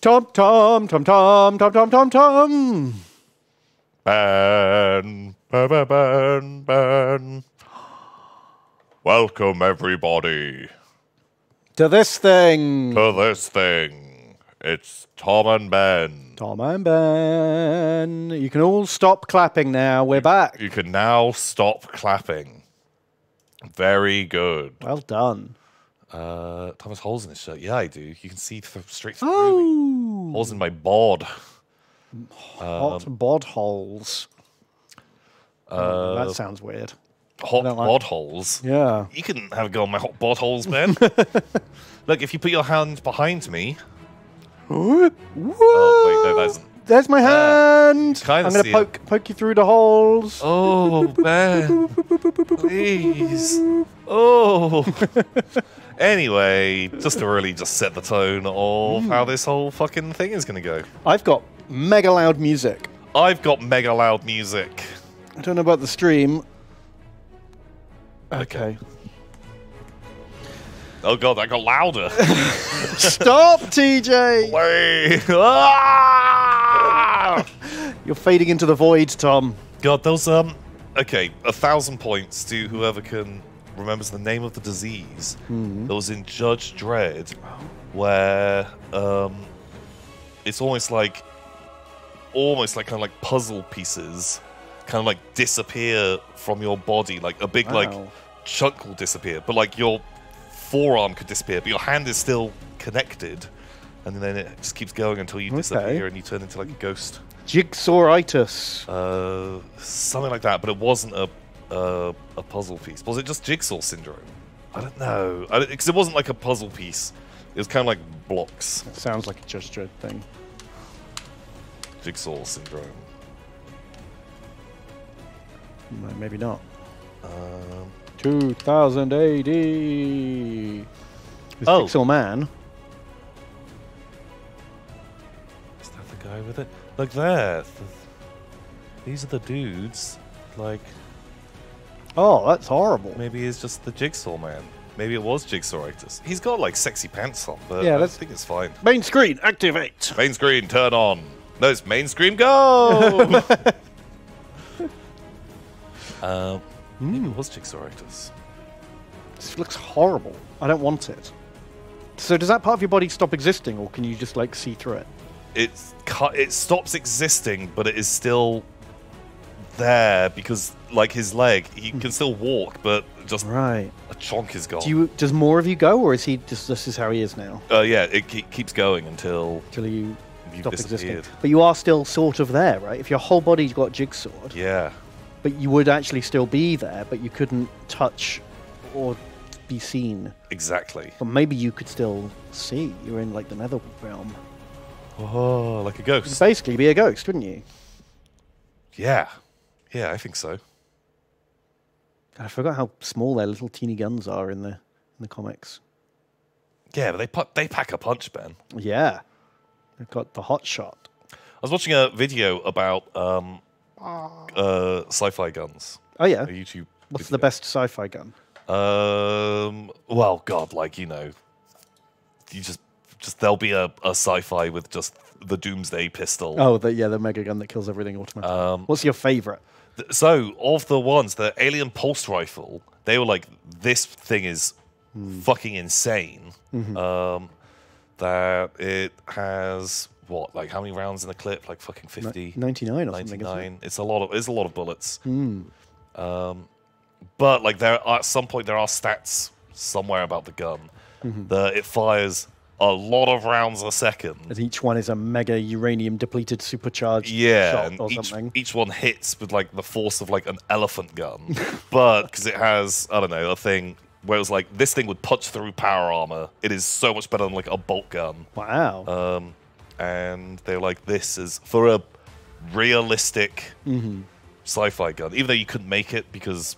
Tom, Tom, Tom, Tom, Tom, Tom, Tom, Tom. Ben, Ben, Ben. Welcome everybody To this thing. to this thing. It's Tom and Ben. Tom and Ben. You can all stop clapping now. We're back. You can now stop clapping. Very good. Well done. Uh, Thomas holes in his shirt. Yeah, I do. You can see th- straight through me. Oh, Holes in my bod. hot bod holes. Oh, that sounds weird. Hot like- bod holes. Yeah. You can have a go on my hot bod holes, man. Look, if you put your hand behind me. Oh, wait, no, that isn't. There's my hand. kinda I'm going see to it. poke poke you through the holes. Oh, Ben. Please. Oh. anyway, just to really just set the tone of Hmm. how this whole fucking thing is going to go. I've got mega loud music. I've got mega loud music. I don't know about the stream. Okay. Oh god, that got louder. Stop, TJ. Way. Ah! You're fading into the void, Tom. God, those um. Okay, a thousand points to whoever can remembers the name of the disease that was in Judge Dredd, where um, it's almost like, almost like kind of like puzzle pieces, kind of like disappear from your body, like a big like chunk will disappear, but like your forearm could disappear, but your hand is still connected, and then it just keeps going until you Okay. disappear and you turn into like a ghost. Jigsawitis. Uh, something like that, but it wasn't a uh, a puzzle piece. Was it just jigsaw syndrome? I don't know. Because it wasn't like a puzzle piece. It was kind of like blocks. That sounds like a Judge Dredd thing. Jigsaw syndrome. No, maybe not. Um, 2000 AD. It's Oh. Pixel Man. is that the guy with it? Look there. these are the dudes. Like Oh, that's horrible. maybe it's just the jigsaw man. Maybe it was jigsawitis. He's got like sexy pants on, but Yeah, I that's- think it's fine. Main screen, activate. Main screen, turn on. No, it's main screen, go. um, maybe it was jigsawitis. This looks horrible. I don't want it. So does that part of your body stop existing, or can you just like see through it? it's it stops existing but it is still there because like his leg he can still walk but just Right. a chunk is gone Do you? Does more of you go, or is he just this is how he is now uh, yeah it ke- keeps going until till you stop existing? But you are still sort of there, right? If your whole body's got jigsawed, yeah but you would actually still be there, but you couldn't touch or be seen. exactly But maybe you could still see. You're in like the nether realm. oh like a You'd ghost basically be a ghost, wouldn't you? yeah yeah i think so I forgot how small their little teeny guns are in the in the comics. yeah but they put they pack a punch ben Yeah, they've got the hot shot. i was watching a video about um uh sci-fi guns Oh yeah, a youtube what's the best sci-fi gun? Um. Well, God, like you know, you just just there'll be a, a sci-fi with just the Doomsday pistol. Oh, the, yeah, the mega gun that kills everything automatically. Um, what's your favorite? So of the ones, the alien pulse rifle, they were like, this thing is fucking insane. Um, that it has what, like how many rounds in the clip? Like fucking fifty. 99 or something, it? It's a lot of it's a lot of bullets. Um, but like there are, at some point there are stats somewhere about the gun that it fires a lot of rounds a second. And each one is a mega uranium depleted supercharged Yeah, shot or each, something. each one hits with like the force of like an elephant gun, but because it has I don't know a thing where it was like this thing would punch through power armor. It is so much better than like a bolt gun. Wow. Um, and they're like, this is for a realistic Mm-hmm. sci-fi gun, even though you couldn't make it because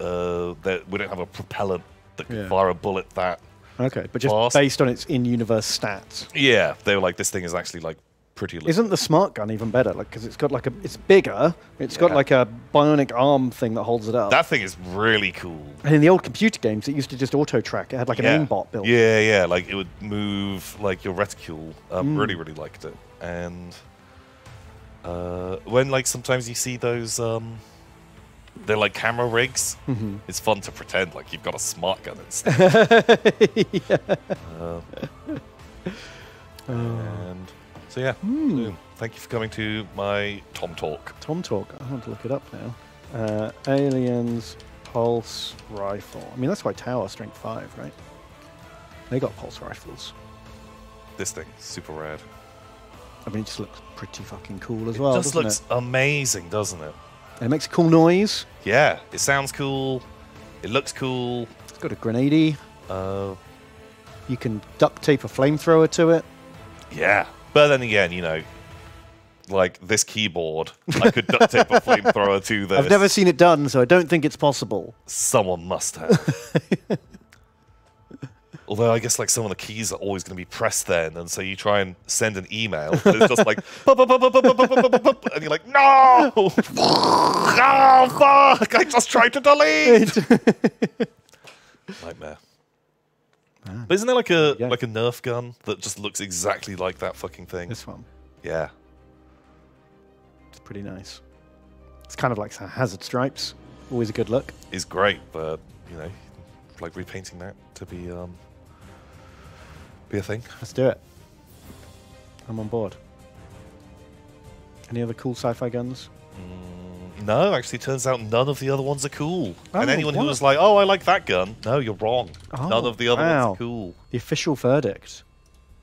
uh, that we don't have a propellant that Mm-hmm. Yeah. fire a bullet that. okay, but just fast. based on its in-universe stats. Yeah, they were like, this thing is actually like pretty. Isn't the smart gun even better? Like, because it's got like a, it's bigger. It's got like a bionic arm thing that holds it up. that thing is really cool. and in the old computer games, it used to just auto track. It had like an yeah. aimbot built. Yeah, yeah, like it would move like your reticule. Um, Mm. Really, really liked it. And uh, when like sometimes you see those, um, they're like camera rigs. Mhm. It's fun to pretend like you've got a smart gun instead. Uh, and so yeah, Hmm. boom. thank you for coming to my Tom Talk. Tom Talk. I want to look it up now. Uh, aliens pulse rifle. I mean, that's why Tower Strength Five, right? They got pulse rifles. This thing, super rad. I mean, it just looks pretty fucking cool as It well. just looks it? amazing, doesn't it? And it makes a cool noise. Yeah, it sounds cool. It looks cool. It's got a grenade. Uh, You can duct tape a flamethrower to it. Yeah, but then again, you know, like this keyboard, I could duct tape a flamethrower to this. I've never seen it done, so I don't think it's possible. Someone must have. Although I guess like some of the keys are always going to be pressed then, and so you try and send an email, and it's just like and you're like, no, oh fuck! I just tried to delete. Nightmare. But isn't there like a Yeah. like a Nerf gun that just looks exactly like that fucking thing? This one. Yeah. It's pretty nice. It's kind of like some hazard stripes. Always a good look. is great, but you know, like repainting that to be um be a thing. Let's do it. I'm on board. Any other cool sci-fi guns? No, actually, turns out none of the other ones are cool. and Oh, anyone who was like, "Oh, I like that gun," no, you're wrong. Oh, none of the other wow. ones are cool. The official verdict.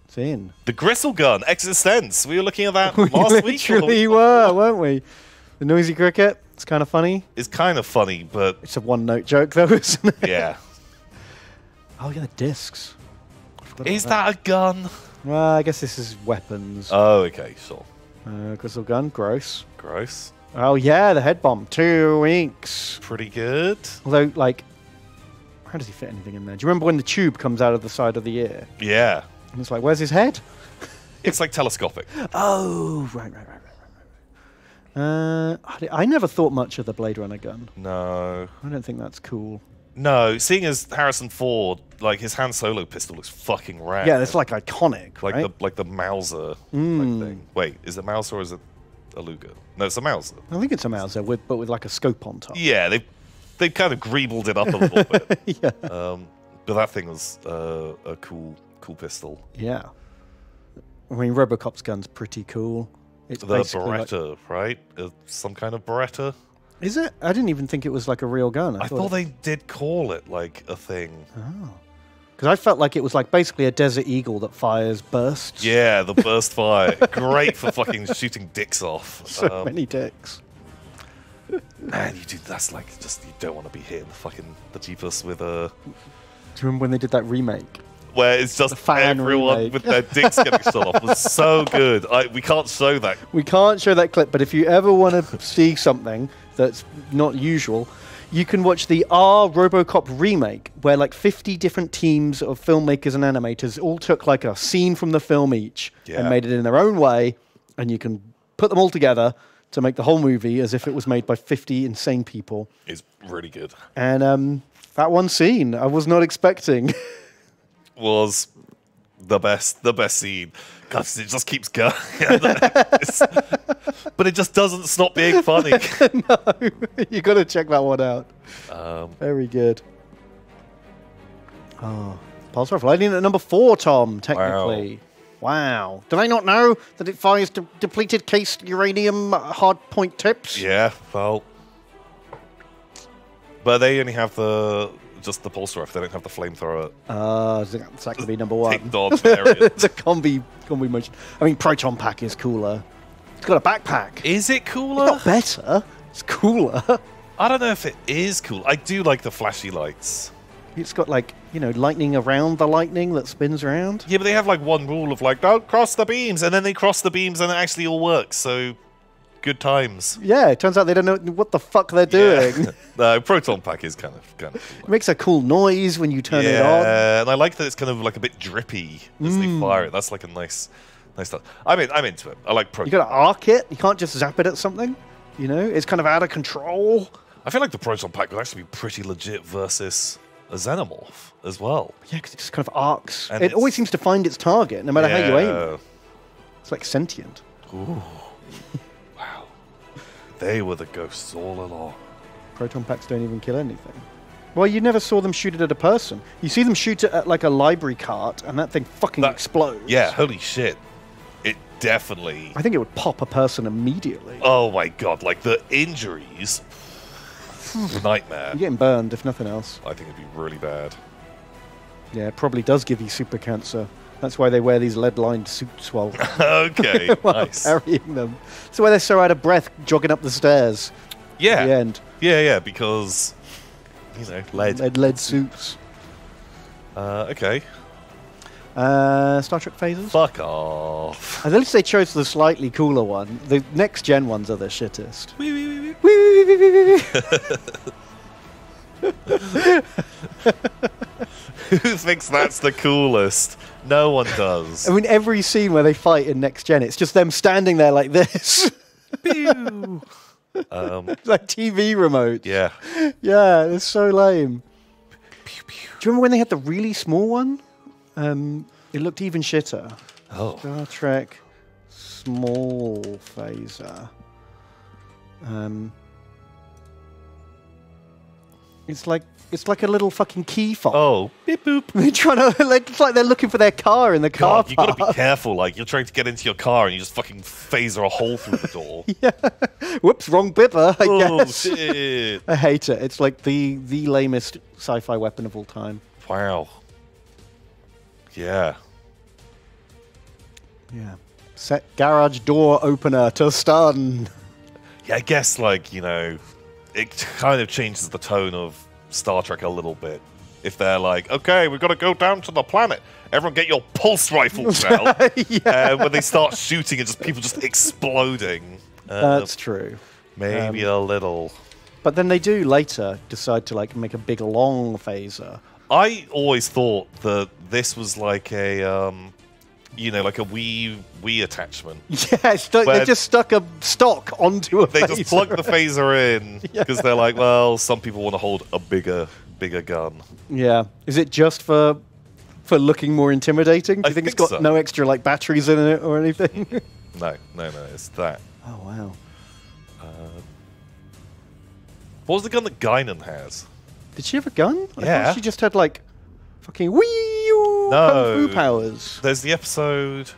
It's in. The Gristle gun, Existence. We were looking at that last week. the literally were, weren't we? The noisy cricket. It's kind of funny. It's kind of funny, but It's a one-note joke, though, isn't it? yeah, Oh yeah, the discs. Is about that a gun? Well, I guess this is weapons. Oh, okay, sure. Uh, gristle gun, gross. Gross. Oh yeah, the head bomb. Two weeks. Pretty good. Although, like, how does he fit anything in there? Do you remember when the tube comes out of the side of the ear? Yeah, And it's like, where's his head? it's like telescopic. Oh, right, right, right, right, right, right. Uh, I I never thought much of the Blade Runner gun. No, I don't think that's cool. no. Seeing as Harrison Ford, like his Han Solo pistol looks fucking rad. Yeah, it's like iconic, like right? the like the Mauser Mm. like thing. Wait, is it Mauser or is it a Luger? No, it's a Mauser. I think it's a Mauser, with, but with like a scope on top. Yeah, they they kind of greebled it up a little bit. yeah. Um, but that thing was uh, a cool cool pistol. Yeah. I mean, Robocop's gun's pretty cool. It's The basically like- right? Uh, some kind of Beretta. is it? I didn't even think it was like a real gun. I thought they did call it like a thing. Oh. Because I felt like it was like basically a Desert Eagle that fires bursts. Yeah, the burst fire. Great for fucking shooting dicks off. So Um, many dicks. Man, you do that's like just you don't want to be hitting the fucking the Jeepus with a Do you remember when they did that remake? where it's just fan everyone remake. with their dicks getting shot off was so good. I, we can't show that. We can't show that clip, but if you ever want to see something that's not usual, you can watch the R Robocop remake, where like 50 different teams of filmmakers and animators all took like a scene from the film each Yeah. and made it in their own way, and you can put them all together to make the whole movie as if it was made by 50 insane people. It's really good. And um, that one scene, I was not expecting. Was the best the best scene. It just keeps going. But it just doesn't stop being funny. no, you got to check that one out. Um, Very good. Oh, Pulse Rifle. Lightning at number four, Tom, technically. Wow. Did I not know that it fires de- depleted cased uranium hard point tips? yeah, well. But they only have the just the pulse rifle. They don't have the flamethrower. Uh, that going to be number one? Tick dodge variant. the combi, combi motion. I mean, Proton Pack is cooler. It's got a backpack. Is it cooler? Not better. It's cooler. I don't know if it is cool. I do like the flashy lights. It's got like, you know, lightning around the lightning that spins around. Yeah, but they have like one rule of like, don't cross the beams, and then they cross the beams and it actually all works. So, good times. Yeah, it turns out they don't know what the fuck they're doing. Yeah. no, proton pack is kind of kind of It makes a cool noise when you turn it on. Yeah, and I like that it's kind of like a bit drippy as they Mm. fire it. That's like a nice, nice stuff. I mean, I'm into it. I like pro. You got to arc it. You can't just zap it at something. You know, it's kind of out of control. I feel like the Proton Pack would actually be pretty legit versus a Xenomorph as well. Yeah, because it just kind of arcs. And it always seems to find its target, no matter how you aim. Yeah. It's like sentient. Ooh. They were the ghosts all along. Proton packs don't even kill anything. Well, you never saw them shoot it at a person. You see them shoot it at like a library cart, and that thing fucking That- explodes. Yeah, holy shit. It definitely. I think it would pop a person immediately. Oh my god, like the injuries. Nightmare. You're getting burned, if nothing else. I think it'd be really bad. Yeah, it probably does give you super cancer. That's why they wear these lead-lined suits while, okay, while nice. carrying them. That's why they're so out of breath jogging up the stairs Yeah, at the end. yeah, yeah, because you know, lead. Lead, lead suits. Uh, okay, Uh, Star Trek phasers. fuck off. At least they chose the slightly cooler one. The next gen ones are the shittest. Wee, wee, wee, wee. Wee, wee, wee, wee, wee. Who thinks that's the coolest? No one does. I mean, every scene where they fight in next gen, it's just them standing there like this, um, like TV remote. yeah. Yeah, it's so lame. Pew, pew. Do you remember when they had the really small one? Um, it looked even shitter. Oh, Star Trek small phaser. Um, it's like it's like a little fucking key fob. oh, beep boop. They're trying to. Like, it's like they're looking for their car in the car God, you gotta be careful. Like you're trying to get into your car and you just fucking phaser a hole through the door. yeah. Whoops, wrong bipper. I oh guess. shit! I hate it. It's like the the lamest sci-fi weapon of all time. Wow. Yeah. Yeah. Set garage door opener to stun. Yeah, I guess like you know, it kind of changes the tone of Star Trek a little bit. If they're like, okay, we've got to go down to the planet. Everyone, get your pulse rifles out. yeah, uh, when they start shooting and just people just exploding. Uh, that's true. maybe a little. But then they do later decide to like make a big long phaser. I always thought that this was like a, um, you know, like a Wii Wii attachment. Yeah, stuck, they just stuck a stock onto a They phaser. just plug the phaser in Yeah. because they're like, well, some people want to hold a bigger, bigger gun. Yeah. Is it just for for looking more intimidating? Do I you think, it's got so. no extra like batteries in it or anything? No, no, no, it's that. oh wow. Uh, what was the gun that Guinan has? Did she have a gun? Yeah. she just had like fucking wee kung No. fu powers. There's the episode.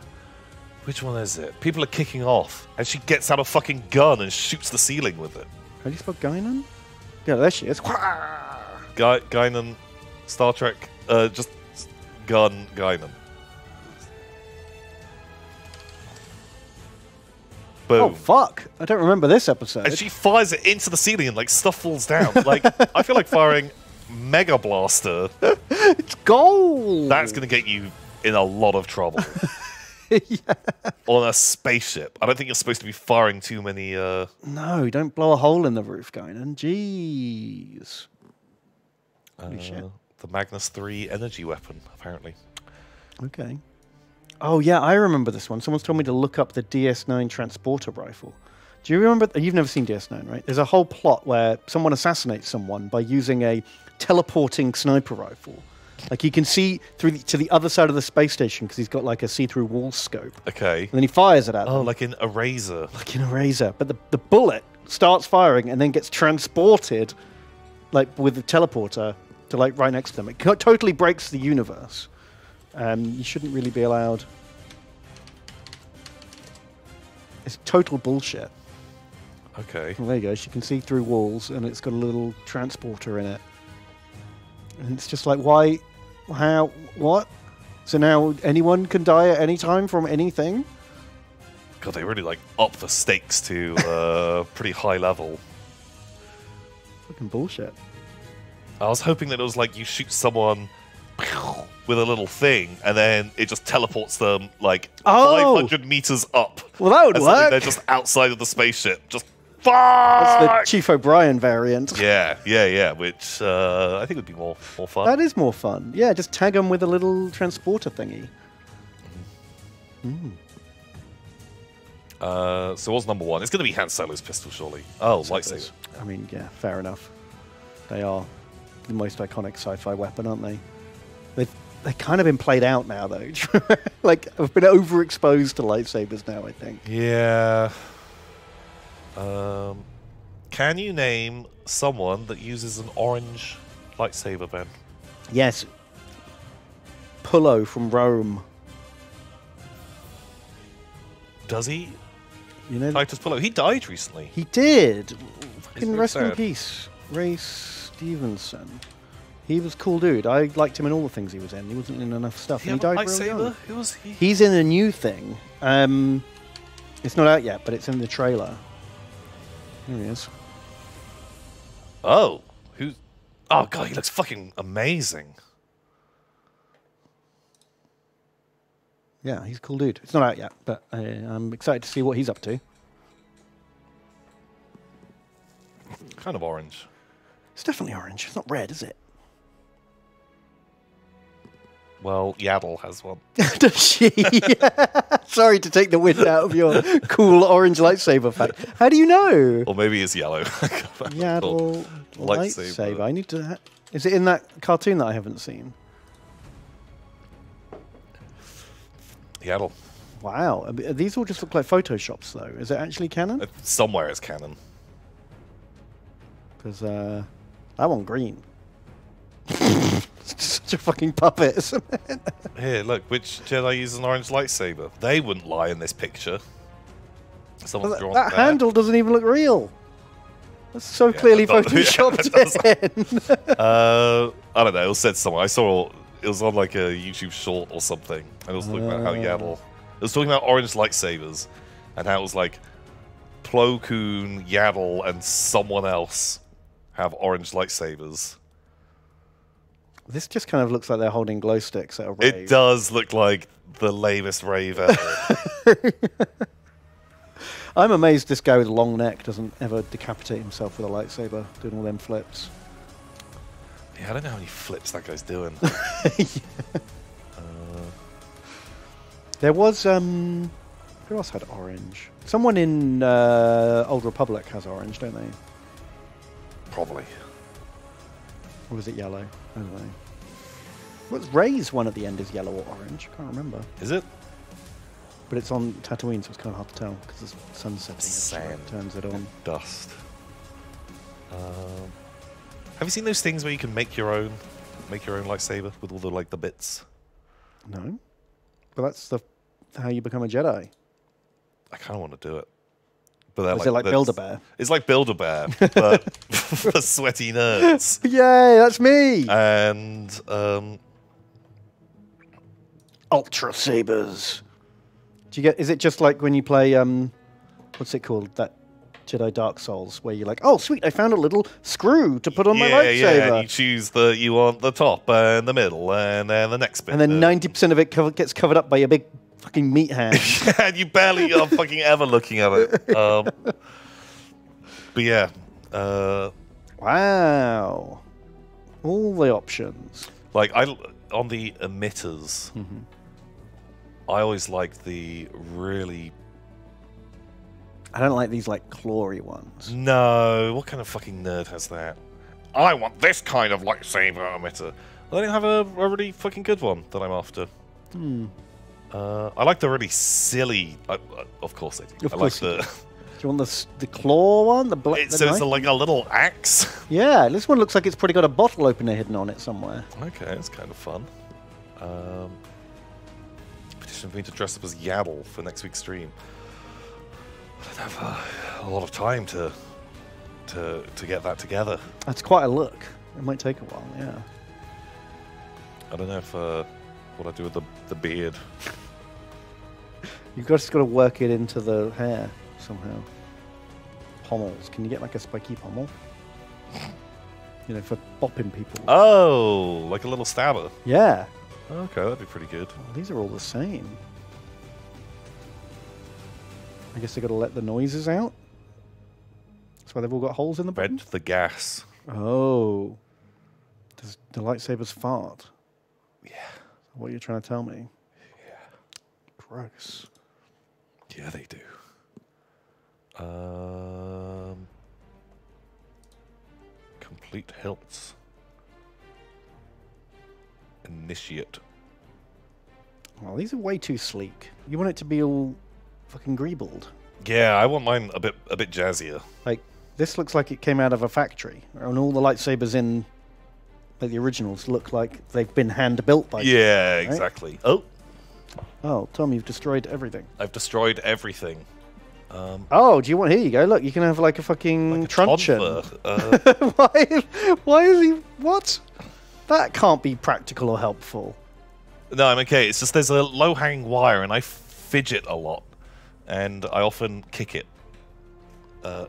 Which one is it? People are kicking off, and she gets out a fucking gun and shoots the ceiling with it. How do you spell Guinan? Yeah, there she is. Guy, Guinan, Star Trek, uh, just gun Guinan. Boom. Oh fuck! I don't remember this episode. and she fires it into the ceiling and like stuff falls down. Like I feel like firing Mega Blaster. it's gold. That's gonna get you in a lot of trouble. On a spaceship. I don't think you're supposed to be firing too many uh No, don't blow a hole in the roof, Guinan. Jeez. Holy uh, shit. the Magnus 3 energy weapon, apparently. Okay. Oh yeah, I remember this one. Someone's told me to look up the DS9 transporter rifle. Do you remember? You've never seen DS9, right? There's a whole plot where someone assassinates someone by using a teleporting sniper rifle. Like you can see through the, to the other side of the space station because he's got like a see-through wall scope, Okay. and then he fires it at Oh, them like in Eraser. like in a razor. But the the bullet starts firing and then gets transported, like with the teleporter, to like right next to them. It totally breaks the universe. Um, you shouldn't really be allowed. It's total bullshit. Okay. Well, there you go. She can see through walls, and it's got a little transporter in it. And it's just like, why, how, what? So now anyone can die at any time from anything? God, they really like up the stakes to uh pretty high level. Fucking bullshit. I was hoping that it was like you shoot someone with a little thing, and then it just teleports them like Oh! 500 meters up. Well, that would work. They're just outside of the spaceship. Just That's the. Chief O'Brien variant. Yeah, yeah, yeah. Which uh, I think would be more more fun. That is more fun. Yeah, just tag them with a little transporter thingy. Mm. Uh, so what's number one? It's going to be Han Solo's pistol, surely. Oh, lightsaber. I mean, yeah, fair enough. They are the most iconic sci-fi weapon, aren't they? They've they've kind of been played out now, though. like I've been overexposed to lightsabers now. I think. Yeah. Um, can you name someone that uses an orange lightsaber, Ben? Yes. Pullo from Rome. Does he? You know, Titus Pullo. He died recently. he did. Fucking rest in peace, Ray Stevenson. He was a cool dude. I liked him in all the things he was in. He wasn't in enough stuff. He he died real young. lightsaber? Who was he? He's in a new thing. Um, it's not out yet, but it's in the trailer. Here he is. Oh, who's? Oh god, he looks fucking amazing. Yeah, he's a cool dude. It's not out yet, but uh, I'm excited to see what he's up to. Kind of orange. It's definitely orange. It's not red, is it? Well, Yaddle has one. Does she? Sorry to take the wind out of your cool orange lightsaber fact. How do you know? Or maybe it's yellow. Yaddle lightsaber. I need to. Ha- is it in that cartoon that I haven't seen? Yaddle. Wow. These all just look like photoshops, though. Is it actually canon? Uh, Somewhere it's canon. Because uh, that one green. Such a fucking puppet, isn't it? Here, look, which Jedi uses an orange lightsaber? They wouldn't lie in this picture. Someone's that drawn that handle doesn't even look real. That's so Yeah, clearly that does- yeah, photoshopped Uh, I don't know. It was said somewhere. I saw it was on like a YouTube short or something, and it was talking about how. Yaddle. It was talking about orange lightsabers, and how it was like Plo Koon, Yaddle, and someone else have orange lightsabers. This just kind of looks like they're holding glow sticks at a rave. It does look like the lamest rave ever. I'm amazed this guy with a long neck doesn't ever decapitate himself with a lightsaber doing all them flips. yeah, I don't know how many flips that guy's doing. There was um, who else had orange? Someone in uh, Old Republic has orange, don't they? Probably. Or was it yellow? I don't know. What's Rey's one at the end is yellow or orange? I can't remember. Is it? But it's on Tatooine, so it's kind of hard to tell because the sun's setting. Sand. It turns it on. Dust. Um, have you seen those things where you can make your own, make your own lightsaber with all the like the bits? No, but that's the how you become a Jedi. I kind of want to do it. But they're Is it like that's- Build a Bear? It's like Build a Bear, but for sweaty nerds. Yay, that's me! And um, Ultrasabers. Do you get? Is it just like when you play um, what's it called? That Jedi Dark Souls, where you're like, oh sweet, I found a little screw to put on my yeah, yeah, and lightsaber, you choose the you want the top and the middle and then the next bit. and then ninety percent of it cover- gets covered up by a big fucking meat hand. and you barely are fucking ever looking at it. Um, but yeah, uh, wow, all the options. like I on the emitters, Mm-hmm. I always like the really I don't like these like clawy ones. no. What kind of fucking nerd has that? I want this kind of lightsaber emitter. I don't have a, a really fucking good one that I'm after. Hmm. Uh, I like the really silly. I, I- of course I do. Of I like course you the. Do you want the the claw one? The black. It, the so it's like a little axe. yeah, this one looks like it's probably got a bottle opener hidden on it somewhere. Okay, that's kind of fun. Um, petition for me to dress up as Yaddle for next week's stream. I don't have uh, a lot of time to to to get that together. That's quite a look. It might take a while. Yeah. I don't know if uh, what I do with the the beard. You've just got to work it into the hair somehow. Pommels. Can you get like a spiky pommel? You know, for bopping people. Oh, like a little stabber. yeah. Okay, that'd be pretty good. Oh, these are all the same. I guess they got to let the noises out. That's why they've all got holes in the bottom. the gas. Oh. Does the lightsabers fart? Yeah, What are you're trying to tell me? Yeah. Gross. Yeah, they do. Um, complete hilts. Initiate. Well, these are way too sleek. You want it to be all fucking greebled. Yeah, I want mine a bit a bit jazzier. Like this looks like it came out of a factory, and all the lightsabers in like the originals look like they've been hand built by. Yeah, exactly. Oh, Oh, Tom, you've destroyed everything. I've destroyed everything. Um, Oh, do you want? Here you go. Look, you can have like a fucking like truncheon. Uh, why? Why is he? What? That can't be practical or helpful. no, I'm okay. It's just there's a low hanging wire, and I fidget a lot, and I often kick it. Uh,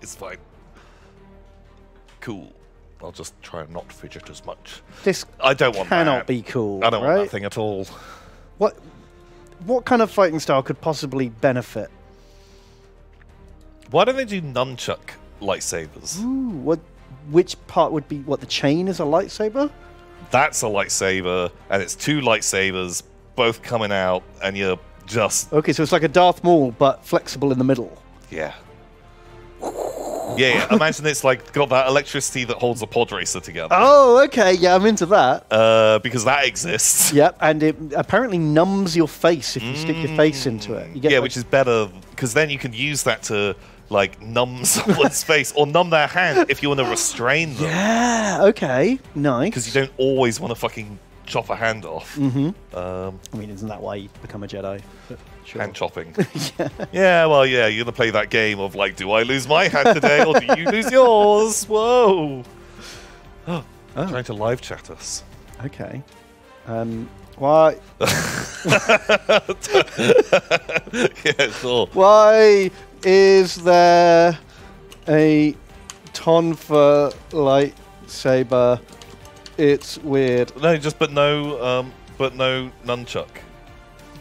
it's fine. Cool. I'll just try and not fidget as much. This I don't want cannot that. be cool. I don't right? want that thing at all. What? What kind of fighting style could possibly benefit? Why don't they do nunchuck lightsabers? Ooh, what? Which part would be what? The chain is a lightsaber. That's a lightsaber, and it's two lightsabers, both coming out, and you're just Okay, so it's like a Darth Maul, but flexible in the middle. yeah. Yeah, yeah. Imagine it's like got that electricity that holds a pod racer together. Oh, okay. Yeah, I'm into that. Uh, because that exists. Yep, and it apparently numbs your face if you stick your face into it. You get yeah, which is better because then you can use that to like numb someone's face or numb their hand if you want to restrain them. yeah. Okay, nice. Because you don't always want to fucking chop a hand off. Mm-hmm. Um, I mean, isn't that why you become a Jedi? But sure. hand chopping. yeah. well, yeah, you're gonna play that game of like, do I lose my hand today or do you lose yours? Whoa! Oh, Oh. Trying to live chat us. Okay. Um, why? yeah, sure. Why is there a Tonfa lightsaber? It's weird, No, just but no, um, but no nunchuck.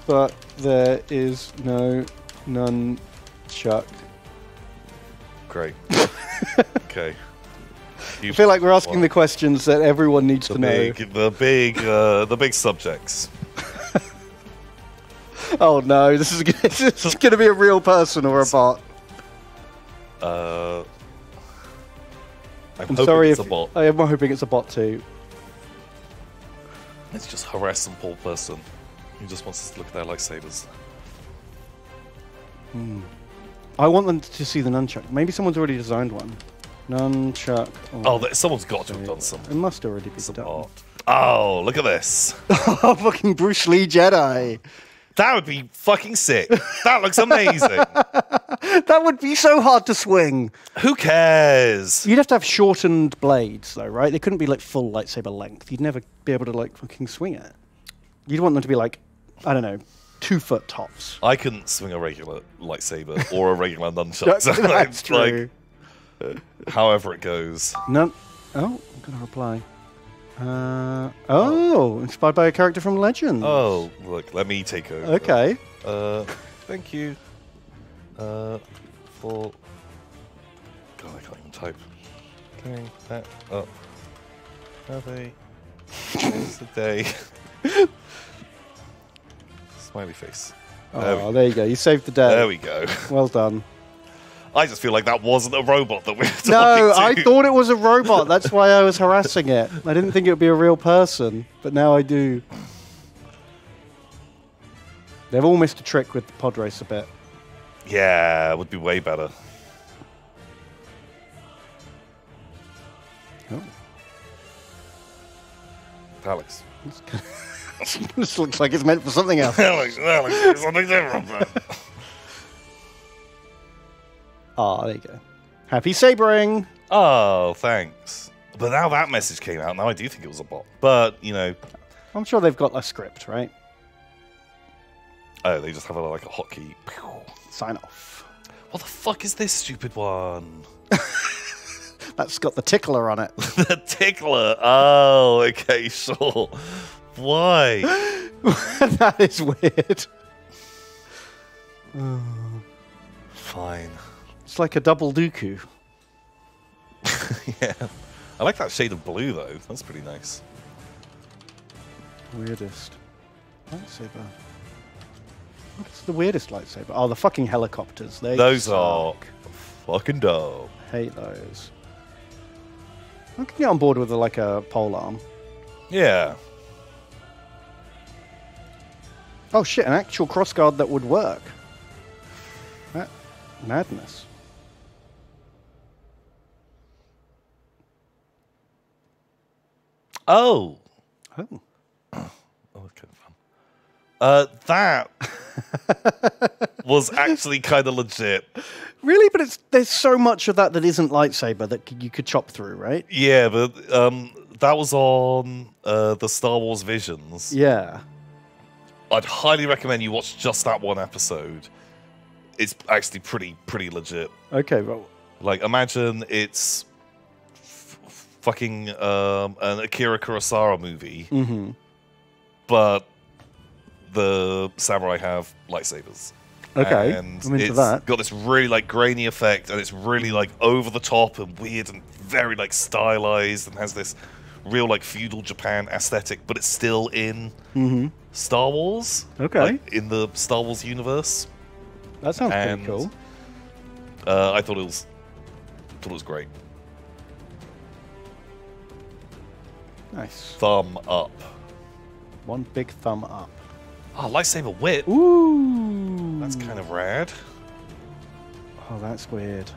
But there is no nunchuck. Great. okay. You, I feel like we're asking the questions that everyone needs the to know. the big, uh, the big subjects. Oh no, this is this is going to be a real person or a bot. Uh, I'm, I'm hoping sorry it's if a bot. I am hoping it's a bot too. Let's just harass some poor person who just wants us to look at their lightsabers. Hmm. I want them to see the nunchuck. Maybe someone's already designed one. Nunchuck. Oh, there, someone's got to have done some, It must already be some done. art. Oh, look at this. oh, fucking Bruce Lee Jedi. That would be fucking sick. That looks amazing. That would be so hard to swing. Who cares? You'd have to have shortened blades, though, right? They couldn't be like full lightsaber length. You'd never be able to like fucking swing it. You'd want them to be like, I don't know, two foot tops. I couldn't swing a regular lightsaber or a regular nunchuck. so That's it's like, true. however it goes. No. Oh, I'm gonna reply. Uh, oh, inspired by a character from Legend. Oh, look, let me take over. Okay. Uh, thank you. Uh, for. God, I can't even type. Getting that up. Have a. It's the day. Smiley face. Oh, there, Oh, we, there you go. You saved the day. there we go. Well done. I just feel like that wasn't a robot that we were talking No, to. I thought it was a robot. That's why I was harassing it. I didn't think it would be a real person, but now I do. They've all missed a trick with the pod race a bit. Yeah, it would be way better. Oh, Alex. this looks like it's meant for something else. Alex, Alex, there's something different. Ah, there you go. Happy sabering. Oh, thanks. But now that message came out, now I do think it was a bot. But, you know, I'm sure they've got a script, right? oh, they just have a, like a hotkey. Sign off. What the fuck is this stupid one? That's got the tickler on it. the tickler. Oh, okay, sure. Why? that is weird. Fine. It's like a double Dooku. yeah. I like that shade of blue, though. That's pretty nice. Weirdest. Lightsaber. What's the weirdest lightsaber? Oh, the fucking helicopters. They Those suck. are fucking dope. Hate those. I can get on board with like a pole arm. Yeah. Oh shit, an actual crossguard that would work. That madness. Oh. Oh. Oh, that's kind of fun. Uh, that was actually kind of legit. Really? But it's there's so much of that that isn't lightsaber that you could chop through, right? Yeah, but um, that was on uh, the Star Wars Visions. Yeah. I'd highly recommend you watch just that one episode. It's actually pretty pretty legit. Okay, well, Like, imagine it's f- fucking um, an Akira Kurosawa movie, hmm but the samurai have lightsabers. okay. and I'm into it's that. got this really like grainy effect, and it's really like over the top and weird and very like stylized, and has this real like feudal Japan aesthetic, but it's still in hmm Star Wars. Okay. like, in the Star Wars universe. That sounds and- pretty cool. Uh, I thought it was thought it was great. Nice. Thumb up. One big thumb up. Oh, lightsaber whip. Ooh. That's kind of rad. Oh, that's weird.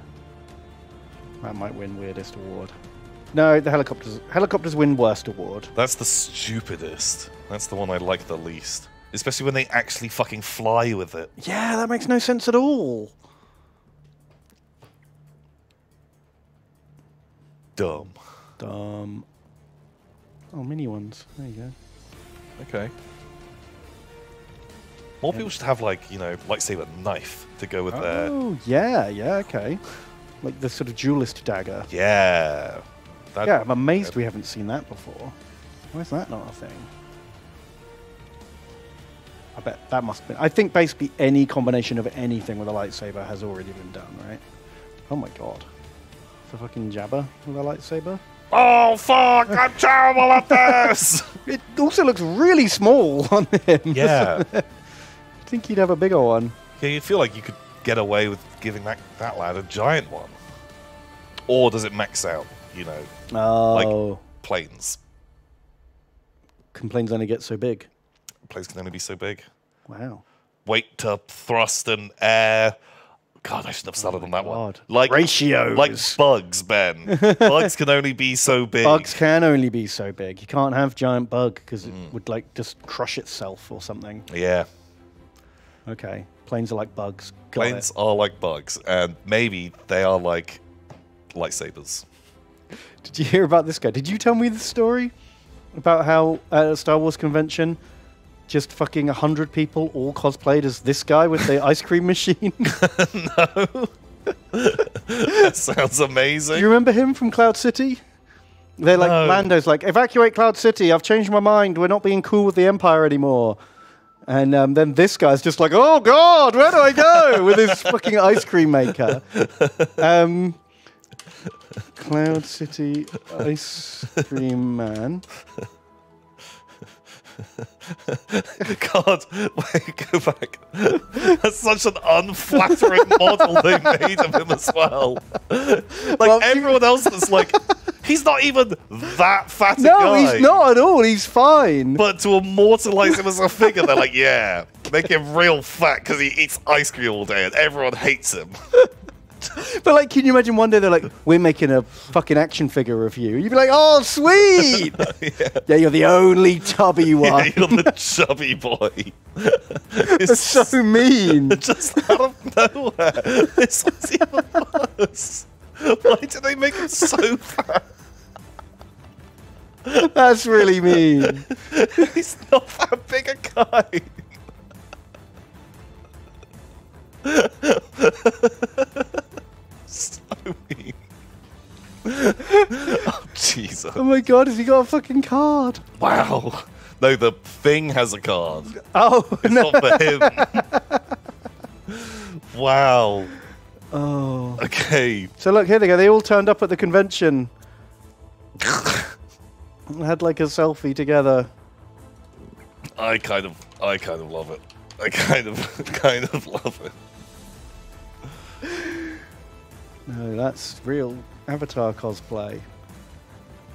That might win weirdest award. No, the helicopters. Helicopters win worst award. That's the stupidest. That's the one I like the least. Especially when they actually fucking fly with it. Yeah, that makes no sense at all. Dumb. Um. Oh, mini ones. There you go. Okay. More people should have like, you know, lightsaber knife to go with their Oh, yeah, yeah, okay. Like the sort of duelist dagger. Yeah. That, yeah, I'm amazed we haven't seen that before. Why is that not a thing? I bet that must have been. I think basically any combination of anything with a lightsaber has already been done, right? Oh my god. The fucking Jabba with a lightsaber? Oh fuck, I'm terrible at this! It also looks really small on him. yeah. I think he'd have a bigger one. Yeah, you feel like you could get away with giving that, that lad a giant one. Or does it max out, you know, Oh. planes? Complaints only get so big. Planes can only be so big. Wow. Weight to thrust and air. God, I shouldn't have started on that one. God. Like Ratios. like bugs, Ben. bugs can only be so big. Bugs can only be so big. You can't have giant bug because it Mm. would like just crush itself or something. Yeah. Okay. Planes are like bugs. Got Planes are like bugs, and maybe they are like lightsabers. Did you hear about this guy? Did you tell me the story about how at a Star Wars convention, just fucking 100 people all cosplayed as this guy with the ice cream machine? That sounds amazing. Do amazing. you remember him from Cloud City? They're like, No. Lando's like, evacuate Cloud City. I've changed my mind. We're not being cool with the Empire anymore. And um, then this guy's just like, oh God, where do I go? with his fucking ice cream maker. Um, Cloud City Ice Cream Man. God, wait, go back. That's such an unflattering model they made of him as well. Like Well, everyone else that's like, he's not even that fat No, guy. he's not at all. He's fine. But to immortalize him as a figure, they're like, yeah, make him real fat because he eats ice cream all day and everyone hates him. But like, can you imagine one day they're like, "We're making a fucking action figure of you." You'd be like, "Oh, sweet! Oh, yeah. you're the only tubby one." Yeah, you're the chubby boy. That's It's so mean. just out of nowhere. This was even worse. Why did they make him so fat? That's really mean. He's not that big a guy. So mean. oh, Jesus. Oh my god, has he got a fucking card? Wow. No, the thing has a card. Oh It's no! not for him. wow. Oh. Okay. So look, here they go. They all turned up at the convention. had like a selfie together. I kind of, I kind of love it. I kind of, kind of love it. No, that's real Avatar cosplay.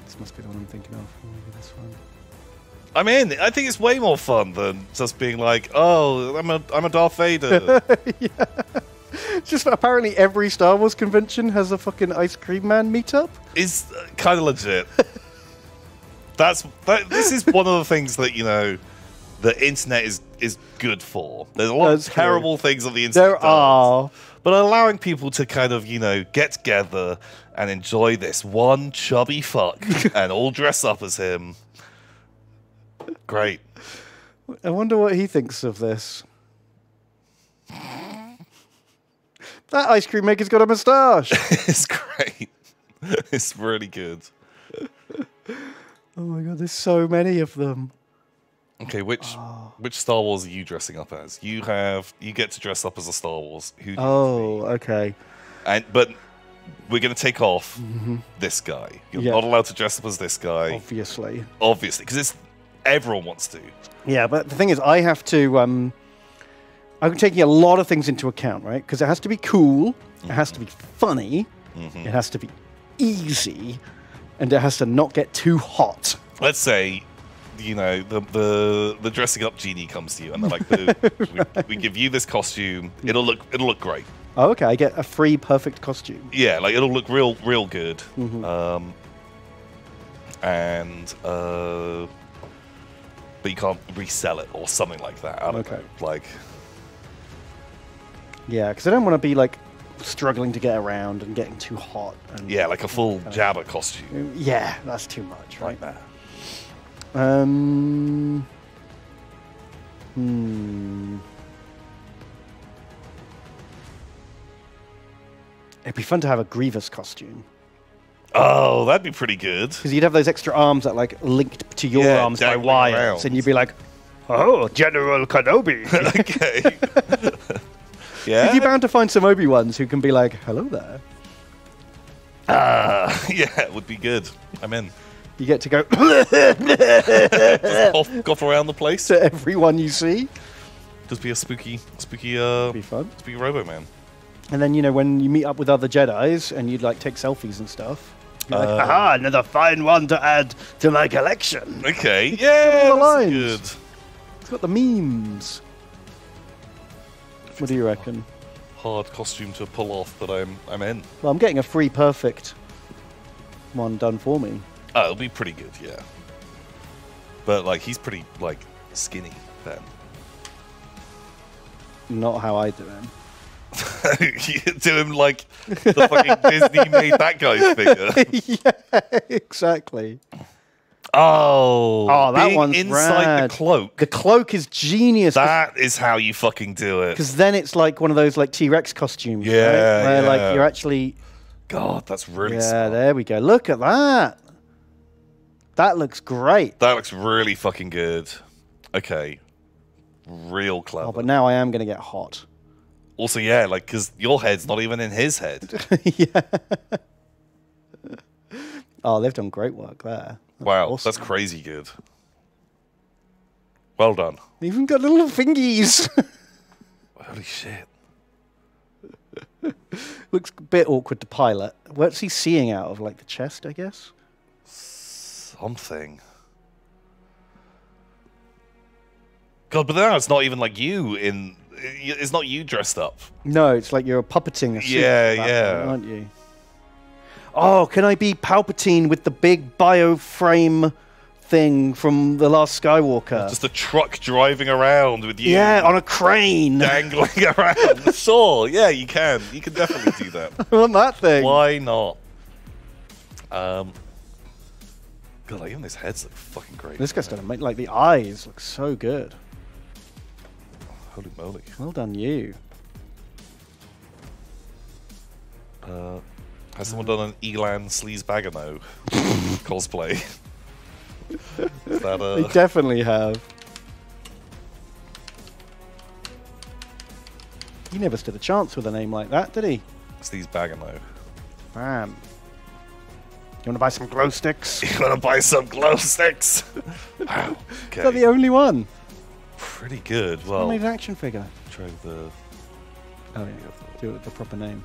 This must be the one I'm thinking of. Maybe this one. I'm in. I think it's way more fun than just being like, "Oh, I'm a, I'm a Darth Vader." Just apparently every Star Wars convention has a fucking ice cream man meetup. is uh, kind of legit. That's that, this is one of the things that you know the internet is is good for. There's a lot That's of true. terrible things on the internet. There does, are. But allowing people to kind of you know get together and enjoy this one chubby fuck and all dress up as him. Great. I wonder what he thinks of this. That ice cream maker's got a moustache. it's great. It's really good. oh my god, there's so many of them. Okay, which Ah. which Star Wars are you dressing up as? You have you get to dress up as a Star Wars. Who? do you Oh, okay. And but we're going to take off this guy. You're Mm-hmm. Yeah. not allowed to dress up as this guy, Obviously. obviously, because it's everyone wants to. Yeah, but the thing is, I have to. Um, I'm taking a lot of things into account, right? Because it has to be cool, it has to be funny, Mm-hmm. it has to be easy, and it has to not get too hot. Let's say, you know, the the, the dressing up genie comes to you, and they're like, "Boo, we, "We give you this costume. It'll look it'll look great. Oh, okay, I get a free perfect costume. Yeah, like it'll look real real good. Mm-hmm. Um, and uh, but you can't resell it or something like that. I don't Okay. know. Like, Yeah, because I don't want to be like struggling to get around and getting too hot. And, yeah, like a full Jabba costume. Yeah, that's too much, right? Like that. Um. Hmm. It'd be fun to have a Grievous costume Oh, that'd be pretty good. because you'd have those extra arms that like linked to your Yeah, arms by wires, around. and you'd be like, "Oh, General Kenobi." okay. yeah. You're bound to find some Obi-Wans who can be like, "Hello there." Uh, yeah, it would be good. I'm in. You get to go Cough, cough around the place. to everyone you see. Just be a spooky, spooky, uh, Be fun. spooky Robo Man. And then you know when you meet up with other Jedi's and you'd like take selfies and stuff. You're like, Uh, aha, another fine one to add to my collection. Okay, yeah, the that's lines. good. It's got the memes. What do you reckon? Hard costume to pull off, but I'm I'm in. Well, I'm getting a free perfect one done for me. Oh, it'll be pretty good, yeah. But like, he's pretty like skinny then. Not how I do him. you do him like the fucking Disney made that guy's figure. yeah, exactly. Oh, Oh, that being one's inside rad. the cloak. The cloak is genius that is how you fucking do it. because then it's like one of those like T Rex costumes. right? Yeah, where yeah. like you're actually. God, that's really yeah, smart. there we go. Look at that. That looks great. That looks really fucking good. Okay, real clever. Oh, but now I am going to get hot. also, yeah, like because your head's not even in his head. yeah. Oh, they've done great work there. wow, awesome. that's crazy good. Well done. They even got little fingies. Holy shit. Looks a bit awkward to pilot. What's he seeing out of? Like the chest, I guess? Something. God, but now it's not even like you in. It's not you dressed up. No, it's like you're puppeting a suit. Yeah, yeah. aren't you? Oh, can I be Palpatine with the big bioframe thing from The Last Skywalker? Just a truck driving around with you. yeah, on a crane. dangling around. sure, yeah, you can. You can definitely do that. I want that thing. Why not? Um. God, like, even his heads look fucking great. This guy's done it. Like the eyes look so good. Holy moly. Well done, you. Uh, has someone done an Elan Sleazebaggano cosplay? Is that They uh, definitely have. He never stood a chance with a name like that, did he? Sleazebaggano? Bam. You want to buy some glow sticks? You wanna buy some glow sticks? wow. Is that the only one? pretty good. I Well, made an action figure. try the. Oh yeah, do it with the proper name.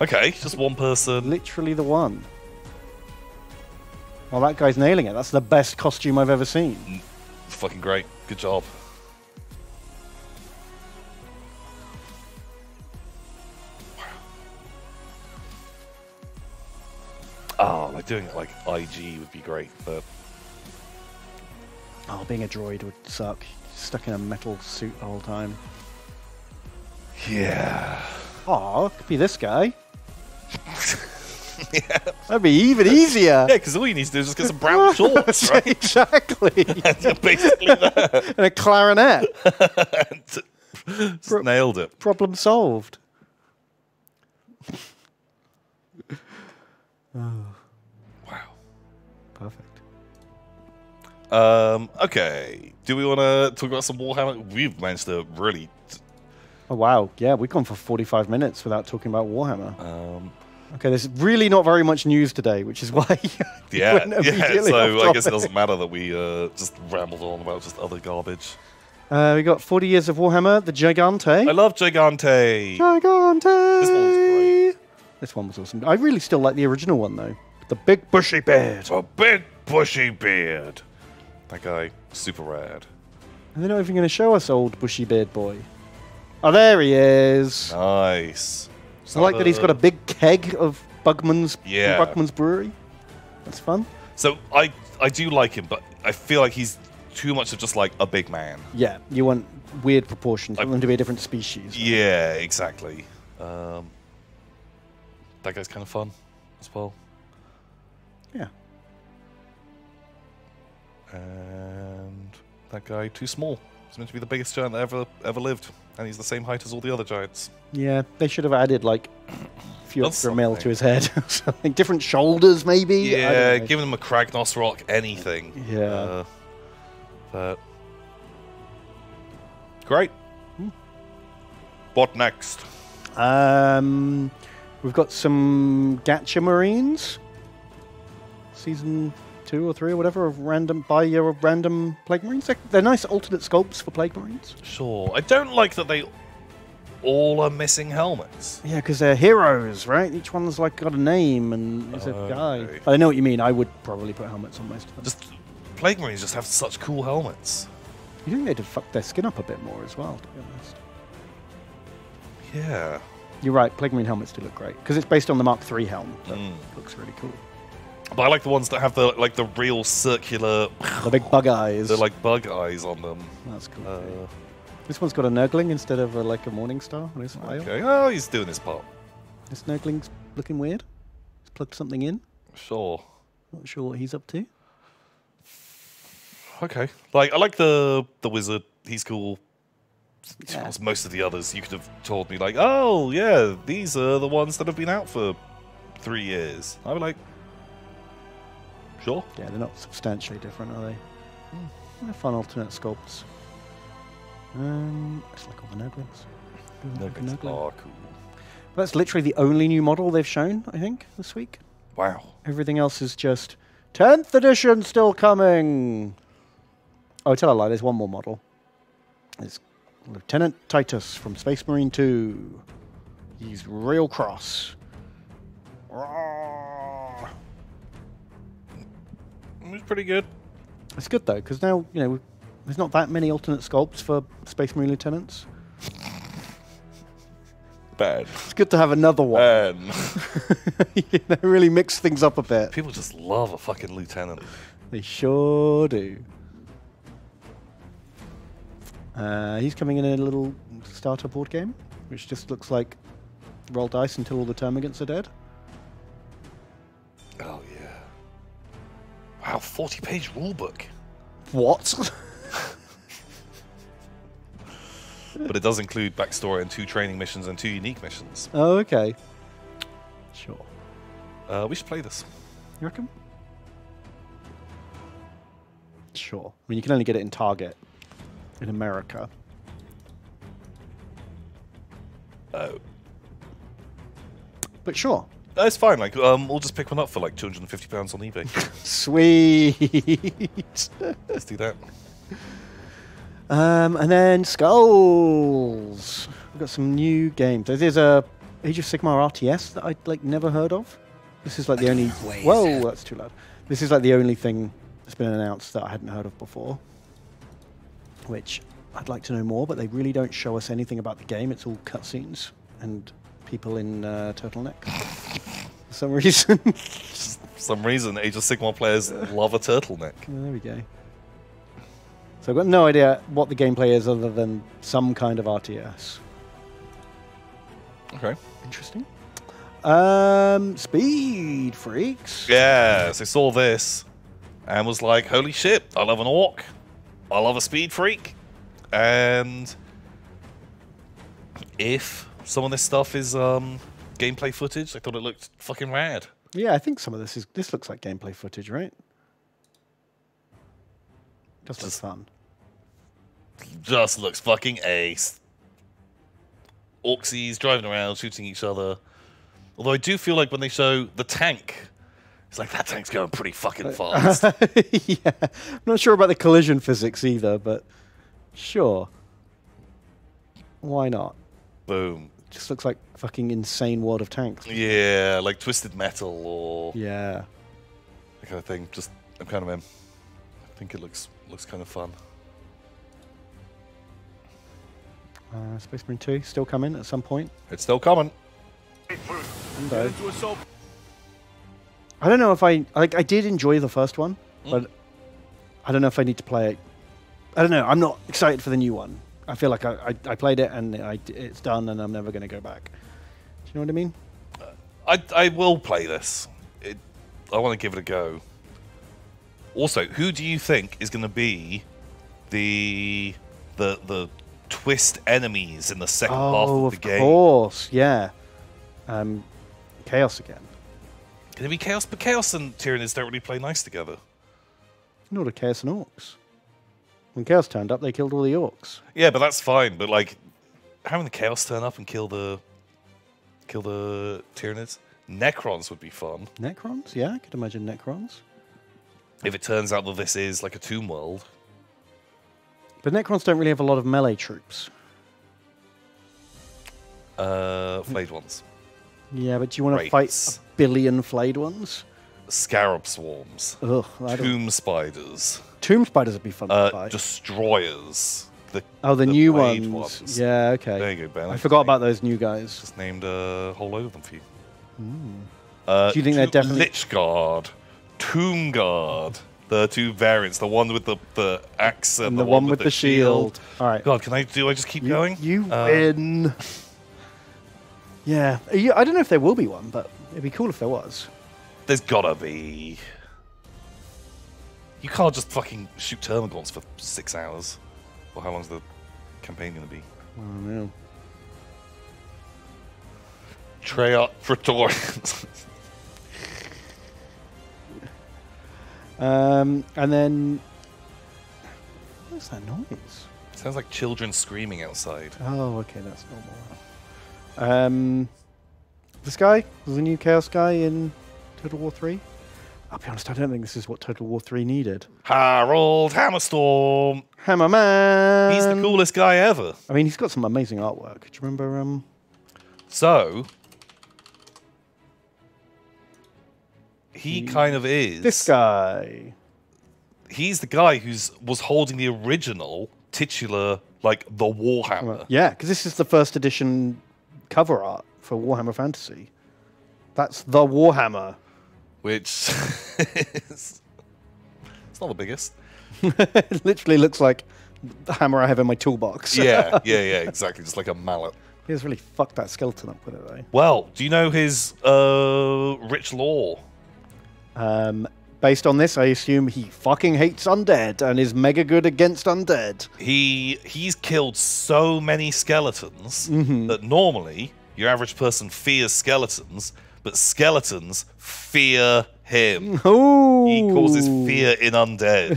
Okay, just one person. Literally the one. Well, that guy's nailing it. That's the best costume I've ever seen. Mm, fucking great. Good job. Oh, like doing it like IG would be great, but Oh, being a droid would suck. Stuck in a metal suit the whole time. yeah. Oh, could be this guy. Yeah. That'd be even easier. Yeah, because all you need to do is just get some brown shorts, right? exactly. And basically there. and a clarinet. Just nailed it. Problem solved. Wow. Perfect. Um, okay. Do we want to talk about some Warhammer? We've managed to really. Oh wow, yeah, we've gone for 45 minutes without talking about Warhammer. Um, Okay, there's really not very much news today, which is why. yeah, yeah. So I guess it doesn't matter that we uh, just rambled on about just other garbage. Uh, we got 40 years of Warhammer, the Gigante. I love Gigante. Gigante. This one was great. This one was awesome. I really still like the original one though. The big bushy beard. A big bushy beard. That guy, super rad. And they're not even going to show us old bushy beard boy. Oh, there he is. Nice. I like that he's got a big keg of Bugman's Yeah. Bugman's Brewery. That's fun. So I I do like him, but I feel like he's too much of just like a big man. Yeah, you want weird proportions. You I- want them to be a different species. Yeah, exactly. Um, that guy's kind of fun as well. Yeah. And that guy too small. He's meant to be the biggest giant that ever ever lived, and he's the same height as all the other giants. Yeah, they should have added like a few extra mil to his head. something different shoulders, maybe. Yeah, giving him a Kragnos rock, anything. Yeah. Uh, but great. Hmm. What next? Um, we've got some Gacha Marines. Season two or three or whatever of random buy your random Plague Marines. They're, they're nice alternate sculpts for Plague Marines. Sure. I don't like that they all are missing helmets. Yeah, because they're heroes, right? Each one's like got a name and is a oh, guy. Okay. I know what you mean. I would probably put helmets on most of them. Just Plague Marines just have such cool helmets. you think they'd have fucked their skin up a bit more as well, to be honest. Yeah. You're right. Plague Marine helmets do look great because it's based on the Mark III helm. That Mm. looks really cool. But I like the ones that have the like the real circular The big bug eyes. they're like bug eyes on them. That's cool. Uh. This one's got a Nurgling instead of a, like a Morning Star on his file. okay. Oh, he's doing his part. This Nurgling's looking weird. He's plugged something in. Sure. Not sure what he's up to. Okay. Like I like the the wizard. He's cool. Yeah. As most of the others, you could have told me like, oh yeah, these are the ones that have been out for three years. I would like, sure. Yeah, they're not substantially different, are they? They're fun alternate sculpts. Um, it's like all the Nurglings. Do like a Nurgling. Oh, cool. That's literally the only new model they've shown, I think, this week. Wow. Everything else is just 10th edition still coming. Oh, tell a lie, there's one more model. It's Lieutenant Titus from Space Marine 2. He's real cross. Rawr. It's pretty good. It's good though, because now, you know, there's not that many alternate sculpts for Space Marine lieutenants. Bad. It's good to have another one. Bad. you know, really mix things up a bit. People just love a fucking lieutenant. They sure do. Uh, he's coming in a little starter board game, which just looks like roll dice until all the termagants are dead. Oh yeah. Wow, forty-page rulebook. What? but it does include backstory and two training missions and two unique missions. oh, okay. Sure. Uh, we should play this. You reckon? Sure. I mean, you can only get it in Target in America. Oh. But sure. That's fine. Like, um, we'll just pick one up for like two hundred and fifty pounds on eBay. Sweet. Let's do that. Um, and then Skulls. We've got some new games. There's a Age of Sigmar RTS that I'd like never heard of. This is like the only. Whoa, that's too loud. This is like the only thing that's been announced that I hadn't heard of before. Which I'd like to know more, but they really don't show us anything about the game. It's all cutscenes and people in uh, turtleneck for some reason. For some reason, Age of Sigmar players love a turtleneck. There we go. So I've got no idea what the gameplay is other than some kind of RTS. Okay. Interesting. Um, Speed Freaks. Yes, I saw this and was like, holy shit, I love an orc. I love a speed freak. And if some of this stuff is um, gameplay footage, I thought it looked fucking rad. Yeah, I think some of this is. This looks like gameplay footage, right? Just, Just- fun. Just looks fucking ace. Orcsies driving around, shooting each other. Although I do feel like when they show the tank, it's like that tank's going pretty fucking fast. yeah, I'm not sure about the collision physics either, but sure. Why not? Boom. Just looks like fucking insane world of tanks. Yeah, like Twisted Metal or Yeah. that kind of thing. Just I'm kind of in. I think it looks looks kind of fun. Uh, Space Marine 2 still coming at some point. It's still coming. Hundo. I don't know if I like. I did enjoy the first one, but I don't know if I need to play it. I don't know. I'm not excited for the new one. I feel like I, I, I played it and I, it's done, and I'm never going to go back. Do you know what I mean? I I will play this. It, I want to give it a go. Also, who do you think is going to be the the the twist enemies in the second half Oh, of the game? of course, yeah. Um, Chaos again. Can it be Chaos? But Chaos and Tyranids don't really play nice together. Nor a Chaos and Orcs. When Chaos turned up, they killed all the Orcs. Yeah, but that's fine. But like having the Chaos turn up and kill the kill the Tyranids, Necrons would be fun. Necrons? Yeah, I could imagine Necrons. If it turns out that this is like a tomb world. But Necrons don't really have a lot of melee troops. Uh, flayed ones. Yeah, but do you want to fight billion flayed ones? Scarab swarms. Ugh, I. Tomb spiders. Tomb spiders would be fun to Uh, fight. destroyers. The, oh, the, new blade ones. Yeah, okay. There you go, Ben. I just forgot about those new guys. Just named a whole load of them for you. Uh, Hmm. Do you think they're definitely- Lychguard, Tomb Guard, the two variants, the one with the, the axe and, And the, one with the shield. All right. God, can I do? I just keep You, going. you Uh, win. Yeah. You- I don't know if there will be one, but it'd be cool if there was. There's gotta be. You can't just fucking shoot termagants for six hours. Or how long's the campaign gonna be? Oh, no. Triarch Praetorians. Um, and then. What's that noise? Sounds like children screaming outside. Oh, okay, that's normal. Um, this guy the new Chaos guy in Total War 3. I'll be honest, I don't think this is what Total War 3 needed. Harald Hammerstorm. Hammerman! He's the coolest guy ever. I mean, he's got some amazing artwork. Do you remember? Um, So he kind of is this guy. He's the guy who's was holding the original titular, like the Warhammer. Yeah, because this is the first edition cover art for Warhammer Fantasy. That's the Warhammer. which is it's not the biggest. it literally looks like the hammer I have in my toolbox. Yeah, yeah, yeah, exactly, just like a mallet. he has really fucked that skeleton up with it, though. Well, do you know his uh, rich lore? Um, based on this, I assume he fucking hates undead and is mega good against undead. He he's killed so many skeletons Mm-hmm. that normally your average person fears skeletons, but skeletons fear him. Oh, He causes fear in undead,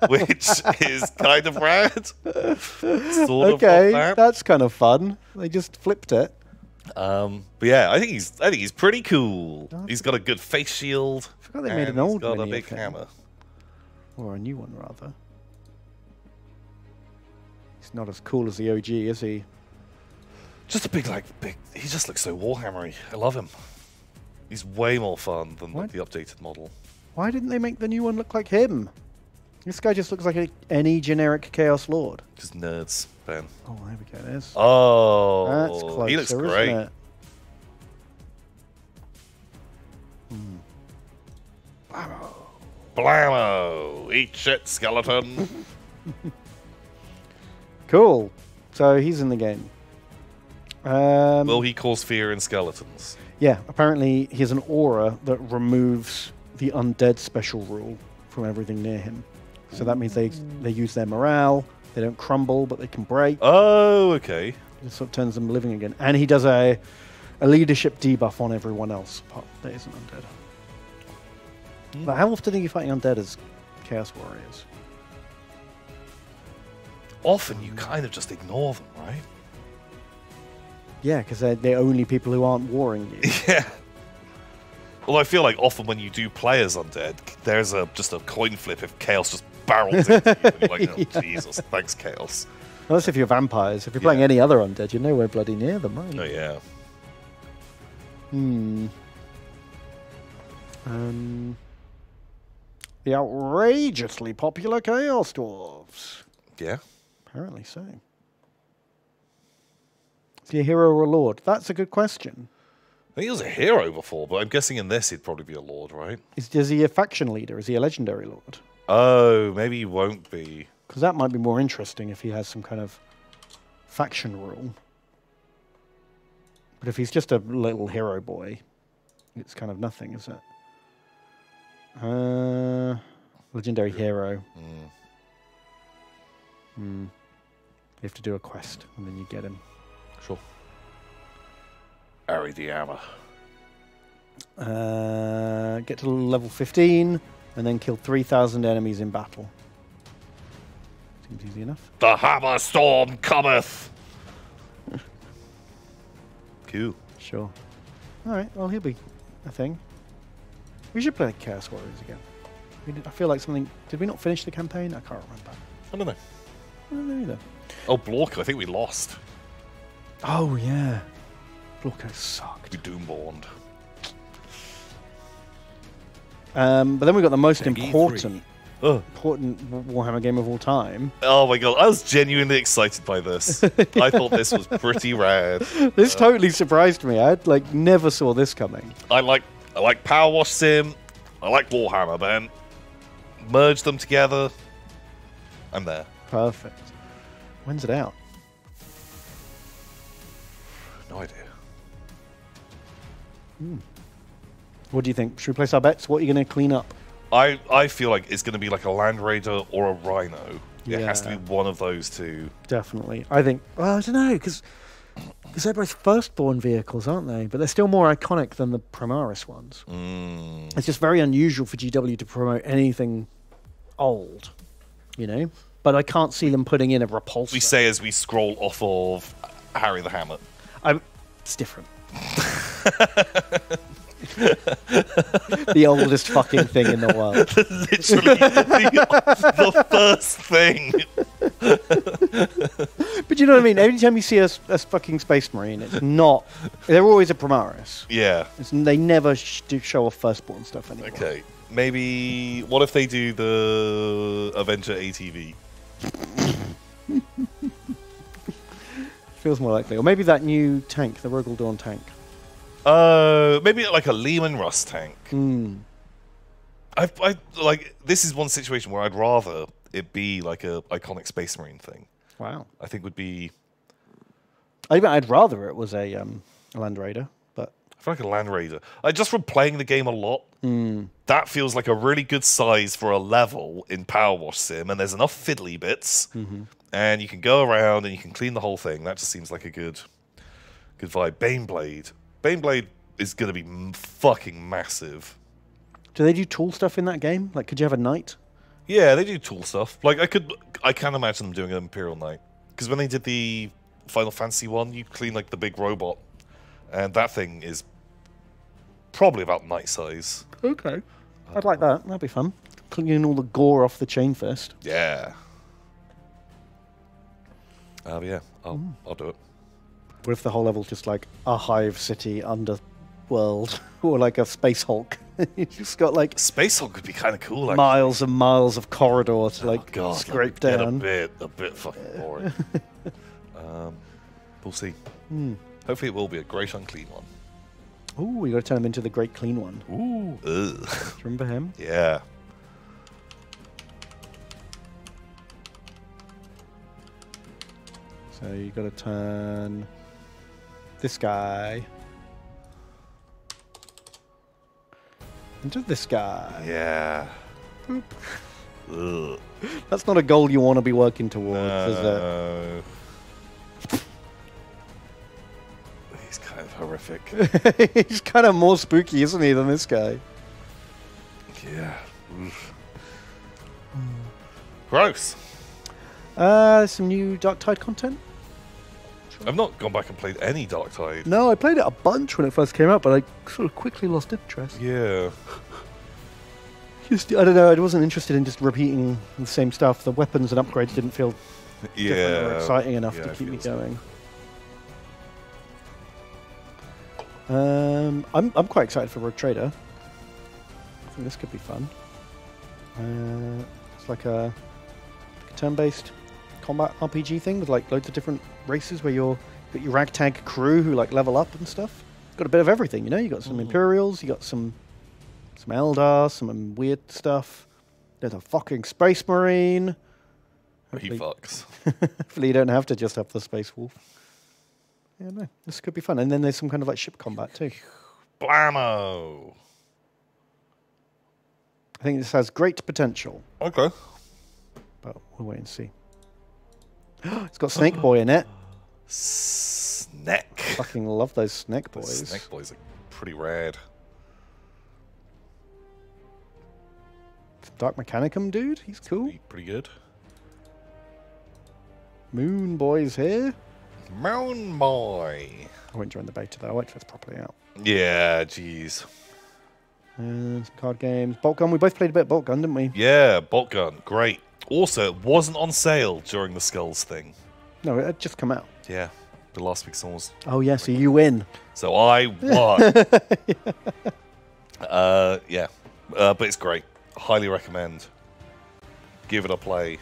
which is kind of rad. Sort Okay, of like that. that's kind of fun. They just flipped it. Um, but yeah, I think he's I think he's pretty cool. He's got a good face shield. forgot they made an he's old got a big hammer. Or a new one, rather. He's not as cool as the OG, is he? Just a big, like, big. He just looks so Warhammery. I love him. He's way more fun than What? the updated model. Why didn't they make the new one look like him? This guy just looks like a, any generic Chaos Lord. Just nerds, Ben. Oh, there we go. There's Oh, That's closer, he looks great. it? Hmm. Blammo! Eat shit, skeleton. Cool. So he's in the game. Um, Will he cause fear in skeletons? yeah, apparently he has an aura that removes the undead special rule from everything near him. So that means they they use their morale. They don't crumble, but they can break. Oh, okay. It sort of turns them living again. And he does a a leadership debuff on everyone else apart that isn't undead. Hmm. But how often are you fighting undead as Chaos Warriors? Often you kind of just ignore them, right? Yeah, because they're the only people who aren't warring you. Yeah. Well, I feel like often when you do play as undead, there's a just a coin flip if chaos just barrels into you. and you're like, oh, Jesus, thanks, chaos. Unless if you're vampires. If you're playing Yeah. any other undead, you're nowhere bloody near them, right? Oh yeah. Hmm. Um. The outrageously popular Chaos Dwarves. Yeah. Apparently so. A hero or a lord? That's a good question. I think he was a hero before, but I'm guessing in this he'd probably be a lord, right? Is, is he a faction leader? Is he a legendary lord? Oh, maybe he won't be. Because that might be more interesting if he has some kind of faction rule. But if he's just a little hero boy, it's kind of nothing, is it? Uh, legendary hero. Mm. Hmm. You have to do a quest, and then you get him. Sure. Ari the Hammer. Uh, get to level 15, and then kill 3,000 enemies in battle. Seems easy enough. The Hammer Storm cometh. cool. Sure. All right. Well, he'll be a thing. We should play Chaos Warriors again. We did, I feel like something. Did we not finish the campaign? I can't remember. I don't know. I don't know either. Oh, Blork, I think we lost. Oh yeah. Blorko sucked. We Doomborned. Um, but then we got the most Peggy important, important Warhammer game of all time. oh my god, I was genuinely excited by this. I thought this was pretty rad. This totally surprised me. I like never saw this coming. I like I like Power Wash Sim. I like Warhammer, man. Merge them together. I'm there. Perfect. When's it out? No idea. What do you think? Should we place our bets? What are you going to clean up? I I feel like it's going to be like a Land Raider or a Rhino. It has to be one of those two. Definitely. I think. Well, I don't know because they're both firstborn vehicles, aren't they? But they're still more iconic than the Primaris ones. Mm. It's just very unusual for GW to promote anything old, you know. But I can't see them putting in a repulsor. We say as we scroll off of Harry the Hammer. I'm, it's different. the oldest fucking thing in the world. Literally the, the first thing. But you know what I mean? Every time you see a, a fucking space marine, it's not. They're always a Primaris. Yeah. It's, they never sh- do show off firstborn stuff anymore. Okay. Maybe what if they do the Avenger ATV? Feels more likely. Or maybe that new tank, the Rogal Dorn tank. Uh, maybe like a Leman Russ tank. Hmm. I, I like this is one situation where I'd rather it be like a iconic Space Marine thing. Wow. I think would be I, I'd rather it was a um, a Land Raider, but I feel like a Land Raider. I just from playing the game a lot, that feels like a really good size for a level in Power Wash Sim, and there's enough fiddly bits, and you can go around and you can clean the whole thing. That just seems like a good, good vibe. Baneblade, Baneblade is gonna be m- fucking massive. do they do tool stuff in that game? Like, could you have a knight? Yeah, they do tool stuff. Like I could, I can imagine them doing an Imperial Knight because when they did the Final Fantasy one, you clean like the big robot, and that thing is probably about knight size. Okay. I'd like that. That'd be fun. Cleaning all the gore off the chain first. Yeah. Uh, yeah, I'll, Hmm. I'll do it. What if the whole level's just like a hive city underworld, or like a space Hulk? you just got like Space Hulk would be kind of cool. Like, miles and miles of corridor to oh like God, scrape get down. a bit, a bit fucking boring. um, we'll see. Hmm. Hopefully, it will be a great unclean one. Ooh, you got to turn him into the Great Clean One. Ooh, Ugh. Do you remember him? yeah. So you got to turn this guy into this guy. Yeah. That's not a goal you want to be working towards, is it? No. He's kind of horrific. He's kind of more spooky, isn't he, than this guy? yeah. Oof. Gross. Uh, some new Dark Tide content. I've not gone back and played any Dark Tide. No, I played it a bunch when it first came out, but I sort of quickly lost interest. Yeah. Just, I don't know. I wasn't interested in just repeating the same stuff. The weapons and upgrades didn't feel different or Yeah. exciting enough Yeah, to keep me so. going. Um, I'm I'm quite excited for Rogue Trader. I think this could be fun. Uh, it's like a, like a turn-based combat RPG thing with like loads of different races where you're got your ragtag crew who like level up and stuff. Got a bit of everything, you know. You got some Mm. Imperials, you got some some Eldar, some weird stuff. There's a fucking Space Marine. He fucks. Hopefully, you don't have to just have the Space Wolf. Yeah, no, this could be fun. And then there's some kind of like ship combat too. Blammo. I think this has great potential, Okay. but we'll wait and see. it's got Snake Boy in it. Snack. Fucking love those Snake Boys. Snake boys are pretty rad. Dark Mechanicum dude, he's cool. Pretty, pretty good. Moon Boy's here. Moon boy. I won't join the beta though. I'll wait for it's properly out. Yeah, jeez. And some card games. Bolt Gun. We both played a bit of Bolt Gun, didn't we? Yeah, bolt gun, great. Also, it wasn't on sale during the skulls thing. No, it had just come out. Yeah, the last week's one was. Oh yeah, so you win. So I won. uh, yeah, uh, but it's great. Highly recommend. Give it a play.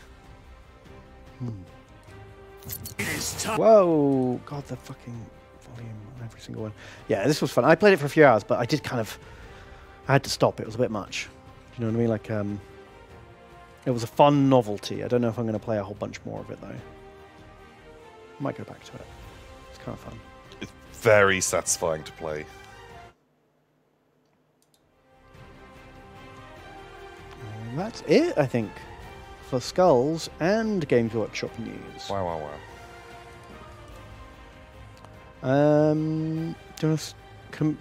Whoa! God, the fucking volume on every single one. Yeah, this was fun. I played it for a few hours, but I did kind of. I had to stop. It was a bit much. Do you know what I mean? Like, um, it was a fun novelty. I don't know if I'm going to play a whole bunch more of it though. Might go back to it. It's kind of fun. It's very satisfying to play. And that's it, I think, for Skulls and Games Workshop news. Wow, wow, wow. Um, do you want to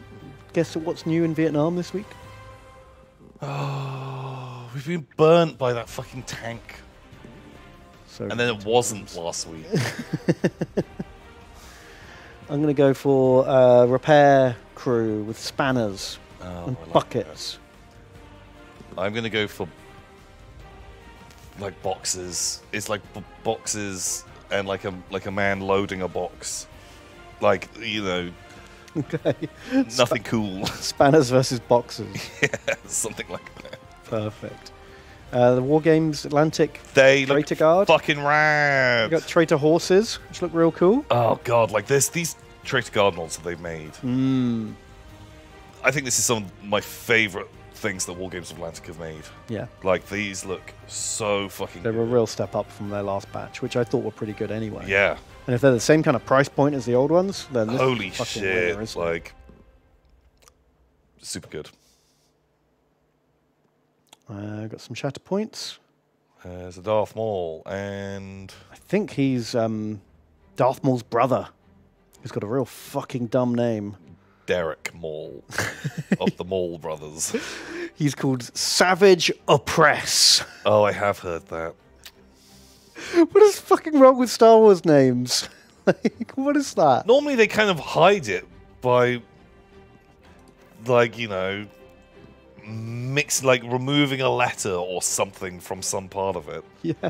guess at what's new in Vietnam this week? Oh, we've been burnt by that fucking tank. So And then it wasn't last week. I'm going to go for uh, repair crew with spanners Oh, and like buckets. that. I'm gonna go for like boxes. It's like b- boxes and like a like a man loading a box. Like you know, Okay. nothing cool. Spanners versus boxes. yeah, something like that. Perfect. Uh, the War Games Atlantic They look Traitor Guard. fucking We rad. got traitor horses, which look real cool. Oh god, like this these traitor guard models that they've made. Mm, I think this is some of my favorite things that War Games Atlantic have made. yeah, Like these look so fucking. they're a real step up from their last batch, which I thought were pretty good anyway. Yeah. And if they're the same kind of price point as the old ones, then this Holy shit! isn't it? like, super good. Uh, got some shatter points. Uh, There's a Darth Maul and I think he's um, Darth Maul's brother. He's got a real fucking dumb name. Derek Maul of the Maul brothers. He's called Savage Oppress. Oh, I have heard that. what is fucking wrong with Star Wars names? like, what is that? Normally they kind of hide it by, like you know, mix like removing a letter or something from some part of it. Yeah.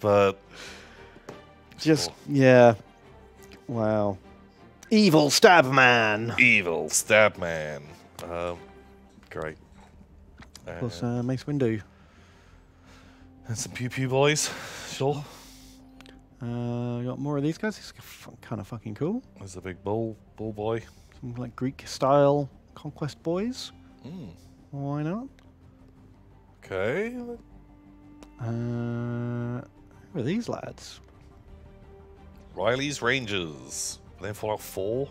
But Just Sure. yeah. Wow. Evil stab man. Evil Stab Man. Um, great. Plus uh, Mace Windu. and some pew pew boys. Sure. Uh, got more of these guys. It's kind of fucking cool. There's a big bull bull boy. Some like Greek style conquest boys. Mm. Why not? Okay. Uh, who are these lads? Reilly's Rangers. Are they in Fallout 4?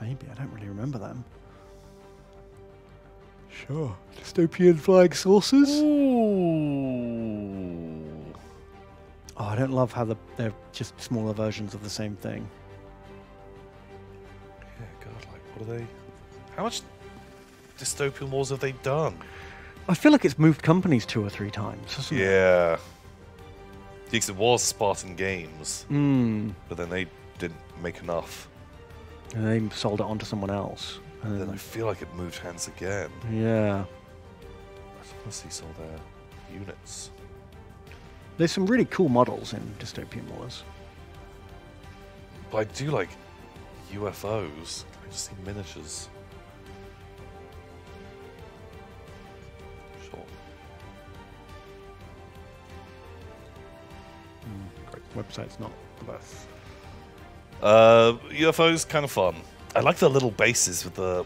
Maybe I don't really remember them. Sure. Dystopian flag saucers. Ooh. Oh, I don't love how the, they're just smaller versions of the same thing. Yeah, God, like, what are they? How much dystopian wars have they done? I feel like it's moved companies two or three times, hasn't it? Yeah. Because it was Spartan Games, Hmm. but then they didn't make enough. And they sold it on to someone else. And then I feel like it moved hands again. yeah. I to see some of their units. There's some really cool models in Dystopian Wars. But I do like UFOs. I just see miniatures? Website's not the best. Uh, UFOs kind of fun. I like the little bases with the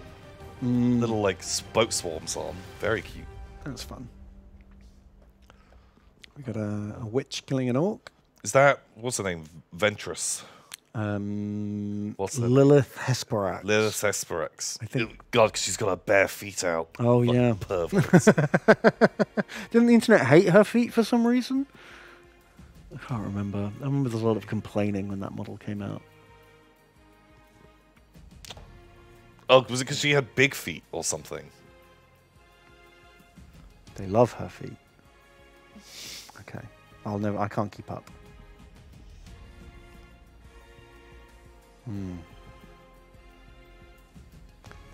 Mm, little like boat swarms on. Very cute. That's fun. We got a, a witch killing an orc. Is that what's the name? Ventress. Um, What's the- Lilith Hesperax. Lilith Hesperax. I think- God, 'cause she's got her bare feet out. Oh, yeah. Perverts. Didn't the internet hate her feet for some reason? I can't remember. I remember there's a lot of complaining when that model came out. oh, was it because she had big feet or something? They love her feet. Okay. I'll never I can't keep up. Hmm.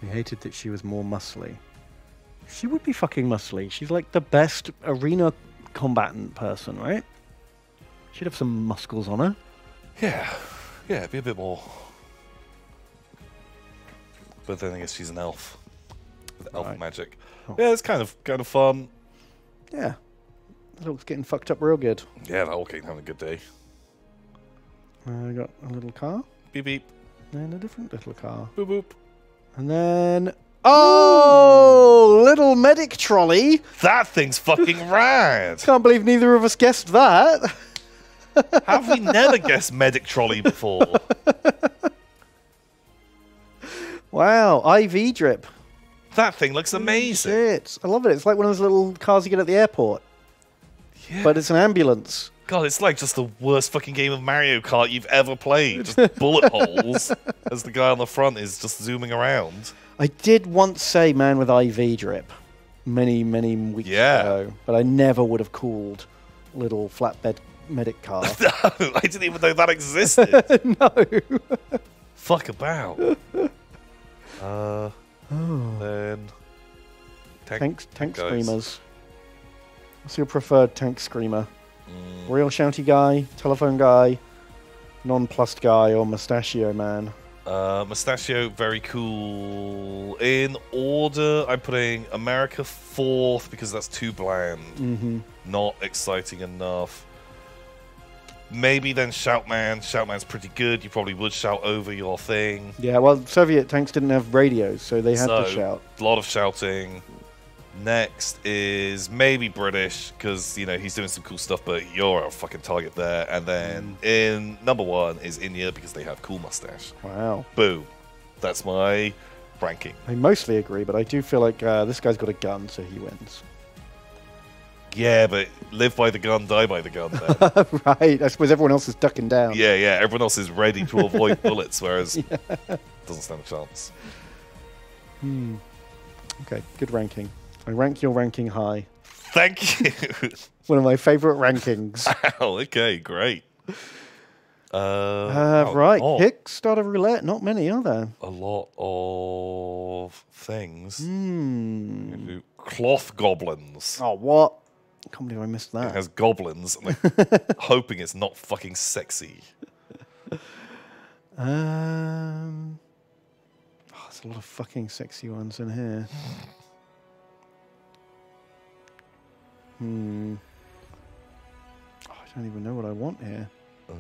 They hated that she was more muscly. She would be fucking muscly. She's like the best arena combatant person, right? She'd have some muscles on her. Yeah. Yeah, be a bit more. But then I guess she's an elf. With elf Right. magic. Oh. Yeah, it's kind of kind of fun. Yeah. That looks getting fucked up real good. Yeah, that ain't having a good day. I got a little car Beep beep. and a different little car. Boop boop. And then. Oh! Little medic trolley! That thing's fucking rad. Can't believe neither of us guessed that. Have we never guessed medic trolley before? Wow, IV drip. That thing looks amazing. Shit. I love it. It's like one of those little cars you get at the airport, Yeah. but it's an ambulance. God, it's like just the worst fucking game of Mario Kart you've ever played. Just bullet holes as the guy on the front is just zooming around. I did once say man with IV drip many, many weeks Yeah. ago, but I never would have called little flatbed medic car. no, I didn't even know that existed. no. Fuck about. Uh, then tank, Tank, tank screamers. What's your preferred tank screamer? Mm, Real shouty guy, telephone guy, nonplussed guy, or mustachio man? Uh, Mustachio, very cool. In order, I'm putting America fourth because that's too bland. Mm-hmm. Not exciting enough. Maybe then Shoutman. Shoutman's pretty good. You probably would shout over your thing. Yeah, well, Soviet tanks didn't have radios, so they had to shout. A lot of shouting. Next is maybe British because you know he's doing some cool stuff, but you're a fucking target there. And then Mm. in number one is India because they have cool mustache. Wow. Boom. That's my ranking. I mostly agree, but I do feel like uh, this guy's got a gun, so he wins. Yeah, but live by the gun, die by the gun. Right. I suppose everyone else is ducking down. yeah, yeah. Everyone else is ready to avoid bullets, whereas doesn't stand a chance. Hmm. Okay, good ranking. I rank your ranking high. Thank you. One of my favorite rankings. Wow. Okay. Great. Uh, Uh, wow, right, oh, Kickstarter roulette. Not many, are there? a lot of things. Hmm. Cloth goblins. Oh, what? I can't believe I missed that. It has goblins. I'm hoping it's not fucking sexy. Um, oh, there's a lot of fucking sexy ones in here. Hmm. Oh, I don't even know what I want here. Uh,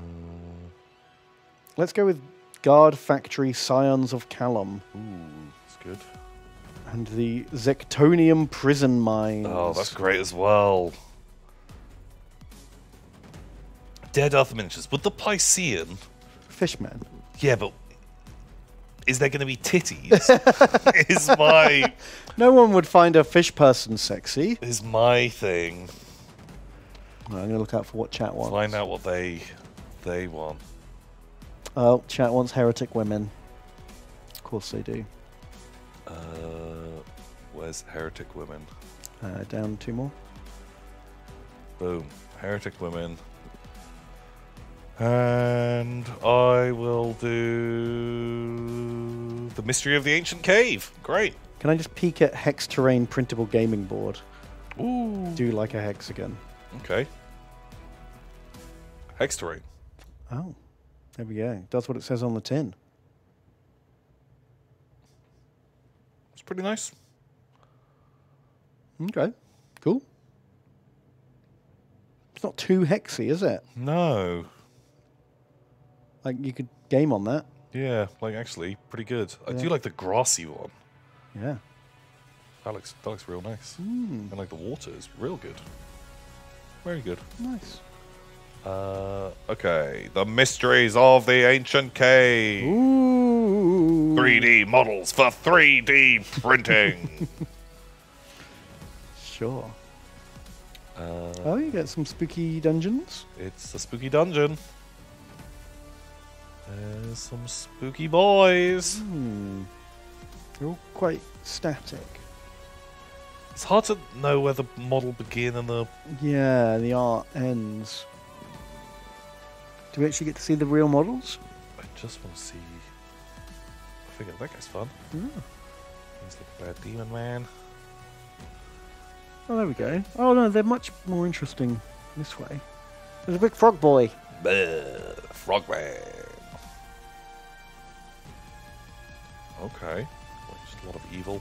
Let's go with Guard Factory Scions of Callum ooh, that's good. And the Zectonium Prison Mines. Oh, that's great as well. Dead Earth miniatures. With the Piscean, Fishman. yeah, but is there going to be titties? is my No one would find a fish person sexy. is my thing. I'm going to look out for what chat wants. Find out what they they want. Oh, chat wants heretic women. Of course they do. Uh, where's heretic women? Uh, down two more. Boom, heretic women. And I will do the mystery of the ancient cave. Great. Can I just peek at Hex Terrain printable gaming board? Ooh. Do like a hexagon. Okay. Hex terrain. Oh, there we go. Does what it says on the tin. It's pretty nice. Okay, cool. It's not too hexy, is it? No. Like you could game on that. Yeah, like actually pretty good. I Yeah. do like the grassy one. Yeah. That looks that looks real nice. Mm, And like the water is real good. Very good. nice. Uh, okay. The mysteries of the ancient cave. Ooh. 3D models for 3D printing. Sure. uh, Oh, you get some spooky dungeons. it's a spooky dungeon. There's some spooky boys. Hmm. They're all quite static. It's hard to know where the model begin and the. Yeah, the art ends. Do we actually get to see the real models? I just want to see. I figure that guy's fun. Yeah. He's like a bad demon man. Oh, there we go. Oh no, they're much more interesting this way. There's a big frog boy. Bleh, Frogman. Okay. Well, just a lot of evil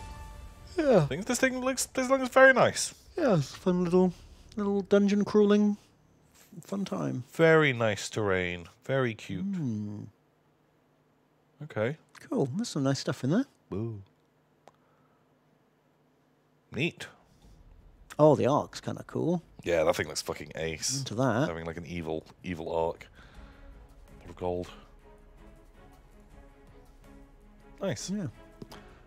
Yeah. things. This thing looks. This thing looks very nice. Yeah, it's a fun little little dungeon crawling fun time. Very nice terrain. Very cute. Hmm. Okay. Cool. There's some nice stuff in there. Boo. Neat. Oh, the ark's kind of cool. Yeah, that thing looks fucking ace. Into that. Having like an evil, evil arc. A lot of gold. Nice. Yeah.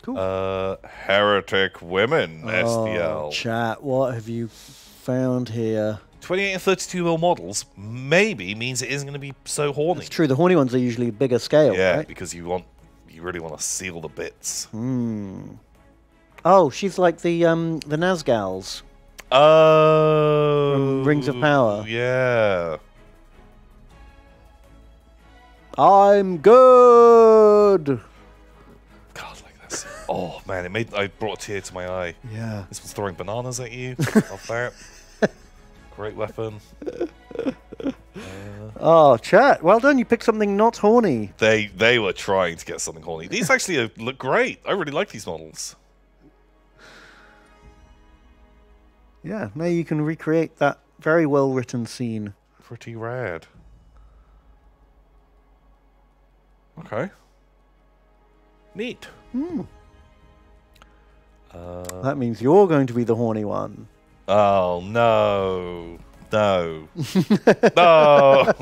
Cool. Uh, heretic women Oh, SDL. chat, what have you found here? 28 and 32 mil models maybe means it isn't going to be so horny. It's true. The horny ones are usually bigger scale, Yeah, right? because you want, you really want to seal the bits. Hmm. Oh, she's like the um the Nazguls. Oh, Rings of Power. Yeah. I'm good. God, like this. Oh man, it made. I brought a tear to my eye. Yeah. This was throwing bananas at you. That. Great weapon. Oh, chat. Well done. You picked something not horny. They they were trying to get something horny. These actually uh, look great. I really like these models. Yeah. Now you can recreate that very well written scene. Pretty rad. Okay. Neat. Hmm. Uh, That means you're going to be the horny one. Oh no, no, no.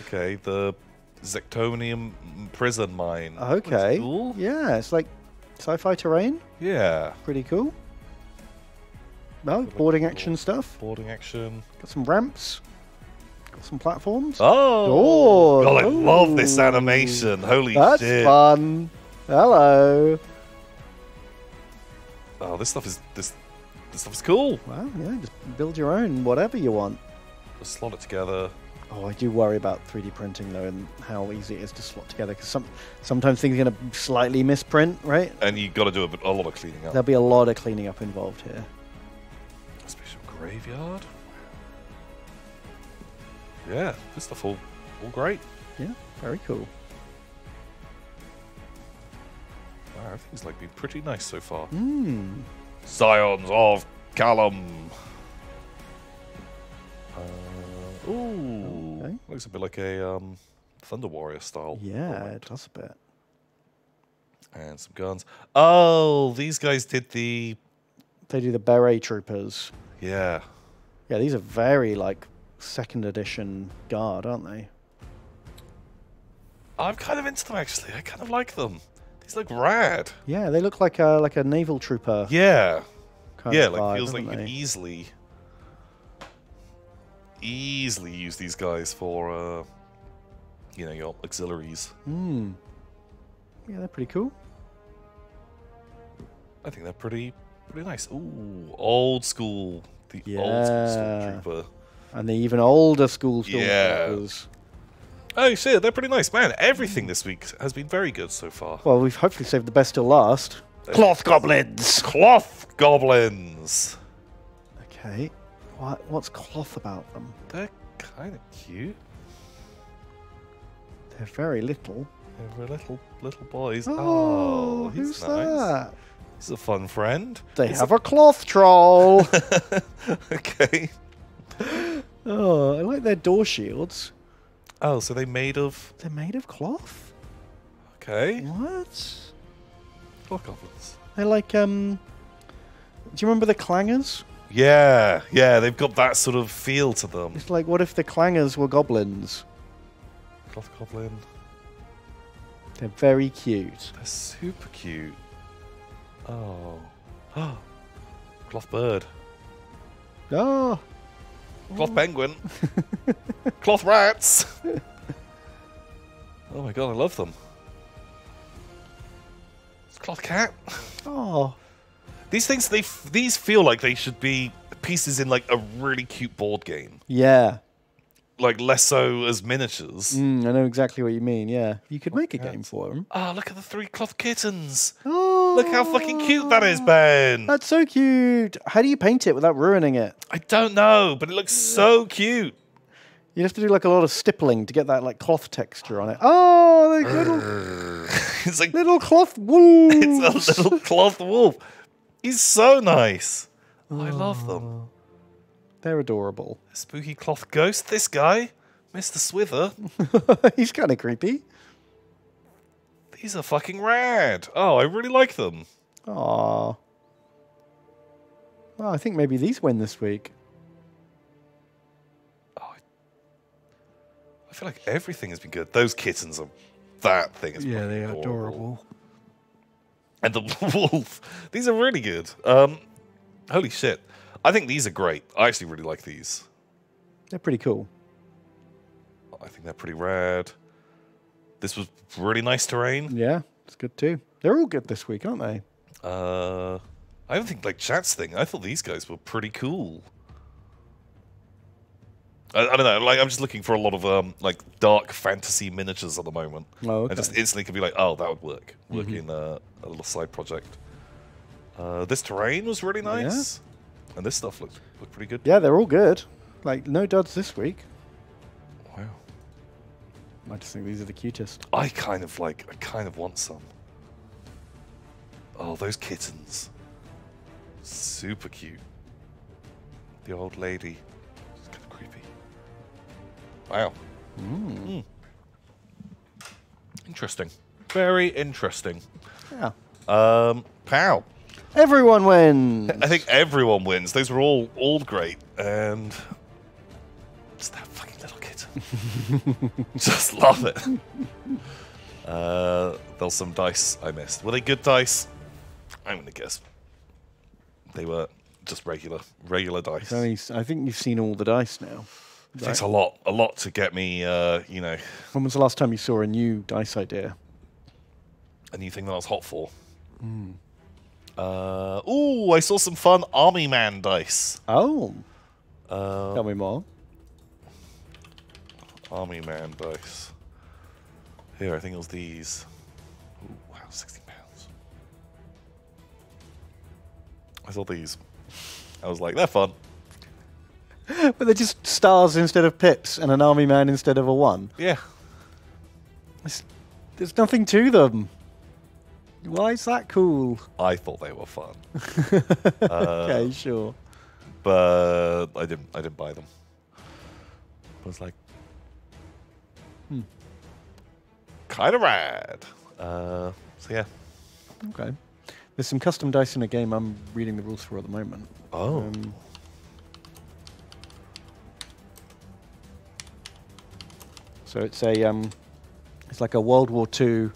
okay, the Zectonium prison mine. Okay. cool. Yeah, it's like sci-fi terrain. Yeah. Pretty cool. No, like boarding little action stuff. Boarding action. Got some ramps. Got some platforms. Oh. Oh, God, I love this animation. Holy That's shit. fun. Hello. Oh, this stuff is this this stuff is cool. Well, yeah, just build your own, whatever you want. Just slot it together. Oh, I do worry about 3D printing though, and how easy it is to slot together. Because some sometimes things are going to slightly misprint, right? And you got to do a, a lot of cleaning up. There'll be a lot of cleaning up involved here. Spaceship graveyard. Yeah, this stuff all all great. Yeah, very cool. Wow, everything's like been pretty nice so far. Hmm. Scions of Callum. Uh, ooh, Okay. looks a bit like a um, Thunder Warrior style. Yeah, helmet. it does a bit. and some guns. Oh, these guys did the They do the beret troopers. yeah. Yeah, these are very like second edition guard, aren't they? I'm kind of into them actually. I kind of like them. These look rad. Yeah, they look like a like a naval trooper. Yeah, Kind yeah. Like vibe, feels like you could easily, easily use these guys for, uh, you know, your auxiliaries. Hmm. Yeah, they're pretty cool. I think they're pretty, pretty nice. Ooh, old school. The old school Yeah. stormtrooper. And the even older school Yeah. Stormtroopers. Oh shit, they're pretty nice, man. Everything this week has been very good so far. Well, we've hopefully saved the best till last. Cloth goblins. Cloth goblins. Okay. What what's cloth about them? They're kind of cute. They're very little. They're little little boys. Oh, oh, he's who's nice. that? He's a fun friend. They It's have a cloth troll. okay. oh, I like their door shields. Oh, so they made of They're made of cloth. okay What? cloth goblins. They're like um. Do you remember the clangers? Yeah, yeah, they've got that sort of feel to them. It's like what if the clangers were goblins? Cloth goblin. They're very cute. They're super cute. Oh. Cloth bird. Oh, Cloth penguin. Cloth rats. oh my god, I love them. It's cloth cat. oh, These things, they f- these feel like they should be pieces in like a really cute board game, yeah. Like less so as miniatures. Mm, I know exactly what you mean. Yeah, you could make a game for them. Ah, look at the three cloth kittens. Oh, Look how fucking cute that is, Ben. That's so cute. How do you paint it without ruining it? I don't know, but it looks so cute. You have to do like a lot of stippling to get that like cloth texture on it. Oh, the little it's like little cloth wool. it's a little cloth wolf. He's so nice. I love them. They're adorable. Spooky cloth ghost. This guy, Mr. Swither. He's kind of creepy. These are fucking rad. Oh, I really like them. Aww. Well, I think maybe these win this week. Oh, I feel like everything has been good. Those kittens are. That thing is. Yeah, they are adorable. And the wolf. These are really good. Um, holy shit. I think these are great. I actually really like these. They're pretty cool. I think they're pretty rad. This was really nice terrain. Yeah, it's good too. They're all good this week, aren't they? Uh, I don't think like chat's thing. I thought these guys were pretty cool. I, I don't know. Like I'm just looking for a lot of um like dark fantasy miniatures at the moment. Oh, And just instantly could be like, oh, that would work. Work in uh, a little side project. Uh, this terrain was really Yeah. And this stuff looked looked pretty good. Yeah, they're all good. Like no duds this week. Wow. I just think these are the cutest. I kind of like. I kind of want some. Oh, those kittens. Super cute. The old lady. It's kind of creepy. Wow. Hmm. Interesting. Very interesting. Yeah. Um, pow. Everyone wins. I think everyone wins. Those were all all great, and just that fucking little kitten. just love it. Uh, there's some dice I missed. Were they good dice? I'm gonna guess they were just regular regular dice. Only I think you've seen all the dice now. It takes a lot, a lot to get me. Uh, you know, When was the last time you saw a new dice idea? a new thing that I was hot for. Uh, ooh, I saw some fun Army Man dice. Oh, Uh, tell me more. Army Man dice. Here, I think it was these. Ooh, wow, 60 pounds. I saw these. I was like, they're fun. But they're just stars instead of pips and an army man instead of a one. Yeah. There's, there's nothing to them. Why is that cool? I thought they were fun, okay, sure. but I didn't. I didn't buy them. I was like, Hmm. kind of rad. Uh, so yeah. Okay. There's some custom dice in a game I'm reading the rules for at the moment. Oh. Um, so it's a um, it's like a World War II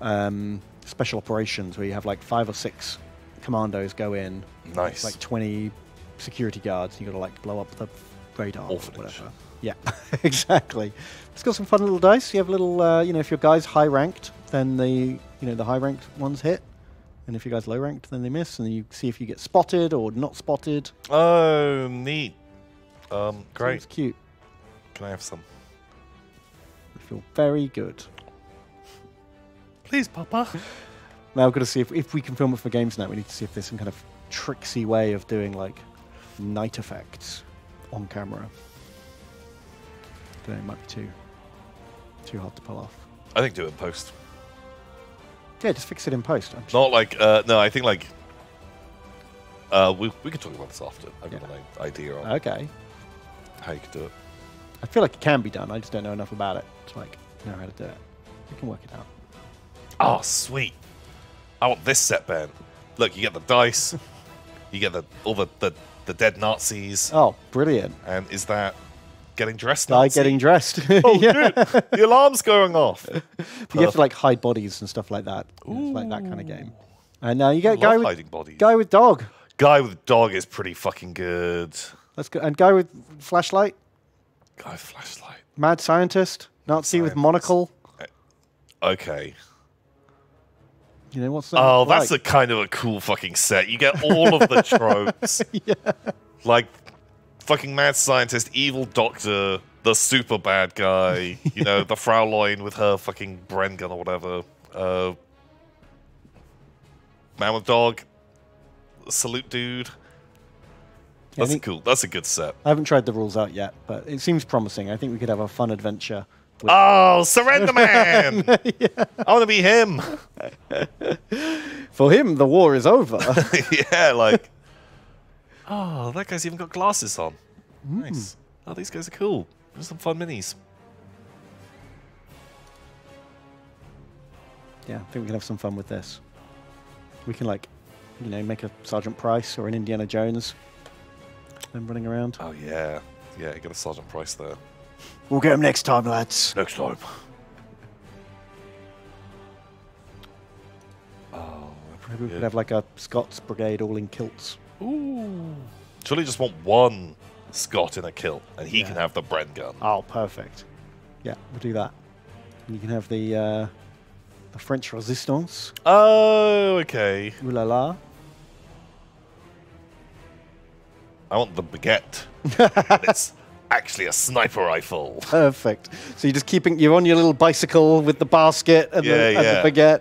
um, special operations where you have like five or six commandos go in. Nice. Like 20 security guards. and you've got to like blow up the radar or whatever. Yeah, exactly. It's got some fun little dice. You have a little, uh, you know, if your guy's high ranked, then the you know the high ranked ones hit, and if your guy's low ranked, then they miss. And you see if you get spotted or not spotted. Oh, neat. Um, great. it's cute. Can I have some? I feel very good. Please, Papa. Now I've got to see if, if we can film it for games now. We need to see if there's some kind of tricksy way of doing like night effects on camera. Don't it might be too too hard to pull off. I think do it in post. Yeah, just fix it in post. I'm Not like uh, no. I think like uh, we we could talk about this after. I've got Yeah. an idea on Okay. how you could do it. I feel like it can be done. I just don't know enough about it to like know how to do it. We can work it out. Oh, sweet. I want this set, Ben. Look, you get the dice, you get the all the, the, the dead Nazis, Oh, brilliant! and is that getting dressed? Guy Nazi? getting dressed. Oh, yeah. dude, the alarm's going off. You have to like hide bodies and stuff like that. Know, It's like that kind of game. And now you get guy with hiding bodies. guy with dog. Guy with dog is pretty fucking good. Let's go. And guy with flashlight. Guy with flashlight. Mad scientist. Nazi with monocle. Eh, okay. You know what's that? Oh, that's like? a kind of a cool fucking set. You get all of the tropes. Like fucking mad scientist, evil doctor, the super bad guy, you know, the Fraulein with her fucking Bren gun or whatever. Uh, man with dog, salute dude. That's think- cool. That's a good set. I haven't tried the rules out yet, but it seems promising. I think we could have a fun adventure. Oh, Surrender Man! I want to be him. For him, the war is over. yeah, like. Oh, that guy's even got glasses on. Hmm. Nice. Oh, these guys are cool. There's some fun minis. yeah, I think we can have some fun with this. We can like, you know, make a Sergeant Price or an Indiana Jones. Them running around. Oh yeah, yeah. You got a Sergeant Price there. We'll get him next time, lads. Next time. Oh, Maybe we Yeah. could have like a Scots brigade all in kilts. Ooh. Surely just want one Scot in a kilt, and he Yeah. can have the Bren gun. Oh, perfect. Yeah, we'll do that. And you can have the uh, the French Resistance. Oh, okay. Ooh la la. I want the baguette. It's actually a sniper rifle. Perfect. So you're just keeping you're on your little bicycle with the basket and, Yeah, the, and yeah. the baguette,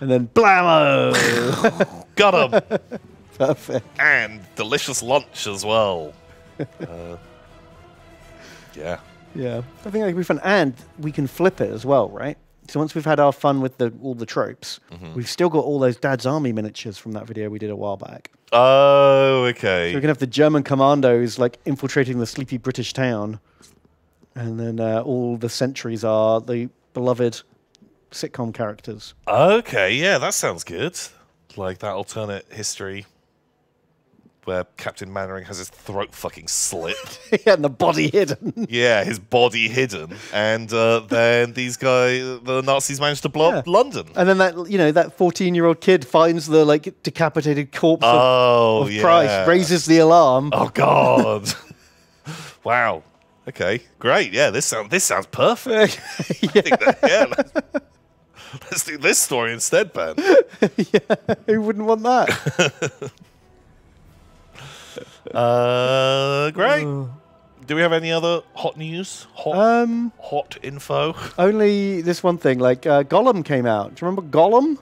and then blammo. Got him. Perfect. and delicious lunch as well. Uh, yeah. Yeah, I think that could be fun, and we can flip it as well, right? So once we've had our fun with the all the tropes, Mm-hmm. we've still got all those Dad's Army miniatures from that video we did a while back. Oh, So okay. we can have the German commandos like infiltrating the sleepy British town, and then uh, all the sentries are the beloved sitcom characters. Okay, yeah, that sounds good. Like that alternate history where Captain Mainwaring has his throat fucking slit. yeah, and the body hidden. yeah, his body hidden. And uh, then these guys, the Nazis managed to blow up London. and then that you know that fourteen-year-old kid finds the like decapitated corpse of, Oh, of yeah. Price, raises the alarm. Oh, God. wow. Okay, great. Yeah, this sounds this sounds perfect. yeah, that- yeah, let's, let's do this story instead, Ben. Yeah, who wouldn't want that? Uh, great. Do we have any other hot news? Hot, Um, hot info? only this one thing. Like uh, Gollum came out. Do you remember Gollum?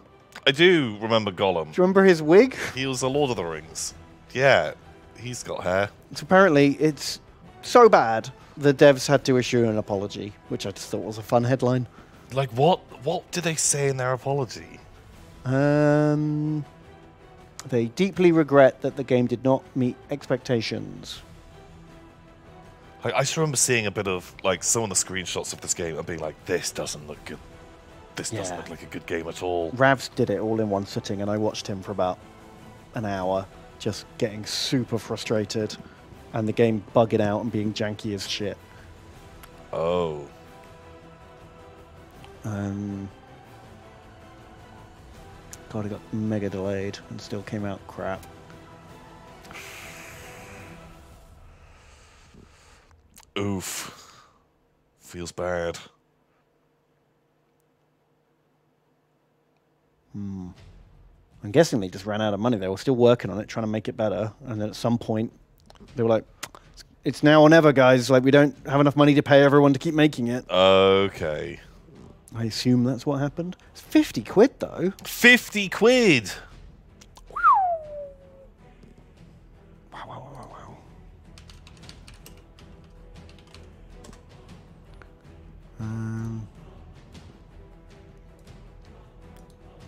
I do remember Gollum. Do you remember his wig? He was a Lord of the Rings. Yeah, he's got hair. So apparently, it's so bad the devs had to issue an apology, which I just thought was a fun headline. Like what? What did they say in their apology? Um, they deeply regret that the game did not meet expectations. Like I just remember seeing a bit of like some of the screenshots of this game and being like, "This doesn't look good. This doesn't look like a good game at all." Ravs did it all in one sitting, and I watched him for about an hour, just getting super frustrated, and the game bugging out and being janky as shit. Oh, Um, God, it got mega delayed and still came out crap. oof. Feels bad. Hmm. I'm guessing they just ran out of money. They were still working on it, trying to make it better, and then at some point, they were like, "It's now or never, guys. Like we don't have enough money to pay everyone to keep making it." Okay, I assume that's what happened. It's fifty quid though. fifty quid. Wow, wow, wow, wow, wow. Um,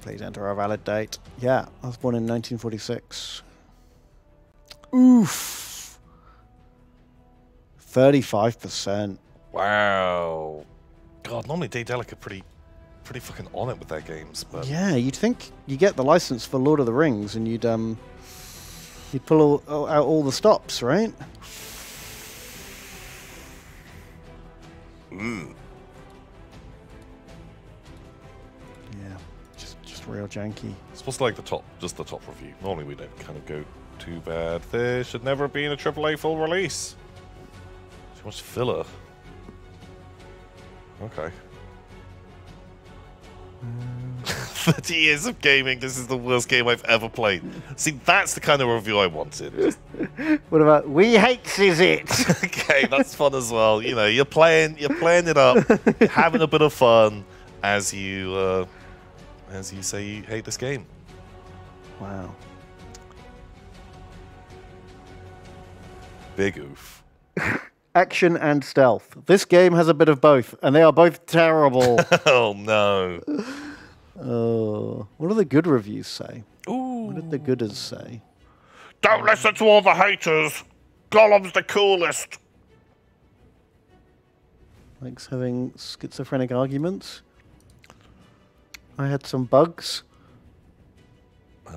please enter a valid date. Yeah, I was born in 1946. Oof. 35%. Wow. God, normally Daedalic are pretty, pretty fucking on it with their games, but Yeah, you'd think you get the license for Lord of the Rings and you'd um you'd pull all, out all the stops, right? Yeah, just just real janky. it's supposed to like the top, just the top review. Normally we don't kind of go too bad. There should never have been a AAA full release. Too much filler. Okay. 30 years of gaming, this is the worst game I've ever played. See, that's the kind of review I wanted. What about we hates is it? okay, that's fun as well. You know, you're playing, you're playing it up, having a bit of fun as you, uh, as you say you hate this game. wow. Big oof. Action and stealth. This game has a bit of both, and they are both terrible. oh no. oh, what do the good reviews say? Ooh. What did the gooders say? Don't listen to all the haters. Gollum's the coolest. Likes having schizophrenic arguments. I had some bugs. Uh.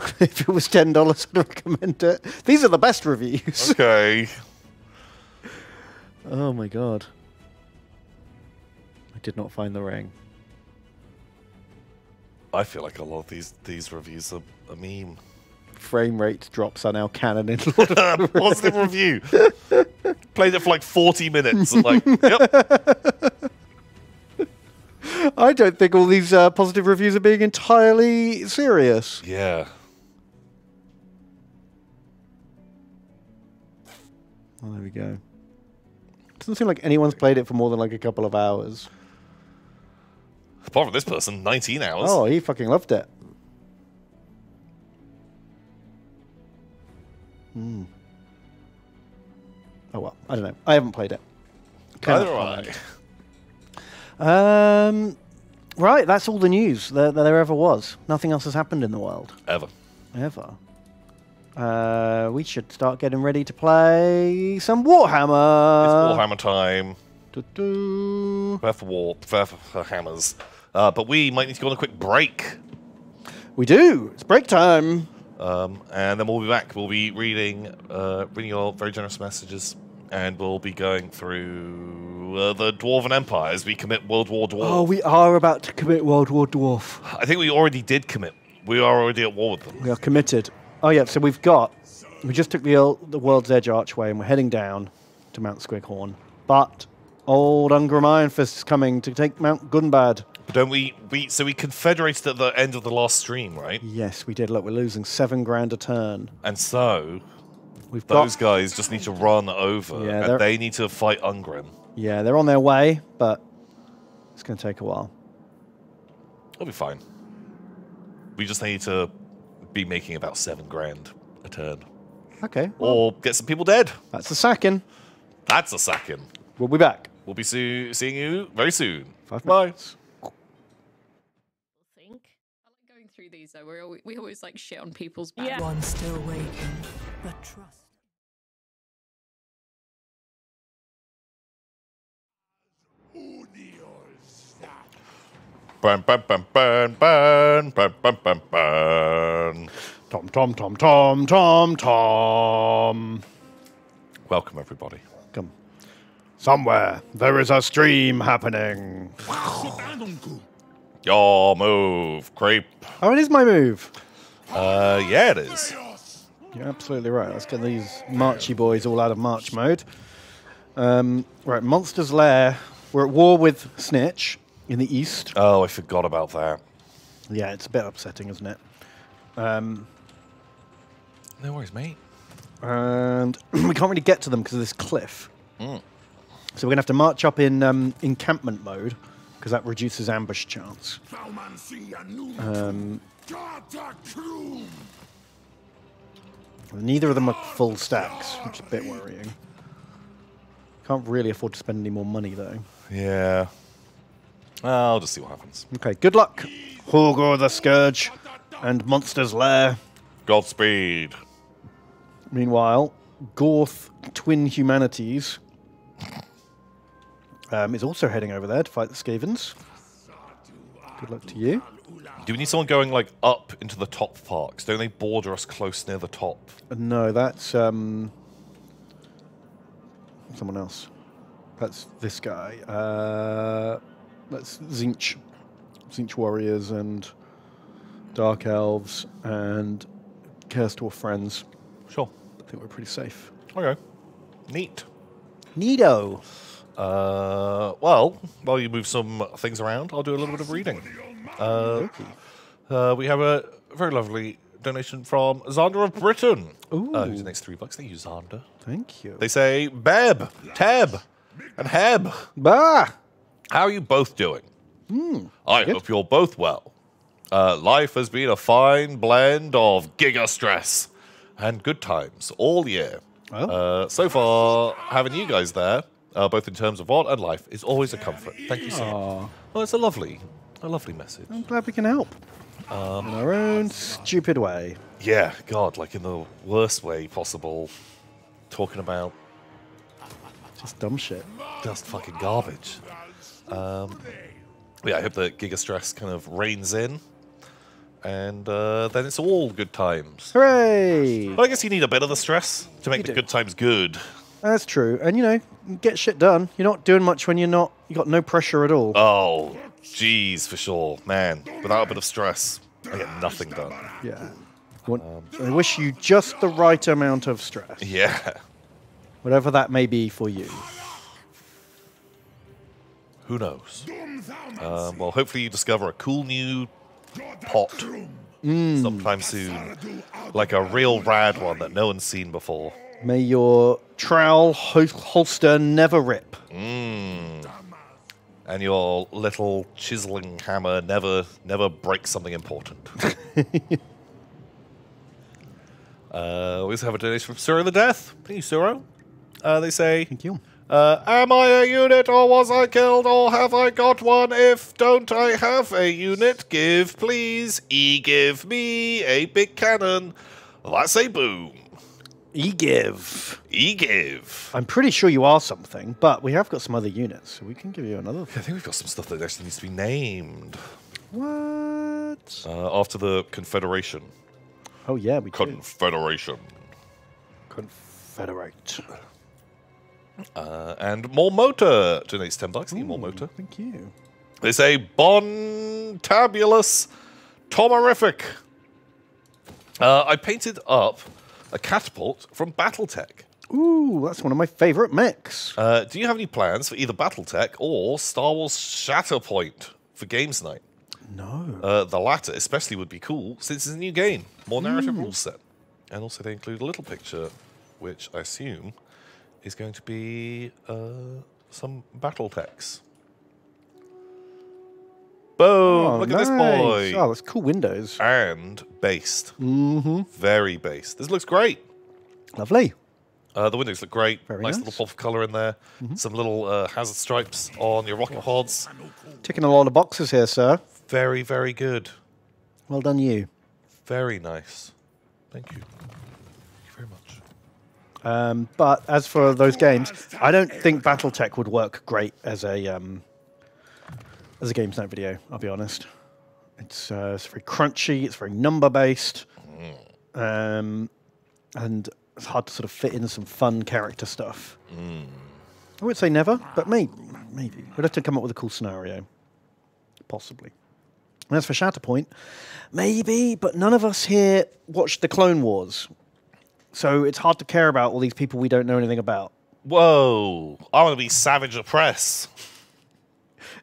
if it was ten dollars, I'd recommend it. These are the best reviews. Okay. oh my god! I did not find the ring. I feel like a lot of these these reviews are a meme. Frame rate drops are now canon in Lord of Positive review. Played it for like 40 minutes. And like, yep. I don't think all these uh, positive reviews are being entirely serious. Yeah. Oh, there we go. Doesn't seem like anyone's played it for more than like a couple of hours. Apart from this person, 19 hours. Oh, he fucking loved it. Hmm. Oh well, I don't know. I haven't played it. Neither do I. Um, right, that's all the news that, that there ever was. Nothing else has happened in the world Ever. ever. Uh, we should start getting ready to play some Warhammer. It's Warhammer time. Prepare for war. Prepare for, for hammers. Uh, but we might need to go on a quick break. We do. It's break time. Um, and then we'll be back. We'll be reading, uh, reading your very generous messages, and we'll be going through uh, the Dwarven Empire as we commit World War Dwarf. Oh, we are about to commit World War Dwarf. I think we already did commit. We are already at war with them. We are committed. Oh yeah, so we've got. We just took the the World's Edge Archway and we're heading down to Mount Squighorn. But old Ungrim Iron Fist is coming to take Mount Gunbad. But don't we? We so we confederated at the end of the last stream, right? Yes, we did. Look, we're losing seven grand a turn. And so We've those guys just need to run over, Yeah, and they need to fight Ungrim. Yeah, they're on their way, but it's going to take a while. It'll be fine. We just need to be making about seven grand a turn, Okay, or get some people dead. that's a sacking. That's a sacking. We'll be back. We'll be soo- seeing you very soon. Five Bye. minutes. think. I like going through these though. We always, we always like shit on people's back. Yeah. One still waiting, but trust. Burn, burn, burn, burn, burn, burn, burn, burn. Tom, Tom, Tom, Tom, Tom, Tom. Welcome, everybody. Come. Somewhere there is a stream happening. Your move, creep. Oh, it is my move. Uh, yeah, it is. You're absolutely right. Let's get these marchy boys all out of march mode. Um, right, Monster's Lair. We're at war with Snitch in the east. Oh, I forgot about that. Yeah, it's a bit upsetting, isn't it? Um, No worries, mate. and we can't really get to them because of this cliff. Mm. So we're gonna have to march up in um, encampment mode because that reduces ambush chance. Um, neither of them are full stacks, which is a bit worrying. Can't really afford to spend any more money though. Yeah. I'll just see what happens. Okay, good luck, Horgor the Scourge and Monster's Lair. Godspeed. Meanwhile, Gorth Twin Humanities um, is also heading over there to fight the Skavens. Good luck to you. Do we need someone going like up into the top parks? Don't they border us close near the top? No, that's um, someone else. That's this guy. Uh, that's Zinch. Zinch Warriors and Dark Elves and Kerstor Friends. Sure. I think we're pretty safe. Okay. Neat. Neato. Uh, well, while you move some things around, I'll do a little bit of reading. Uh, uh, we have a very lovely donation from Zander of Britain. Uh, who's the next three bucks? Thank you, Zander. Thank you. They say, Beb, Teb, and Heb. bah! How are you both doing? I hope you're both well. Uh, life has been a fine blend of giga stress and good times all year. Oh. Uh, so far, having you guys there, uh, both in terms of art and life, is always a comfort. Thank you so much. Well, it's a lovely, a lovely message. I'm glad we can help. in our own stupid way. Yeah, God, like in the worst way possible, talking about Just dumb shit. just fucking garbage. Um, yeah, I hope that Giga Stress kind of reigns in, and uh, then it's all good times. Hooray! But I guess you need a bit of the stress to make You the do. good times good. That's true. And you know, get shit done. You're not doing much when you're not, you got no pressure at all. Oh, jeez, for sure, man. Without a bit of stress, I get nothing done. yeah. Want- I wish you just the right amount of stress, Yeah. whatever that may be for you. Who knows? Um, well, hopefully you discover a cool new pot sometime soon, like a real rad one that no one's seen before. May your trowel ho- holster never rip. And your little chiseling hammer never never break something important. uh, we also have a donation from Suro the Death. Thank you, Suro. Uh, they say, Thank you. Uh, Am I a unit or was I killed or have I got one? If don't I have a unit, give please. E give me a big cannon. That's a boom. E-give. E give. I'm pretty sure you are something, but we have got some other units, so we can give you another. I think we've got some stuff that actually needs to be named. What? Uh, after the Confederation. Oh yeah, we do. Confederation. Confederate. Uh, and more motor donates 10 bucks. Need more motor. Thank you. They say Bontabulous Tomorific. Uh, I painted up a catapult from Battletech. Ooh, that's one of my favorite mechs. Uh, do you have any plans for either Battletech or Star Wars Shatterpoint for Games Night? No. Uh, the latter especially would be cool since it's a new game, more narrative rule set. And also they include a little picture, which I assume is going to be uh, some battle techs. Boom! look at this boy. Oh, that's cool windows. And based. Mm-hmm. Very based. This looks great. Lovely. Uh, the windows look great. Very nice nice. little pop of color in there. Some little uh, hazard stripes on your rocket pods. Ticking a lot of boxes here, sir. Very, very good. Well done, you. Very nice. Thank you. Thank you very much. Um, but as for those games, I don't think BattleTech would work great as a um, as a games night video. I'll be honest. It's uh, it's very crunchy. It's very number based, um, and it's hard to sort of fit in some fun character stuff. I would say never, but maybe maybe we'd have to come up with a cool scenario, possibly. And as for Shatterpoint, maybe, but none of us here watched the Clone Wars. So it's hard to care about all these people we don't know anything about. Whoa! I want to be Savage Oppress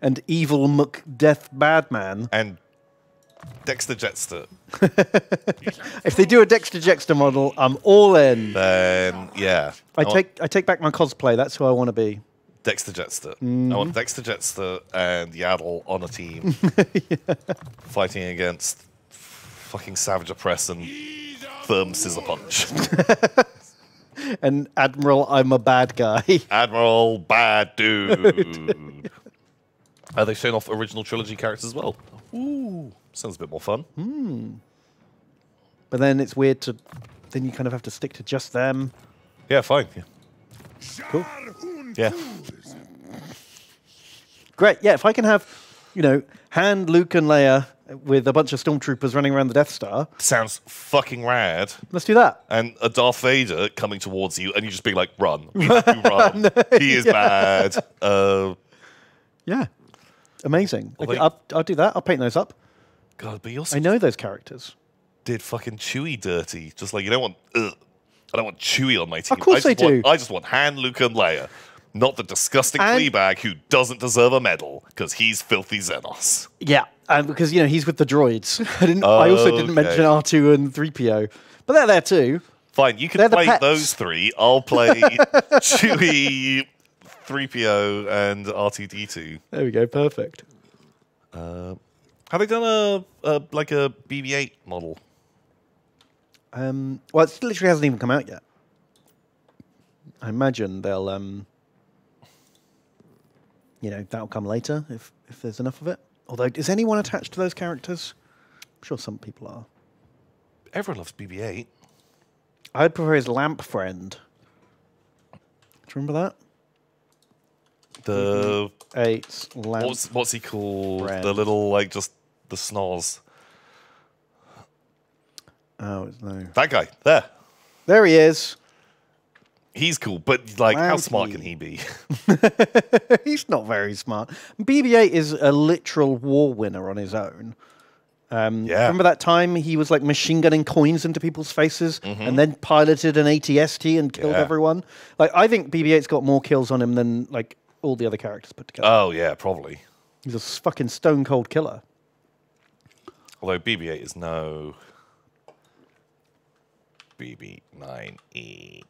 And evil McDeath Badman. and Dexter Jettster. If they do a Dexter Jexter model, I'm all in. Then yeah, I want take I take back my cosplay. That's who I want to be. Dexter Jettster. I Mm-hmm. want Dexter Jettster and Yaddle on a team fighting against fucking Savage Oppress and Firm Scissor Punch. And Admiral, I'm a bad guy. Admiral Bad Dude. Are they showing off original trilogy characters as well? Ooh, sounds a bit more fun. Hmm. but then it's weird to. Then you kind of have to stick to just them. Yeah, fine. Yeah. Cool. yeah. Great. Yeah, if I can have, you know, Han, Luke, and Leia with a bunch of stormtroopers running around the Death Star, Sounds fucking rad. let's do that. And a Darth Vader coming towards you, and you just being like, run. We have to run. He is bad. Uh, Yeah. Amazing. Okay, I'll, I'll do that. I'll paint those up. God, but you I know those characters. did fucking Chewie dirty. Just like, you don't want, ugh, I don't want Chewie on my team. Of course I just they want, do. I just want Han, Luke, and Leia. Not the disgusting And- Fleabag who doesn't deserve a medal because he's filthy Xenos. Yeah, and because you know he's with the droids. I didn't. I also didn't Okay. mention R two and three PO, but they're there too. Fine, you can They're play those three. I'll play Chewie, 3PO, and R2D2. There we go. Perfect. Have they done a, a like a BB-8 model? Um, well, it literally hasn't even come out yet. I imagine they'll, um, you know, that'll come later if if there's enough of it. Although, is anyone attached to those characters? I'm sure some people are. Everyone loves BB-8. I'd prefer his lamp friend. Do you remember that? The Eight lamp. what's what's he called? Friend. The little like just the snores. Oh it's no. That guy there. There he is. He's cool, but like, how smart can he be? He's not very smart. BB-8 is a literal war winner on his own. Um, Yeah. Remember that time he was like machine gunning coins into people's faces and then piloted an ATST and killed. Yeah. everyone? Like, I think BB-8's got more kills on him than like all the other characters put together. oh yeah, probably. He's a fucking stone cold killer. Although BB-8 is no BB-9E.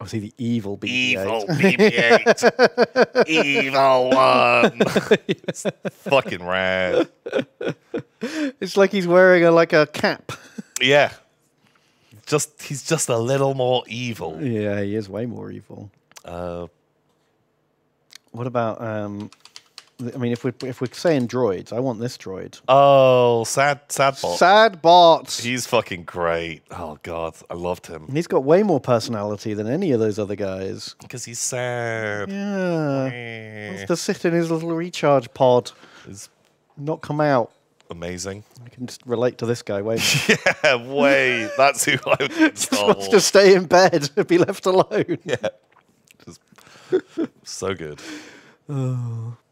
Obviously, the evil BB-8. Evil BB-8. Evil one. It's fucking rad. It's like he's wearing a like a cap. Yeah. Just he's just a little more evil. yeah, he is way more evil. Uh, What about? Um, I mean, if we're if we're saying droids, I want this droid. oh, sad sad bot. Sad bot. He's fucking great. Oh god, I loved him He's got way more personality than any of those other guys. because he's sad. Yeah. Eh, Wants to sit in his little recharge pod, It's not come out. amazing. I can just relate to this guy. Wait, Yeah, way. That's who I would Star wants to stay in bed, and be left alone. Yeah. Just so good.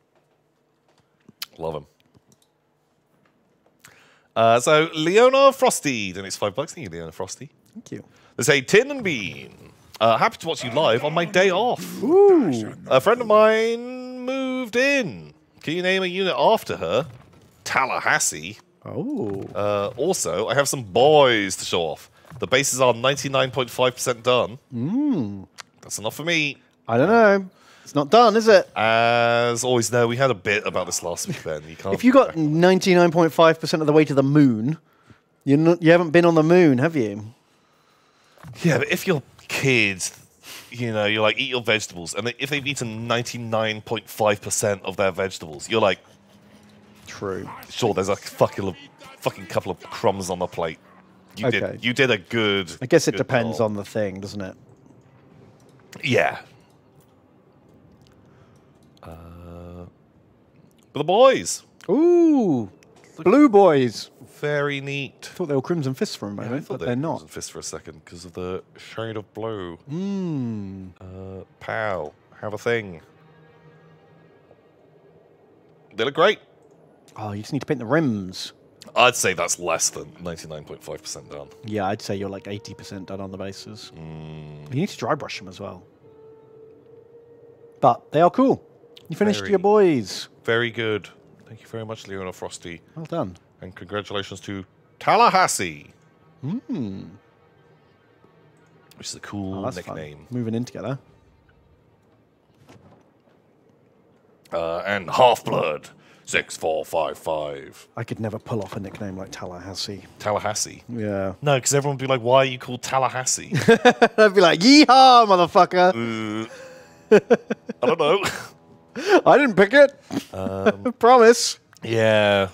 Love him. Uh, so Leona Frosty donates five bucks. Thank you, Leona Frosty. Thank you. They say Tin and Bean. Uh, happy to watch you live on my day off. Ooh. A friend of mine moved in. Can you name a unit after her? Tallahassee. Oh. Uh, also, I have some boys to show off. The bases are 99.5% done. Mm. That's enough for me. I don't know. It's not done, is it? As always, no, we had a bit about this last week, Ben. You can't. If you got 99.5% of the way to the moon, you're not, you haven't been on the moon, have you? yeah, but if your kid you know, you're like, eat your vegetables. And they- if they've eaten 99.5% of their vegetables, you're like, True. sure, there's a fucking, fucking couple of crumbs on the plate. You Okay. did you did a good. I guess it good depends on the thing, doesn't it? Yeah. But the boys, Ooh, blue boys. very neat. I thought they were Crimson Fists for a I moment, thought but they they're not. Crimson Fist for a second because of the shade of blue. Hmm. Uh, pow, have a thing. They look great. Oh, you just need to paint the rims. I'd say that's less than 99.5% done. Yeah, I'd say you're like 80% done on the bases. Mm, You need to dry brush them as well. But they are cool. You finished Very. your boys. very good. Thank you very much, Leona Frosty. Well done. And congratulations to Tallahassee, Hmm. which is a cool Oh, that's fun. nickname. Moving in together. Uh, and Half Blood, 6455. I could never pull off a nickname like Tallahassee. Tallahassee. Yeah. No, because everyone would be like, why are you called Tallahassee? I'd be like, yeehaw, motherfucker. uh, I don't know. I didn't pick it. Um, Promise. yeah.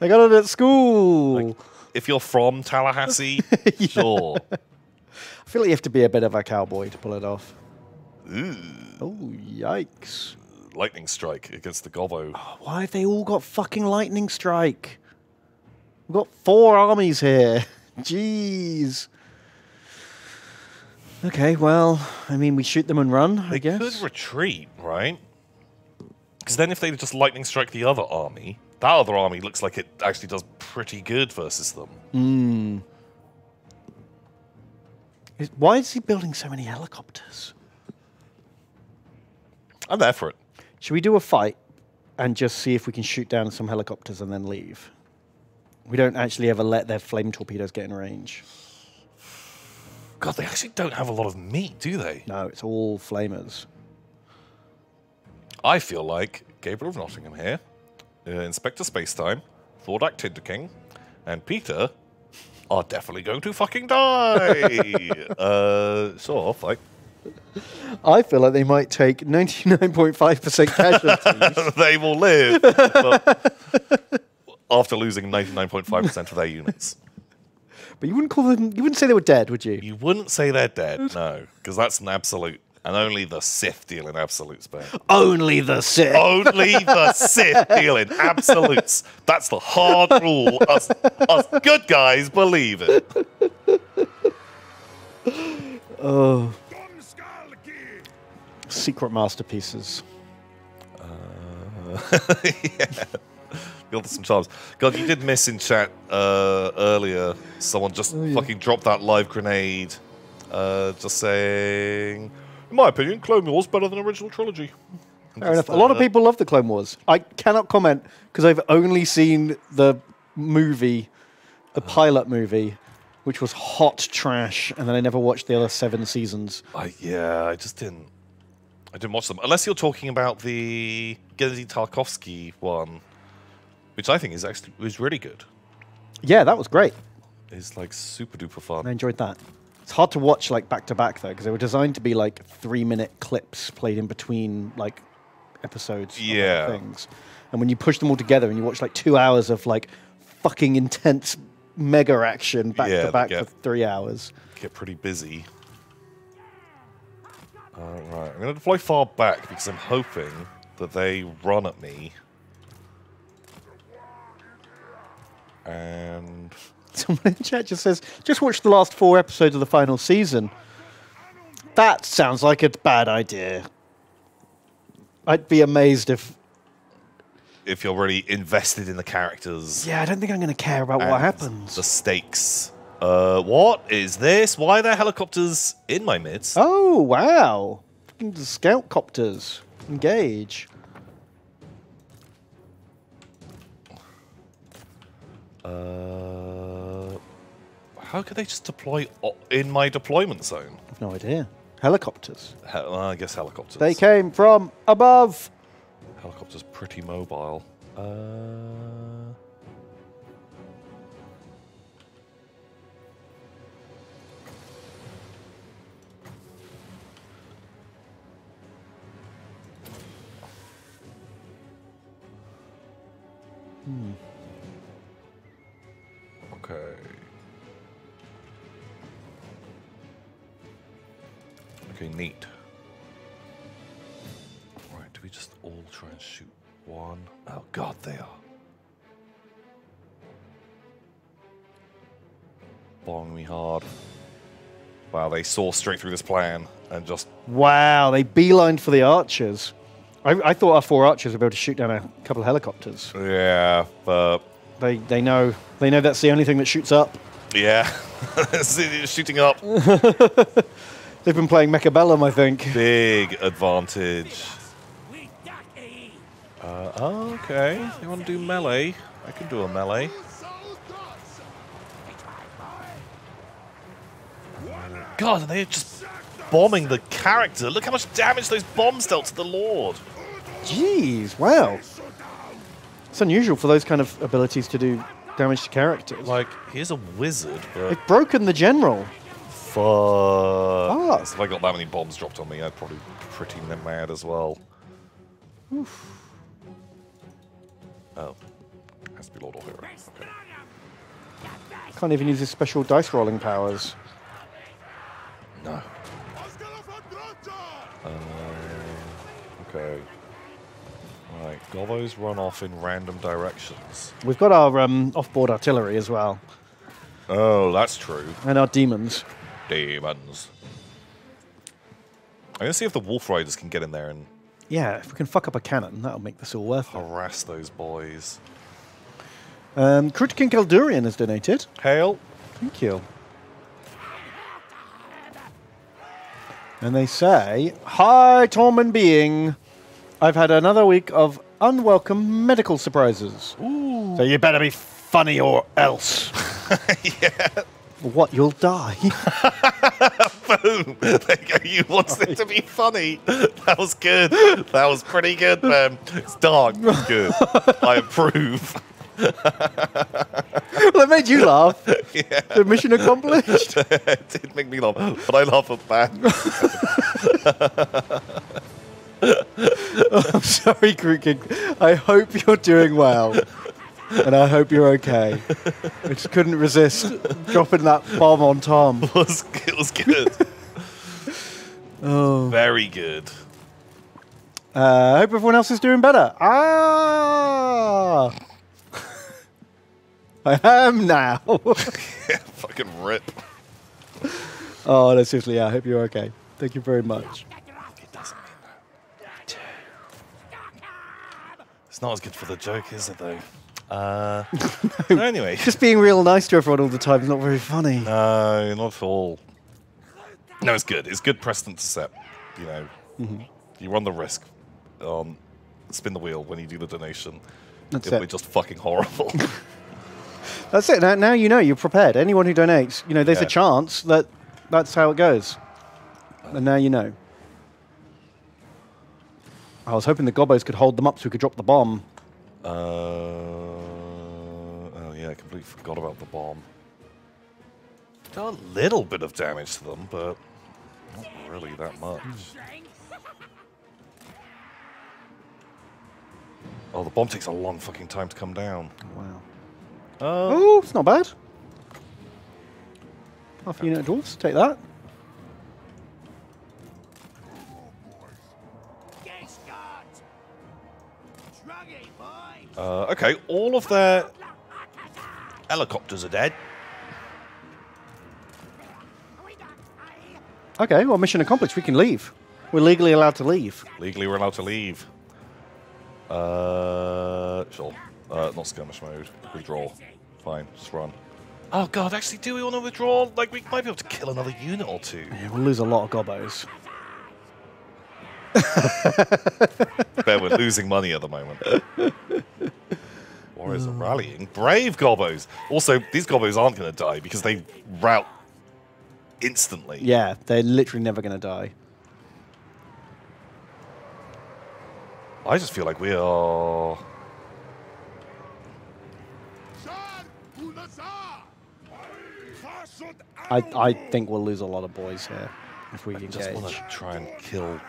I got it at school. If you're from Tallahassee, sure. I feel like you have to be a bit of a cowboy to pull it off. Ooh, Oh, yikes. lightning strike against the Gobbo. Why have they all got fucking lightning strike? We've got four armies here. Jeez. Okay, well, I mean, we shoot them and run, I guess. They could retreat, right? Because then if they just lightning strike the other army, that other army looks like it actually does pretty good versus them. Hmm. Is- Why is he building so many helicopters? I'm there for it. Should we do a fight and just see if we can shoot down some helicopters and then leave? We don't actually ever let their flame torpedoes get in range. God, they actually don't have a lot of meat, do they? No, it's all flamers. I feel like Gabriel of Nottingham here, uh, Inspector Spacetime, Thordak Tinderking, and Peter are definitely going to fucking die. uh, sure, I'll fight. I feel like they might take 99.5% casualties. they will live but after losing 99.5% of their units. but you wouldn't call them, you wouldn't say they were dead, would you? You wouldn't say they're dead, no, because that's an absolute, and only the Sith deal in absolutes. Only the Sith. Only the Sith deal in absolutes. That's the hard rule. Us, us good guys believe it. Oh. Secret masterpieces. yeah. Build some charms. God, you did miss in chat uh, earlier. Someone just Oh, yeah. fucking dropped that live grenade. Uh, just saying, in my opinion, Clone Wars better than original trilogy. Fair enough. A lot of people love the Clone Wars. I cannot comment because I've only seen the movie, the pilot movie, which was hot trash, and then I never watched the other seven seasons. I, yeah, I just didn't. I didn't watch them unless you're talking about the Genndy Tartakovsky one, which I think is actually was really good. Yeah, that was great. It's like super duper fun. I enjoyed that. It's hard to watch like back to back though because they were designed to be like three minute clips played in between like episodes. Yeah. things, and when you push them all together and you watch like two hours of like fucking intense mega action back yeah, to back get- for three hours. Get pretty busy. All right, I'm gonna deploy far back because I'm hoping that they run at me. And Someone in chat just says, just watch the last four episodes of the final season. That sounds like a bad idea. I'd be amazed if. if you're really invested in the characters, Yeah, I don't think I'm going to care about what happens. the stakes. Uh, what is this? Why are there helicopters in my midst? Oh, wow. The scout copters. Engage. Uh, how could they just deploy in my deployment zone? I've no idea. Helicopters. He well, I guess helicopters. They came from above. Helicopters pretty mobile. Uh, Hmm. Okay. Okay, neat. Right, do we just all try and shoot one? Oh god, they are. Bong me hard. Wow, they saw straight through this plan and just Wow, they beelined for the archers. I, I thought our four archers would be able to shoot down a couple of helicopters. yeah, but They they know they know that's the only thing that shoots up. yeah, shooting up, They've been playing Mechabellum, I think. big advantage. Uh, oh, okay, you want to do melee? I can do a melee. God, they're just bombing the character. Look how much damage those bombs dealt to the Lord. Jeez, wow. It's unusual for those kind of abilities to do damage to characters. Like, here's a wizard, but They've broken the general. fuck. If I got that many bombs dropped on me, I'd probably be pretty mad as well. Oh, has to be Lord or Hero. Okay. Can't even use his special dice rolling powers. No. Uh, okay. Right, Gobos run off in random directions. We've got our um, off-board artillery as well, Oh, that's true. and our demons. Demons. I'm gonna see if the Wolf Riders can get in there and Yeah, if we can fuck up a cannon, that'll make this all worth it. harass those boys. Um, Krutkin Kaldurian has donated. Hail. Thank you. And they say, Hi, Tom and Ben. I've had another week of unwelcome medical surprises. Ooh. So you better be funny or else. yeah. What, you'll die? Boom. There you go. You wanted it to be funny. That was good. That was pretty good, man. It's dark. Good. I approve. well, it made you laugh. yeah. The mission accomplished. it did make me laugh, but I laugh at that. I'm sorry, Krutkin. I hope you're doing well. And I hope you're okay. I just couldn't resist dropping that bomb on Tom. It was, it was good. Oh. Very good. Uh, I hope everyone else is doing better. Ah! I am now. yeah, Fucking rip. oh, no, seriously, yeah, I hope you're okay. Thank you very much. It doesn't mean that. It's not as good for the joke, is it, though? Uh, anyway. Just being real nice to everyone all the time is not very funny. No, not at all. No, it's good. It's good precedent to set. You know, Mm-hmm. you run the risk. Um, spin the wheel when you do the donation. That's It'll it. be just fucking horrible. That's it. Now, now you know, you're prepared. Anyone who donates, you know, there's Yeah. a chance that that's how it goes. And now you know. I was hoping the gobos could hold them up so we could drop the bomb. uh, oh yeah, I completely forgot about the bomb. Done a little bit of damage to them, but not really that much. Oh, the bomb takes a long fucking time to come down. Wow. Uh, Oh, it's not bad. Half a unit of dwarfs, take that. Uh, okay, all of their helicopters are dead. Okay, well, mission accomplished. We can leave. We're legally allowed to leave. Legally, we're allowed to leave. Uh, sure. Uh, not skirmish mode. Withdraw. Fine, just run. Oh god, actually, do we want to withdraw? Like, we might be able to kill another unit or two. Yeah, we'll lose a lot of gobos. Bet we're losing money at the moment. Warriors are mm. rallying. Brave gobos. Also, these gobos aren't going to die because they rout instantly. Yeah, they're literally never going to die. I just feel like we are. I, I think we'll lose a lot of boys here if we I just want to try and kill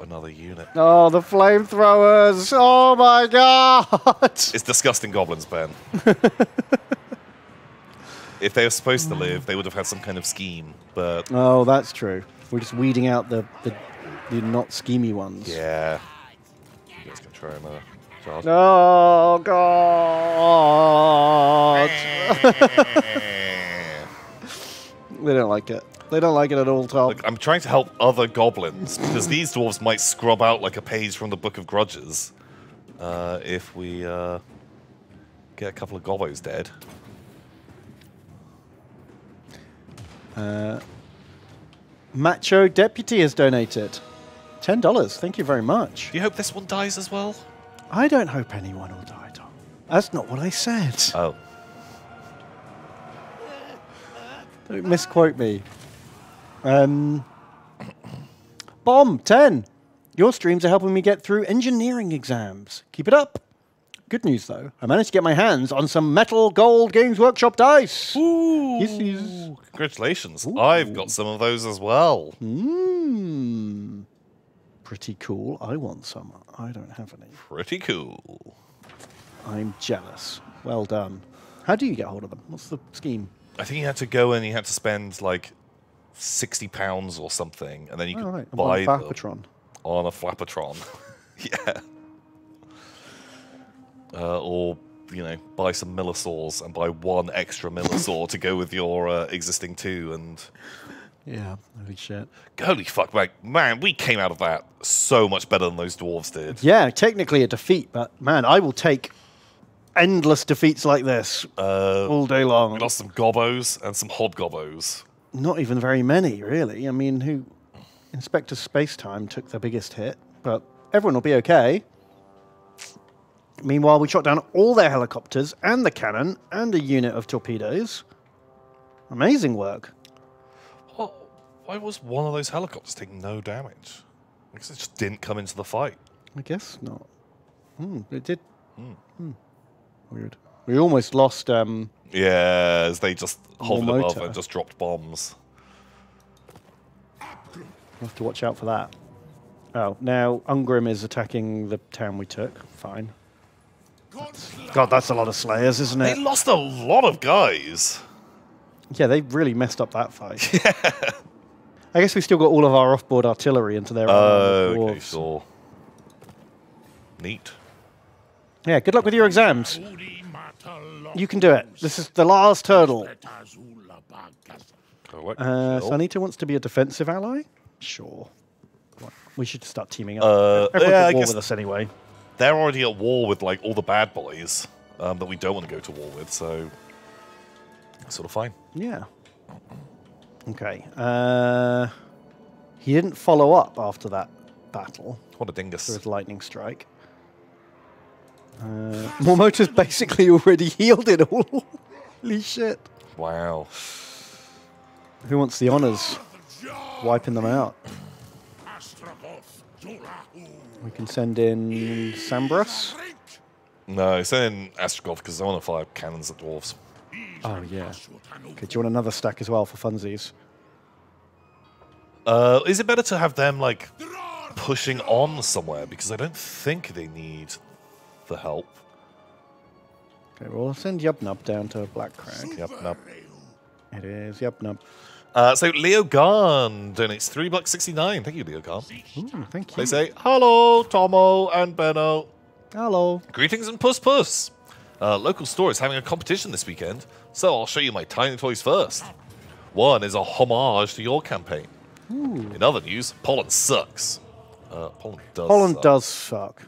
another unit. Oh, the flamethrowers! Oh my god! It's disgusting goblins, Ben. if they were supposed to live, they would have had some kind of scheme. But Oh, that's true. We're just weeding out the the, the not schemy ones. yeah, you guys can try uh, charge. Oh god! they don't like it. They don't like it at all, Tom. Look, I'm trying to help other goblins because these dwarves might scrub out like a page from the Book of Grudges uh, if we uh, get a couple of gobos dead. Uh, Macho Deputy has donated ten dollars. Thank you very much. Do you hope this one dies as well? I don't hope anyone will die, Tom. That's not what I said. Oh, Don't misquote me. Um, Bomb 10. Your streams are helping me get through engineering exams. Keep it up. Good news, though. I managed to get my hands on some metal gold Games Workshop dice. Yes, yes. congratulations! I've got some of those as well. Mmm. Pretty cool. I want some. I don't have any. Pretty cool. I'm jealous. Well done. How do you get hold of them? What's the scheme? I think you had to go and you had to spend like sixty pounds or something, and then you Oh, right. buy One them Fapatron. on a Flapatron. yeah. Uh, or you know, buy some Millisaurs and buy one extra Millisaur to go with your uh, existing two. And Yeah, holy shit. holy fuck, like man, we came out of that so much better than those dwarves did. Yeah, technically a defeat, but man, I will take endless defeats like this Uh, all day long. we lost some gobos and some hobgobbos. Not even very many, really. I mean, who Inspector Spacetime took the biggest hit, but everyone will be okay. Meanwhile, we shot down all their helicopters and the cannon and a unit of torpedoes. Amazing work. What? Why was one of those helicopters taking no damage? Because it just didn't come into the fight. I guess not. Hmm, it did. Hmm. Weird. We almost lost. Um, Yeah, as they just More hovered above and just dropped bombs. we'll have to watch out for that. Oh, now Ungrim is attacking the town we took. Fine. God, that's a lot of Slayers, isn't it? They lost a lot of guys. Yeah, they really messed up that fight. I guess we still got all of our off-board artillery into their Oh, armored okay, dwarves. sure. Neat. Yeah, good luck with your exams. You can do it. This is the last hurdle. Correct. Uh. Sanita wants to be a defensive ally? Sure. We should start teaming up. Uh, Everyone's yeah, at I war guess- with us anyway. They're already at war with like all the bad boys um, that we don't want to go to war with, so sort of fine. Yeah. Okay. Uh, he didn't follow up after that battle What a dingus. his lightning strike. Uh, basically already healed it all. Holy shit. Wow. Who wants the honors? Wiping them out. We can send in Sambras. No, send in Astragoth because I want to fire cannons at dwarves. Oh, yeah. Okay, do you want another stack as well for funsies? Uh, is it better to have them like pushing on somewhere because I don't think they need the help. Okay, well, I'll send Yubnub down to Black Crag. Yep, no. It is Yubnub. Uh, so Leo Garn donates three bucks sixty nine. Thank you, Leo Garn. Ooh, thank They say hello, Tomo and Benno. Hello. Greetings and puss puss. Uh, local store is having a competition this weekend, so I'll show you my tiny toys first. One is a homage to your campaign. In other news, Poland sucks. Uh, Poland does. Holland suck. does suck.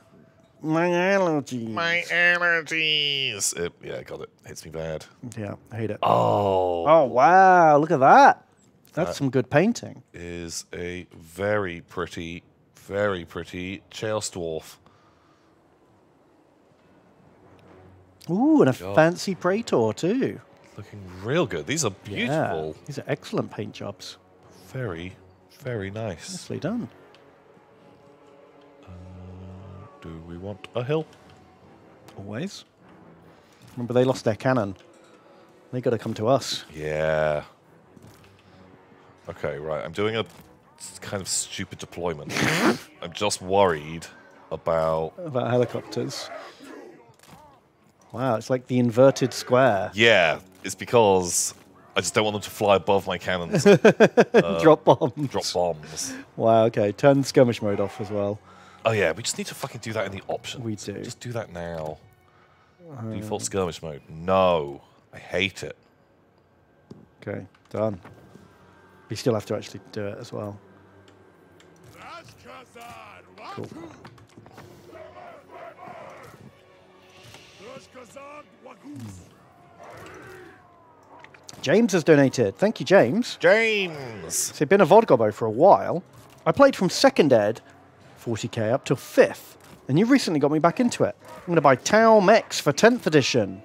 My allergies. My allergies. It, yeah, I got it. Hits me bad. Yeah, I hate it. Oh, Oh, wow. Look at that. That's uh, some good painting. is a very pretty, very pretty Chaos Dwarf. Ooh, and a God. fancy Praetor, too. Looking real good. These are Yeah. beautiful. These are excellent paint jobs. Very, very nice. Nicely done. Do we want a hill? Always. Remember, they lost their cannon. They got to come to us. Yeah. Okay, right. I'm doing a kind of stupid deployment. I'm just worried about. About helicopters. Wow, it's like the inverted square. Yeah, it's because I just don't want them to fly above my cannons, uh, drop bombs. drop bombs. Wow, okay. Turn skirmish mode off as well. Oh yeah, we just need to fucking do that in the options. We do. Just do that now. Um, Default skirmish mode. No, I hate it. Okay, done. We still have to actually do it as well. Cool. James has donated. Thank you, James. James. So been a Vodgobo for a while. I played from second ed, 40k, up till fifth, and you recently got me back into it. I'm going to buy Tau mechs for 10th edition.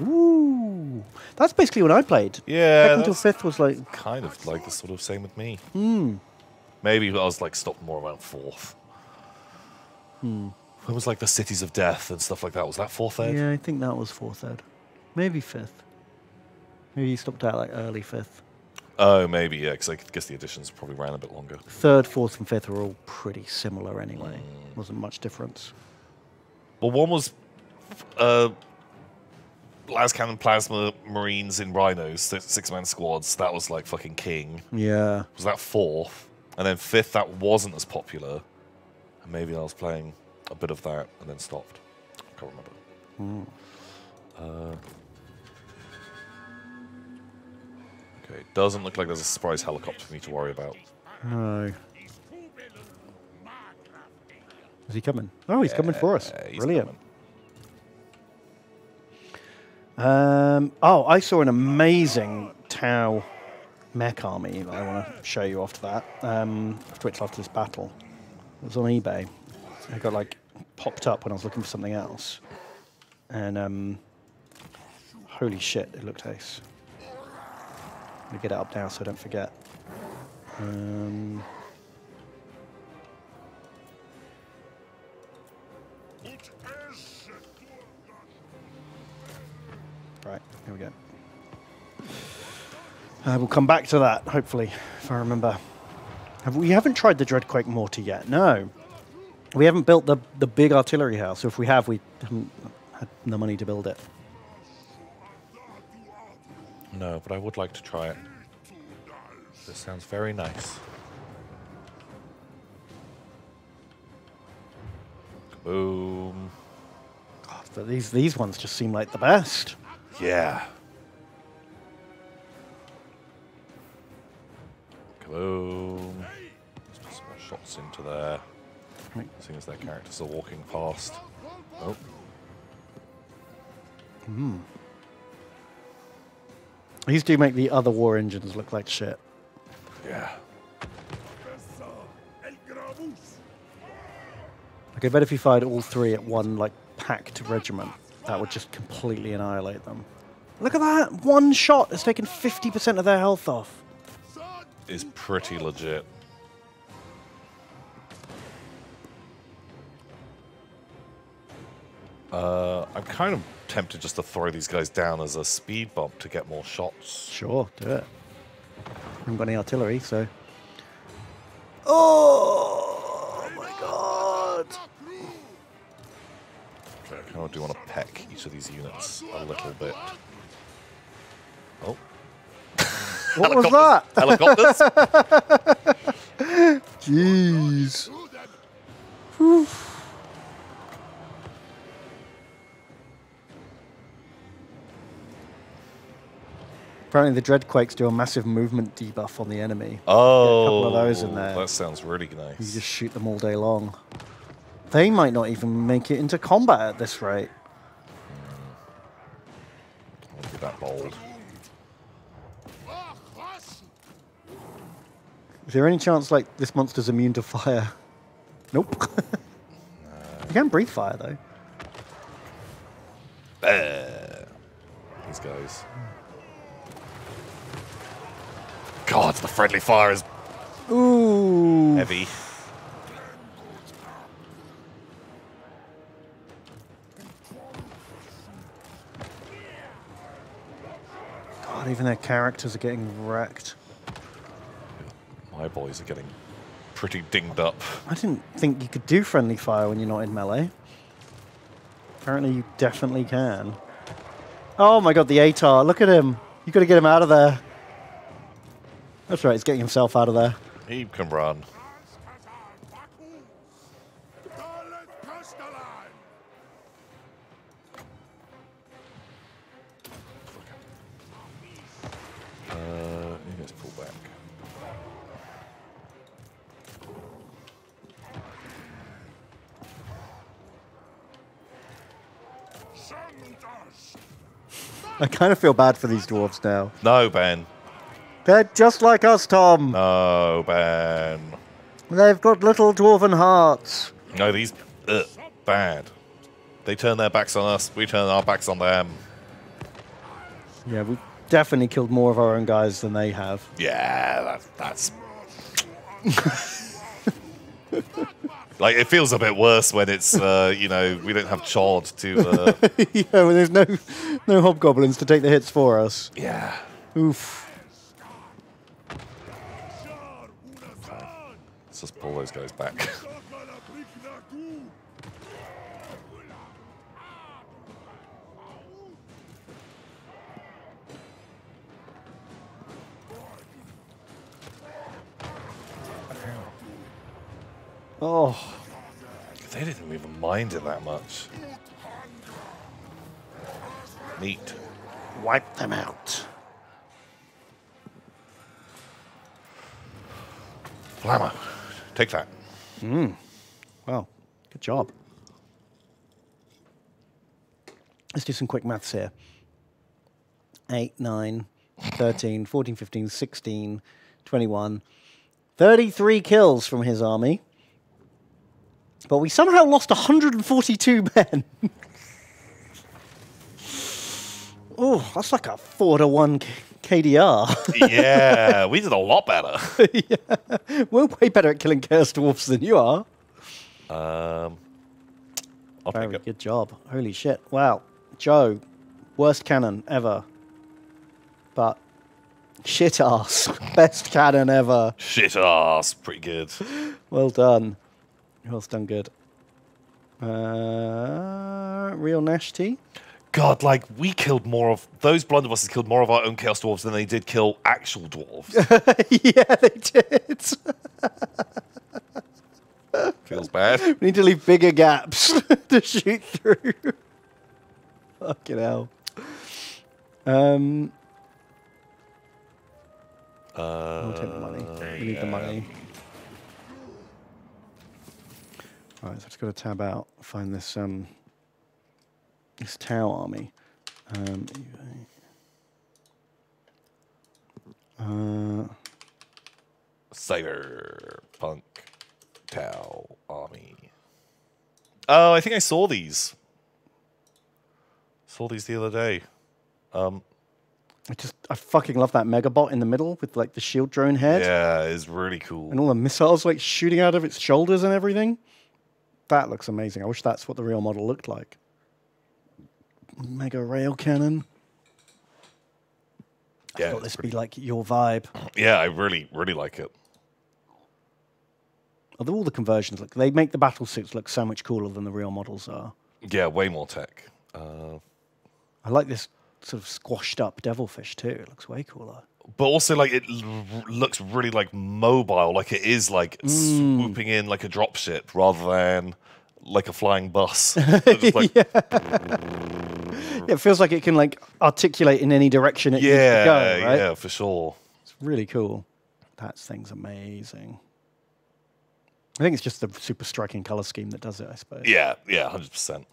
Ooh. That's basically when I played. Yeah, till that's fifth was like, kind of like the sort of same with me. Hmm. Maybe I was like stopped more around fourth. Hmm. It was like the cities of death and stuff like that. Was that fourth ed? yeah, I think that was fourth ed. Maybe fifth. Maybe you stopped out like early fifth. Oh, maybe yeah. Because I guess the editions probably ran a bit longer. Third, fourth, and fifth were all pretty similar anyway. Wasn't much difference. Well, one was uh, las cannon plasma marines in rhinos, six man squads. That was like fucking king. Yeah. Was that fourth? And then fifth, that wasn't as popular. And maybe I was playing a bit of that and then stopped. I can't remember. Uh, okay, doesn't look like there's a surprise helicopter for me to worry about. No. Is he coming? Oh, he's coming for us. Brilliant. Um, oh, I saw an amazing Tau mech army that I want to show you after that. Um, after which, after this battle, it was on eBay. I got like popped up when I was looking for something else, and um, holy shit, it looked ace. Let me get it up now so I don't forget. Um, Right, here we go. Uh, we'll come back to that, hopefully, if I remember. Have, we haven't tried the Dreadquake Mortar yet, no. We haven't built the, the big artillery house, so if we have, we haven't had the money to build it. No, but I would like to try it. This sounds very nice. Boom. God, but these, these ones just seem like the best. Yeah. Kaboom. Let's put some more shots into there. Right. Seeing as their characters are walking past. Oh. Hmm. These do make the other war engines look like shit. Yeah. I bet if you fired all three at one, like, packed regiment, that would just completely annihilate them. Look at that! One shot has taken 50% of their health off. Is pretty legit. Uh, I'm kind of tempted just to throw these guys down as a speed bump to get more shots. Sure, do it. I haven't got any artillery, so. Oh my god! I kind of do want to peck each of these units a little bit. Oh. What was that? Helicopters? Jeez. Apparently, the Dreadquakes do a massive movement debuff on the enemy. oh. a couple of oh, those in there. That sounds really nice. You just shoot them all day long. They might not even make it into combat at this rate. Hmm. I won't be that bold. Is there any chance like this monster's immune to fire? Nope. you can breathe fire though. There. These guys. God, the friendly fire is Ooh. heavy. God, even their characters are getting wrecked. My boys are getting pretty dinged up. I didn't think you could do friendly fire when you're not in melee. Apparently, you definitely can. Oh my god, the ATAR. Look at him. You've got to get him out of there. That's right, he's getting himself out of there. He can run. Uh, he gets pulled back. I kind of feel bad for these dwarves now. No, Ben. They're just like us, Tom. No, Ben. They've got little dwarven hearts. No, these uh, bad. They turn their backs on us. We turn our backs on them. Yeah, we definitely killed more of our own guys than they have. Yeah, that, that's. like it feels a bit worse when it's uh, you know we don't have Chod to. Uh, yeah, when there's no no hobgoblins to take the hits for us. yeah. Oof. Let's just pull those guys back. Oh, they didn't even mind it that much. Neat. wipe them out. Flammer, take that. Hmm. Well, good job. Let's do some quick maths here. 8, 9, 13, 14, 15, 16, 21. 33 kills from his army. But we somehow lost 142 men. oh, that's like a 4 to 1 K- KDR. yeah, we did a lot better. We're way better at killing Chaos Dwarfs than you are. Um, I'll Very good job. Holy shit. Wow. Joe, worst cannon ever. But shit ass. Best cannon ever. Shit ass, pretty good. Well done. Well done good. Uh, real Nash T. God, like we killed more of those blunderbusses killed more of our own chaos dwarves than they did kill actual dwarves. yeah, they did. Feels bad. we need to leave bigger gaps to shoot through. Fucking hell. Um, Uh, we'll take the money. We need the money. All right, so let's got to tab out. Find this um this Tau army. Um, uh, Cyberpunk Tau Army. Oh, I think I saw these. Saw these the other day. Um, I just I fucking love that Megabot in the middle with like the shield drone head yeah, it's really cool. and all the missiles like shooting out of its shoulders and everything. That looks amazing. I wish that's what the real model looked like. Mega rail cannon. yeah, Thought this pretty- be like your vibe. yeah, I really, really like it. Although all the conversions look, they make the battle suits look so much cooler than the real models are. Yeah, way more tech. Uh, I like this sort of squashed up devilfish too. It looks way cooler. but also, like, it l- looks really like mobile. Like it is like swooping in like a dropship rather than like a flying bus. Like, Yeah, it feels like it can like articulate in any direction it yeah, needs to go. Right? yeah, for sure. It's really cool. That thing's amazing. I think it's just the super striking color scheme that does it. I suppose. Yeah, yeah, hundred percent.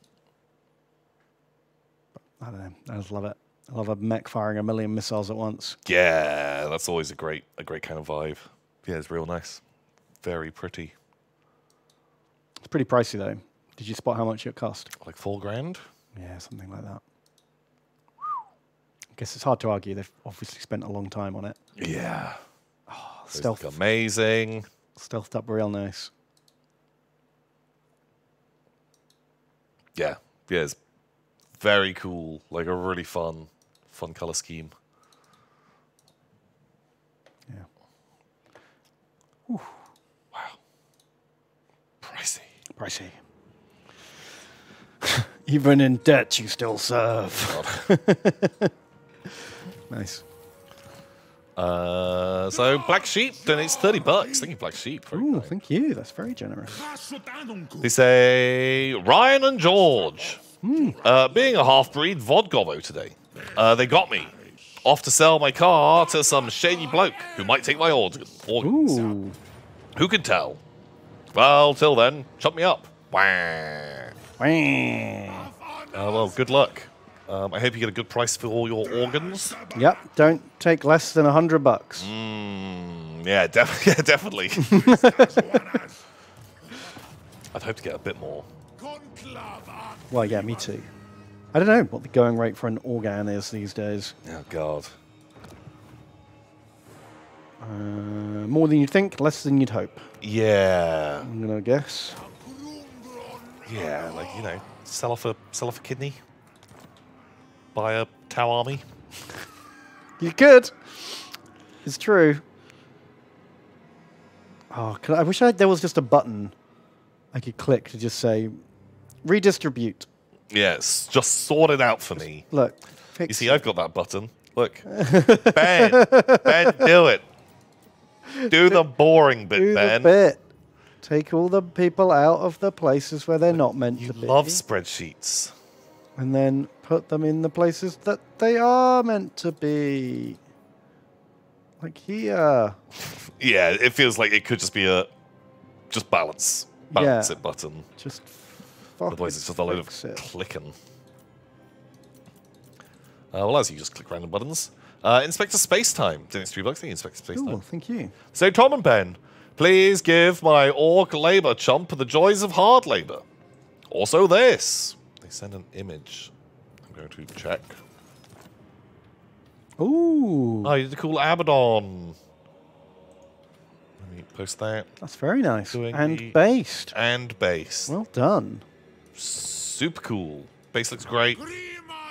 I don't know. I just love it. I love a mech firing a million missiles at once. Yeah, that's always a great, a great kind of vibe. Yeah, it's real nice. Very pretty. It's pretty pricey though. Did you spot how much it cost? Like four grand. Yeah, something like that. I guess it's hard to argue. They've obviously spent a long time on it. Yeah, ah, Those Stealth, look amazing. stealthed up real nice. Yeah, yeah, it's very cool. Like a really fun, fun color scheme. Yeah. Wow. Pricey. Even in debt, you still serve. nice. Uh, so Black Sheep donates 30 bucks. Thank you, Black Sheep. Very Ooh, kind. thank you. That's very generous. They say Ryan and George. Uh, being a half breed vodgobbo today. Uh, they got me. Off to sell my car to some shady bloke who might take my organ, organs. Ooh. Who can tell? Well, till then, chop me up. Wah. Wah. Uh, well, good luck. Um, I hope you get a good price for all your organs. Yep. Don't take less than a hundred bucks. Mm, yeah, def- yeah, definitely. I'd hope to get a bit more. Well, yeah, me too. I don't know what the going rate for an organ is these days. Oh, God. Uh, more than you'd think, less than you'd hope. Yeah. I'm gonna guess. Yeah, like, you know, sell off a, sell off a kidney. Buy a Tau army. You could. It's true. Oh, can I, I wish I, there was just a button I could click to just say redistribute. Yes, just sort it out for me. Look, You see, it. I've got that button. Look. ben, Ben, do it. Do the boring bit, do Ben. the bit. Take all the people out of the places where they're not meant You to be, love spreadsheets. and then put them in the places that they are meant to be. Like here. Yeah, it feels like it could just be a just balance. Balance Yeah. it button. Just fuck Otherwise, it's just a load of it. clicking. Uh, well, as you just click random buttons. Uh, Inspector Spacetime. Didn't three bucks. Thank you, Inspector Spacetime. Cool, thank you. So, Tom and Ben, please give my orc labor chump the joys of hard labor. Also, this. They send an image. I'm going to check. Ooh, Oh, you did a cool Abaddon. Let me post that. that's very nice. doing And the- based. And base. Well done. Super cool. Base looks great.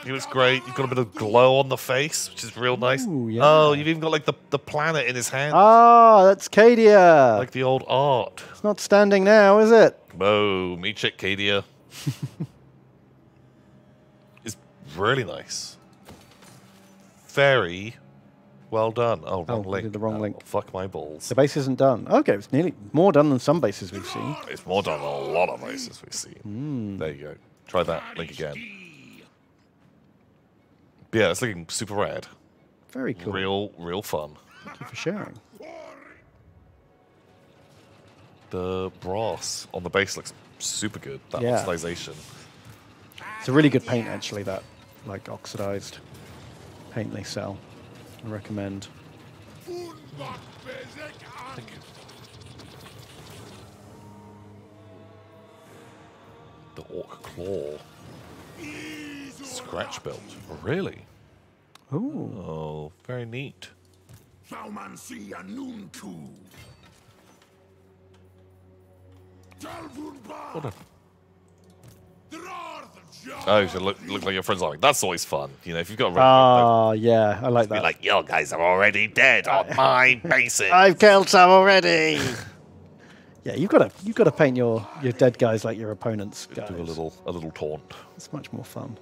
He looks great. You've got a bit of glow on the face, which is real nice. Ooh, yeah. Oh, you've even got like the, the planet in his hand. Ah, that's Cadia. Like the old art. it's not standing now, is it? Whoa, me check Cadia. it's really nice. Very well done. Oh, wrong Oh, link. did the wrong Oh, link. Fuck my balls. The base isn't done. Okay, it's nearly more done than some bases we've seen. It's more done than a lot of bases we see. Hmm. There you go. Try that link again. But yeah, it's looking super rad. Very cool. Real, real fun. Thank you for sharing. The brass on the base looks super good. That Yeah. oxidization. It's a really good paint, actually, that like oxidized paint they sell. I recommend. Thank you. The orc claw. Scratch belt. Really? Ooh. Oh, very neat. Thaumansia Nunku. What a Oh, you should look, look like your friends are like, that's always fun. You know, if you've got a red Ah, yeah, I like be that. like, you guys are already dead on my basis. I've killed some already. yeah, you've got to you've got to paint your your dead guys like your opponents guys. Do a little, a little taunt. It's much more fun.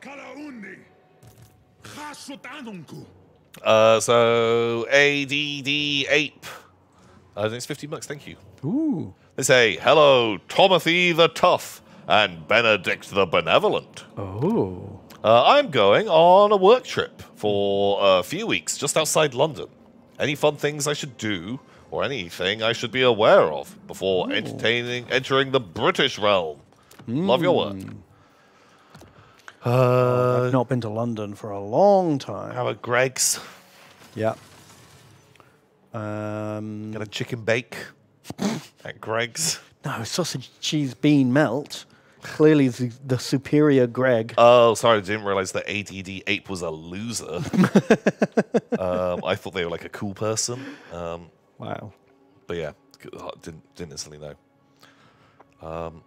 Haskalauni. Hasutanunku. Uh, so ADD Ape. Uh, it's 50 bucks, thank you. Ooh. They say, hello, Tomothy the Tough and Benedict the Benevolent. Oh. Uh, I'm going on a work trip for a few weeks just outside London. Any fun things I should do, or anything I should be aware of before entertaining entering the British realm? Love your work. Uh, I've not been to London for a long time. how about Greggs? Yeah. Um, Get a chicken bake at Greggs. no, sausage, cheese, bean melt. Clearly the, the superior Greg. Oh, sorry, I didn't realize that ADD Ape was a loser. um, I thought they were like a cool person. Um, wow. but yeah, uh, didn't didn't instantly know. Um,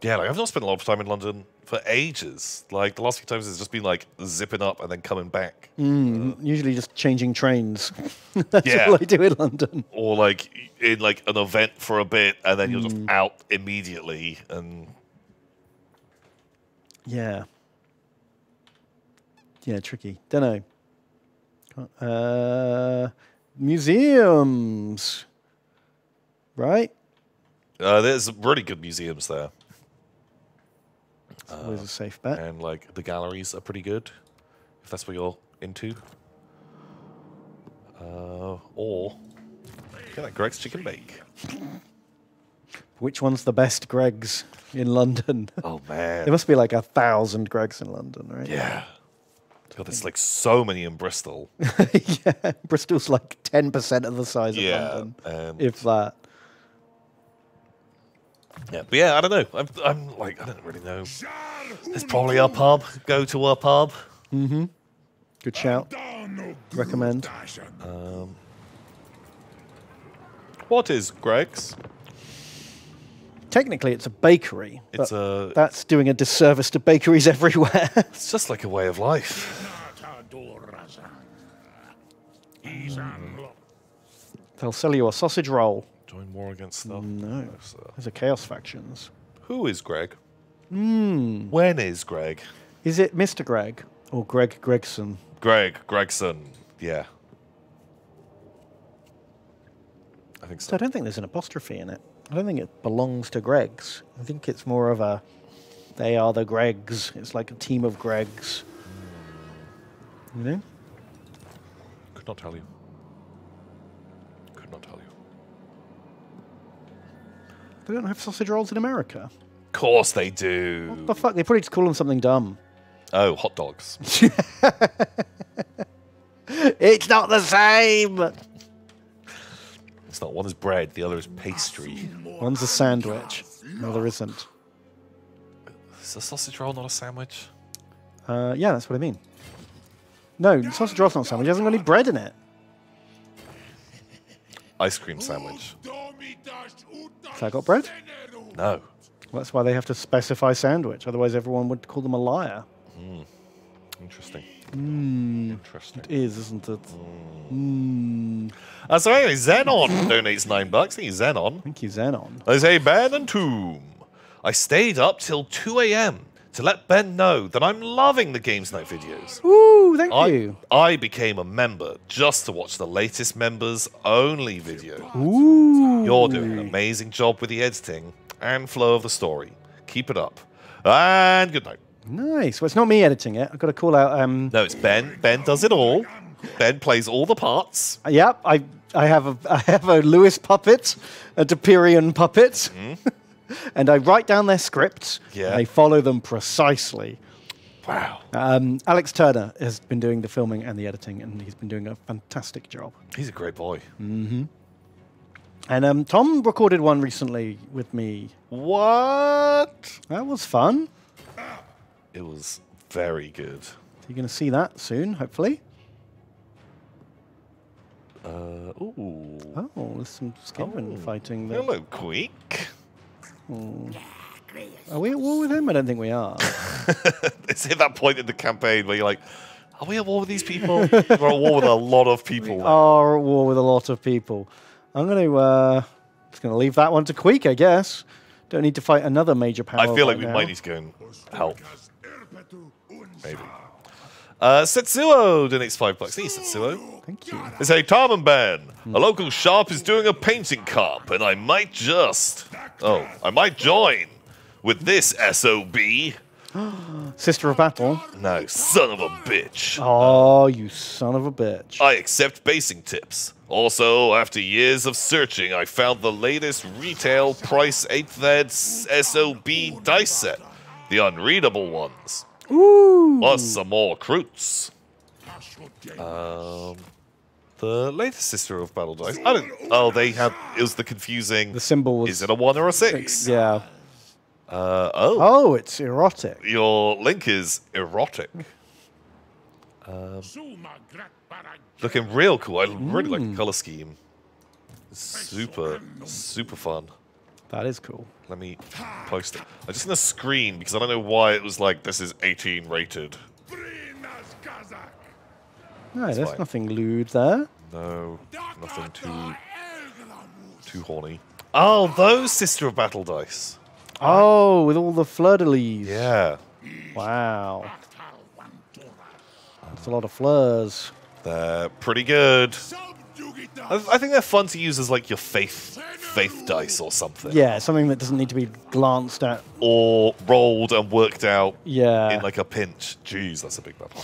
Yeah, like I've not spent a lot of time in London for ages. Like the last few times, it's just been like zipping up and then coming back, Usually just changing trains. That's Yeah. all I do in London. or like in like an event for a bit, and then you're just out immediately. And Yeah. Yeah, tricky. Don't know. Uh, museums. Right? uh, there's really good museums there, Always a safe bet. and like the galleries are pretty good, if that's what you're into. Uh, or get that Greggs Chicken Bake. Which one's the best Greggs in London? Oh man, there must be like a thousand Greggs in London, right? yeah. God, there's like so many in Bristol. yeah. Bristol's like 10% of the size of Yeah, London. and- If that. Yeah, but yeah, I don't know. I'm, I'm like, I don't really know. It's probably a pub. Go to a pub. Mhm. Good shout. Recommend. Dashan. What is Greggs? Technically, it's a bakery. It's a. That's doing a disservice to bakeries everywhere. It's just like a way of life. They'll sell you a sausage roll. Join war against stuff. No. So- uh, Those are chaos factions. Who is Greg? Hmm. When is Greg? Is it Mr. Greg or Greg Gregson? Greg Gregson. Yeah. I think So so. I don't think there's an apostrophe in it. I don't think it belongs to Greg's. I think it's more of a they are the Gregs. It's like a team of Gregs. Hmm. You know? Could not tell you. Could not tell you. They don't have sausage rolls in America. Of course they do. What the fuck? They probably just call them something dumb. Oh, hot dogs. It's not the same. It's not. One is bread, the other is pastry. One's a sandwich. No, there isn't. Is a sausage roll not a sandwich? Uh, yeah, that's what I mean. No, sausage roll's not a sandwich. It hasn't got any bread in it. Ice cream sandwich. Domitas utas Has that got bread? No. Well, that's why they have to specify sandwich. Otherwise, everyone would call them a liar. Interesting. Hmm. Interesting. It is, isn't it? Mm. Uh, so anyway, Xenon donates nine bucks. Thank you, Xenon. Thank you, Xenon. They say Ben and Tomb. I stayed up till 2 a.m. to let Ben know that I'm loving the Games Night videos. Ooh, thank I, you. I became a member just to watch the latest members only video. Ooh. You're doing an amazing job with the editing and flow of the story. Keep it up. And good night. Nice. Well, it's not me editing it. I've got to call out. Um, No, it's Ben. Ben does it all. Ben plays all the parts. Yep, I I have a I have a Lewis puppet, a Deperian puppet, and I write down their scripts. Yeah. And I follow them precisely. Wow. Um, Alex Turner has been doing the filming and the editing, and he's been doing a fantastic job. He's a great boy. Mm-hmm. And um, Tom recorded one recently with me. What? That was fun. It was very good. You're going to see that soon, hopefully. Uh, ooh. Oh, there's some Skaven Oh. fighting there. Hello, Queek. Are we at war with him? I don't think we are. It's at that point in the campaign where you're like, are we at war with these people? We're at war with a lot of people. We are at war with a lot of people. I'm going to uh, just going to leave that one to Queek, I guess. Don't need to fight another major power. I feel like right we now. might need to go and help. As erpetu unsa. Maybe. Uh, Setsuo donates five bucks. Thank you, Setsuo. Thank you. Say, Tom and Ben, a local shop is doing a painting comp, and I might just. Oh, I might join with this SOB. Sister of Battle. No, son of a bitch. Oh, you son of a bitch. I accept basing tips. Also, after years of searching, I found the latest retail price 8th ed SOB dice set. The unreadable ones. Ooh. Plus some more recruits. Um, the latest Sister of Battle Dice. I don't. Oh, they had. It was the confusing. The symbol was. Is it a one or a six? Yeah. Uh, oh, Oh, it's erotic. your link is erotic. Suma grat para Looking real cool. I really like the color scheme. Super, super fun. That is cool. Let me post it. I'm just gonna screen because I don't know why it was like this is 18 rated. Brinas Kazak. No, there's fine. nothing lewd there. No, nothing too too horny. Oh, those Sister of Battle dice. Oh, with all the fleur-de-lis. Yeah, Wow. That's a lot of fleurs. they're pretty good. I, I think they're fun to use as like your faith faith dice or something. Yeah, something that doesn't need to be glanced at. Or rolled and worked out Yeah. in like a pinch. Jeez, that's a big battle.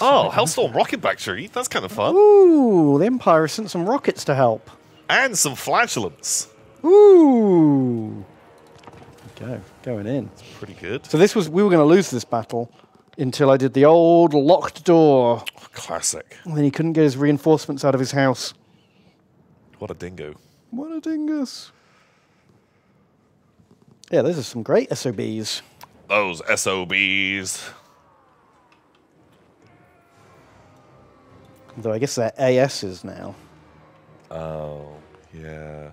Oh, Hellstorm Rocket Battery. That's kind of fun. Ooh, the Empire sent some rockets to help. And some flagellants. Ooh. Go, going in. Pretty good. So this was we were going to lose this battle until I did the old locked door. Oh, classic. And then he couldn't get his reinforcements out of his house. What a dingo. What a dingus. Yeah, those are some great SOBs. Those SOBs. Though I guess they're ASs now. Oh, yeah.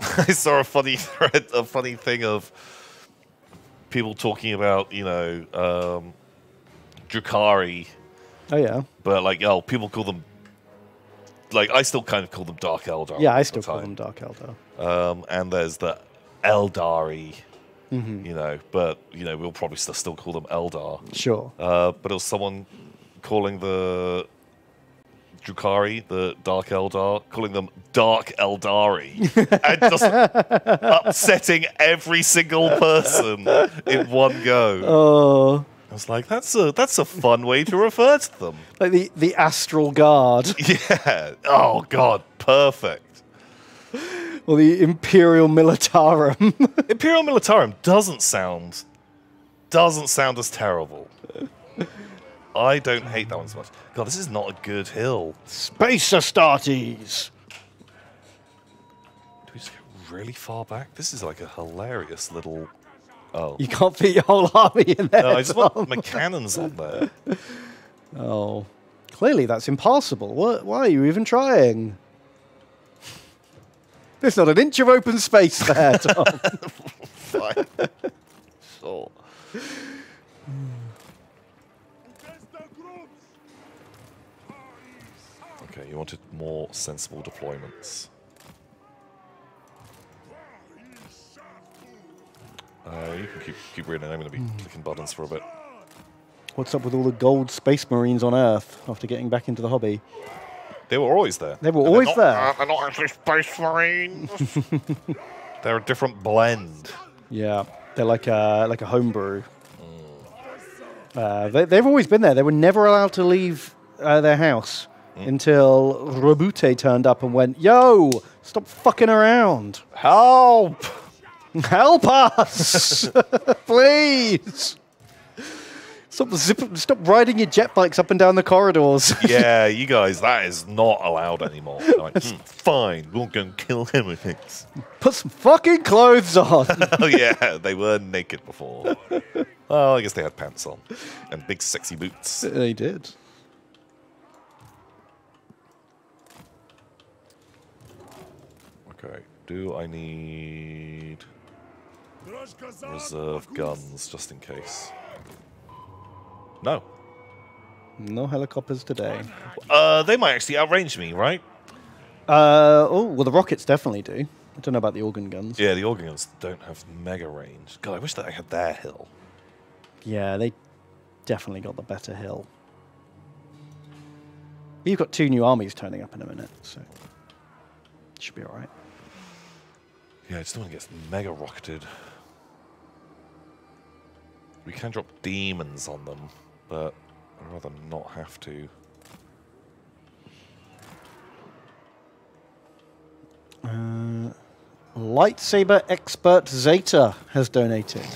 I saw a funny thread, a funny thing of people talking about, you know, um, Drukari, Oh yeah. but like, oh, people call them, like, I still kind of call them Dark Eldar. Yeah, I all the still call them. Dark Eldar. Um, and there's the Aeldari, Mm-hmm. you know, but, you know, we'll probably still, still call them Eldar. Sure. Uh, but it was someone calling the Drukari, the Dark Eldar, calling them Dark Eldari, and just upsetting every single person in one go. Oh, I was like, that's a that's a fun way to refer to them. like the the Astral Guard Yeah. Oh God, perfect. Or the Imperial Militarum. Imperial Militarum doesn't sound doesn't sound as terrible. I don't hate that one so much. God, this is not a good hill. Space Astartes. Do we just go really far back? This is like a hilarious little. Oh. You can't fit your whole army in there. No, I just want my cannons on there. Oh, clearly that's impossible. What? Why are you even trying? There's not an inch of open space there, Tom. Fine. sure. Okay, you wanted more sensible deployments. Uh, you can keep keep reading. I'm going to be clicking buttons for a bit. What's up with all the gold space marines on Earth after getting back into the hobby? They were always there. They were And always not, there. uh, they're not actually space marines. they're a different blend. Yeah, they're like a like a homebrew. Uh, they, they've always been there. They were never allowed to leave uh, their house until Roboute turned up and went, "Yo, stop fucking around! Help! Help us, please! Stop zip, stop riding your jet bikes up and down the corridors." yeah, you guys, that is not allowed anymore. Like, "Hmm, fine, we'll go and kill heretics. Put some fucking clothes on. oh yeah, they were naked before. Well, I guess they had pants on and big sexy boots. they did. Okay, do I need reserve guns just in case? No. No helicopters today. Uh, they might actually outrange me, right? Uh, oh, well, the rockets definitely do. I don't know about the organ guns. Yeah, the organ guns don't have mega range. God, I wish that I had their hill. Yeah, they definitely got the better hill. You've got two new armies turning up in a minute, so should be all right. Yeah, I just don't want to get mega rocketed. We can drop demons on them, but I'd rather not have to. Uh, Lightsaber expert Zeta has donated.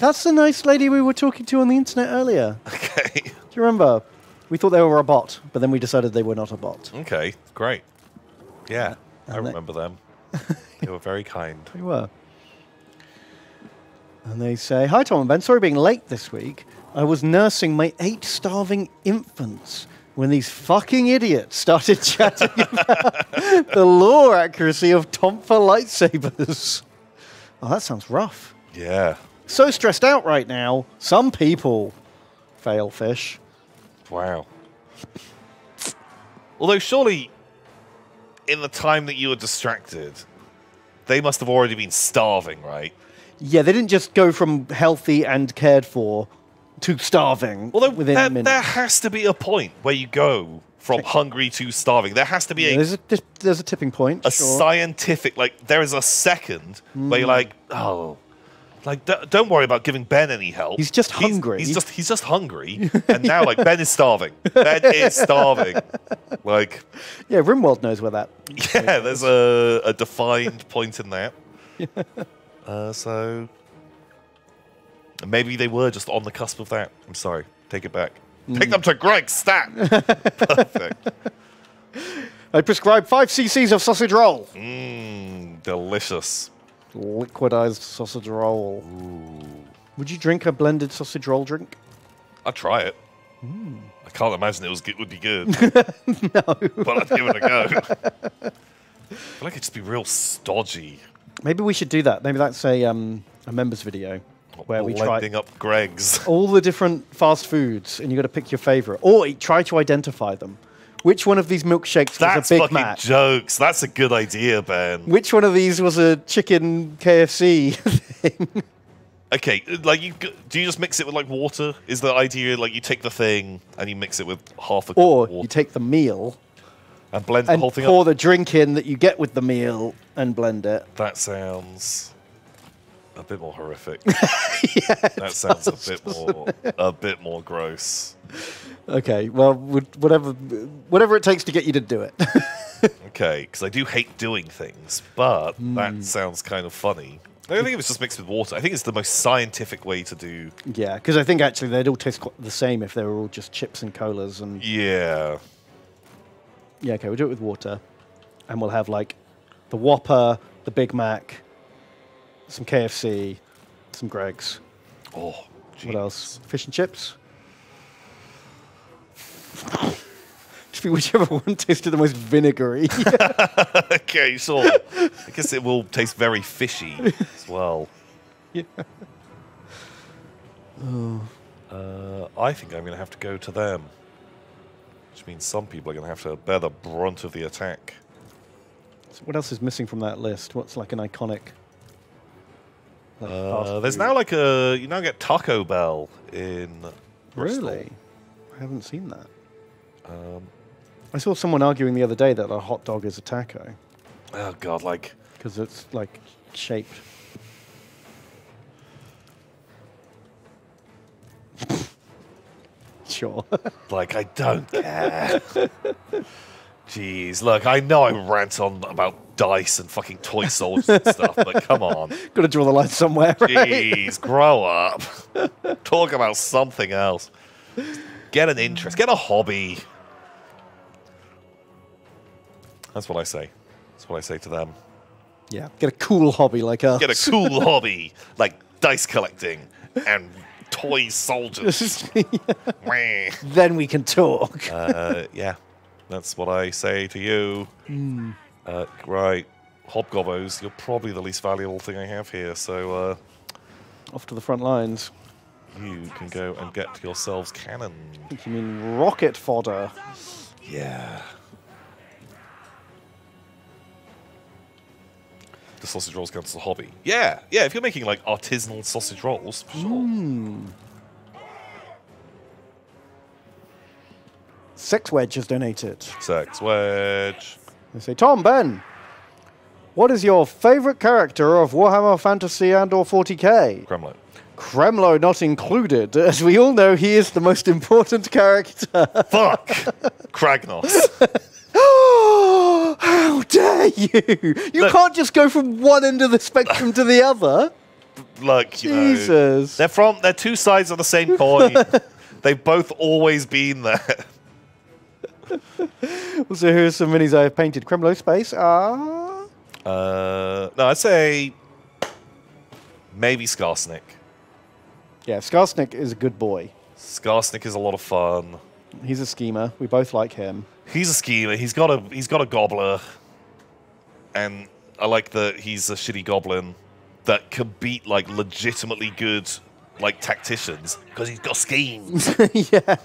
That's the nice lady we were talking to on the internet earlier. Okay. Do you remember? We thought they were a bot, but then we decided they were not a bot. Okay, great. Yeah, I And they- remember them. they were very kind. They were. And they say, Hi, Tom and Ben. Sorry being late this week. I was nursing my eight starving infants. when these fucking idiots started chatting about the lore accuracy of Tompa lightsabers. Oh, that sounds rough. Yeah. So stressed out right now. Some people fail fish. Wow. Although surely, in the time that you were distracted, they must have already been starving, right? Yeah, they didn't just go from healthy and cared for to starving Although within there, there has to be a point where you go from hungry to starving. There has to be Yeah, a, there's, a, there's- a tipping point. a sure. scientific, like, there is a second where you're like, oh, like, don't worry about giving Ben any help. He's just hungry. He's just, he's just hungry. and now, like, Ben is starving. Ben is starving. Like, yeah, Rimworld knows where that. Yeah, there's a, a defined point in that. Uh, so maybe they were just on the cusp of that. I'm sorry. Take it back. Take them to Greg Stat. Perfect. I prescribe five cc's of sausage roll. Mmm, delicious. Liquidized sausage roll. Would you drink a blended sausage roll drink? I'd try it. I can't imagine it was good, would be good. no. But I'd give it a go. I feel like it'd just be real stodgy. Maybe we should do that. Maybe that's a um, a members video where we try blending up Greggs. all the different fast foods, and you got to pick your favorite, or try to identify them. Which one of these milkshakes That's was a Big fucking Mac? jokes. That's a good idea, Ben. Which one of these was a chicken KFC thing? Okay, like you do you just mix it with like water? Is the idea like you take the thing and you mix it with half a cup or of water you take the meal and blend the whole thing pour up? the drink in that you get with the meal and blend it. That sounds a bit more horrific. that sounds a bit more a bit more gross. Okay, well, whatever, whatever it takes to get you to do it. Okay, because I do hate doing things, but Hmm. that sounds kind of funny. I don't think it was just mixed with water. I think it's the most scientific way to do. yeah, because I think actually they'd all taste quite the same if they were all just chips and colas and Yeah. Yeah, okay, we'll do it with water. And we'll have like the Whopper, the Big Mac, some KFC, some Greggs. Oh. What else? Fish and chips? Just be whichever one tasted the most vinegary. okay, sure. I guess it will taste very fishy as well. Yeah. Oh. Uh, I think I'm going to have to go to them. Which means some people are going to have to bear the brunt of the attack. So what else is missing from that list? What's like an iconic? Uh, there's now like a. You now get Taco Bell in. Bristol. Really? I haven't seen that. Um, I saw someone arguing the other day that a hot dog is a taco oh, God, like. because it's like shaped. sure. Like, I don't care. Jeez, look, I know I rant on about dice and fucking toy soldiers and stuff, but come on. Got to draw the line somewhere, right? Jeez, grow up. Talk about something else. Get an interest. Get a hobby. That's what I say. That's what I say to them. Yeah, get a cool hobby like us. Get a cool hobby like dice collecting and toy soldiers. Then we can talk. uh, yeah, that's what I say to you. Uh, right, hobgobbos, you're probably the least valuable thing I have here, so uh, Off to the front lines. you can go and get yourselves cannon. I think you mean rocket fodder. Yeah. The sausage rolls counts as a hobby. Yeah, yeah. If you're making like artisanal sausage rolls, sure. Sex Wedge has donated. Sex wedge. They say, Tom, Ben, what is your favorite character of Warhammer Fantasy and or 40k? Kremlin. Kremlo not included. As we all know, he is the most important character. Fuck. Kragnos. How dare you! You Look- can't just go from one end of the spectrum to the other. Like you know, Jesus. they're from. They're two sides of the same coin. They've both always been there. So here's some minis I have painted. Kremlo space. Ah. Uh, no, I'd say maybe Skarsnik. Yeah, Skarsnik is a good boy. Skarsnik is a lot of fun. He's a schemer. We both like him. He's a schemer. He's got a he's got a Gobbla, and I like that he's a shitty goblin that can beat like legitimately good like tacticians because he's got schemes. yeah,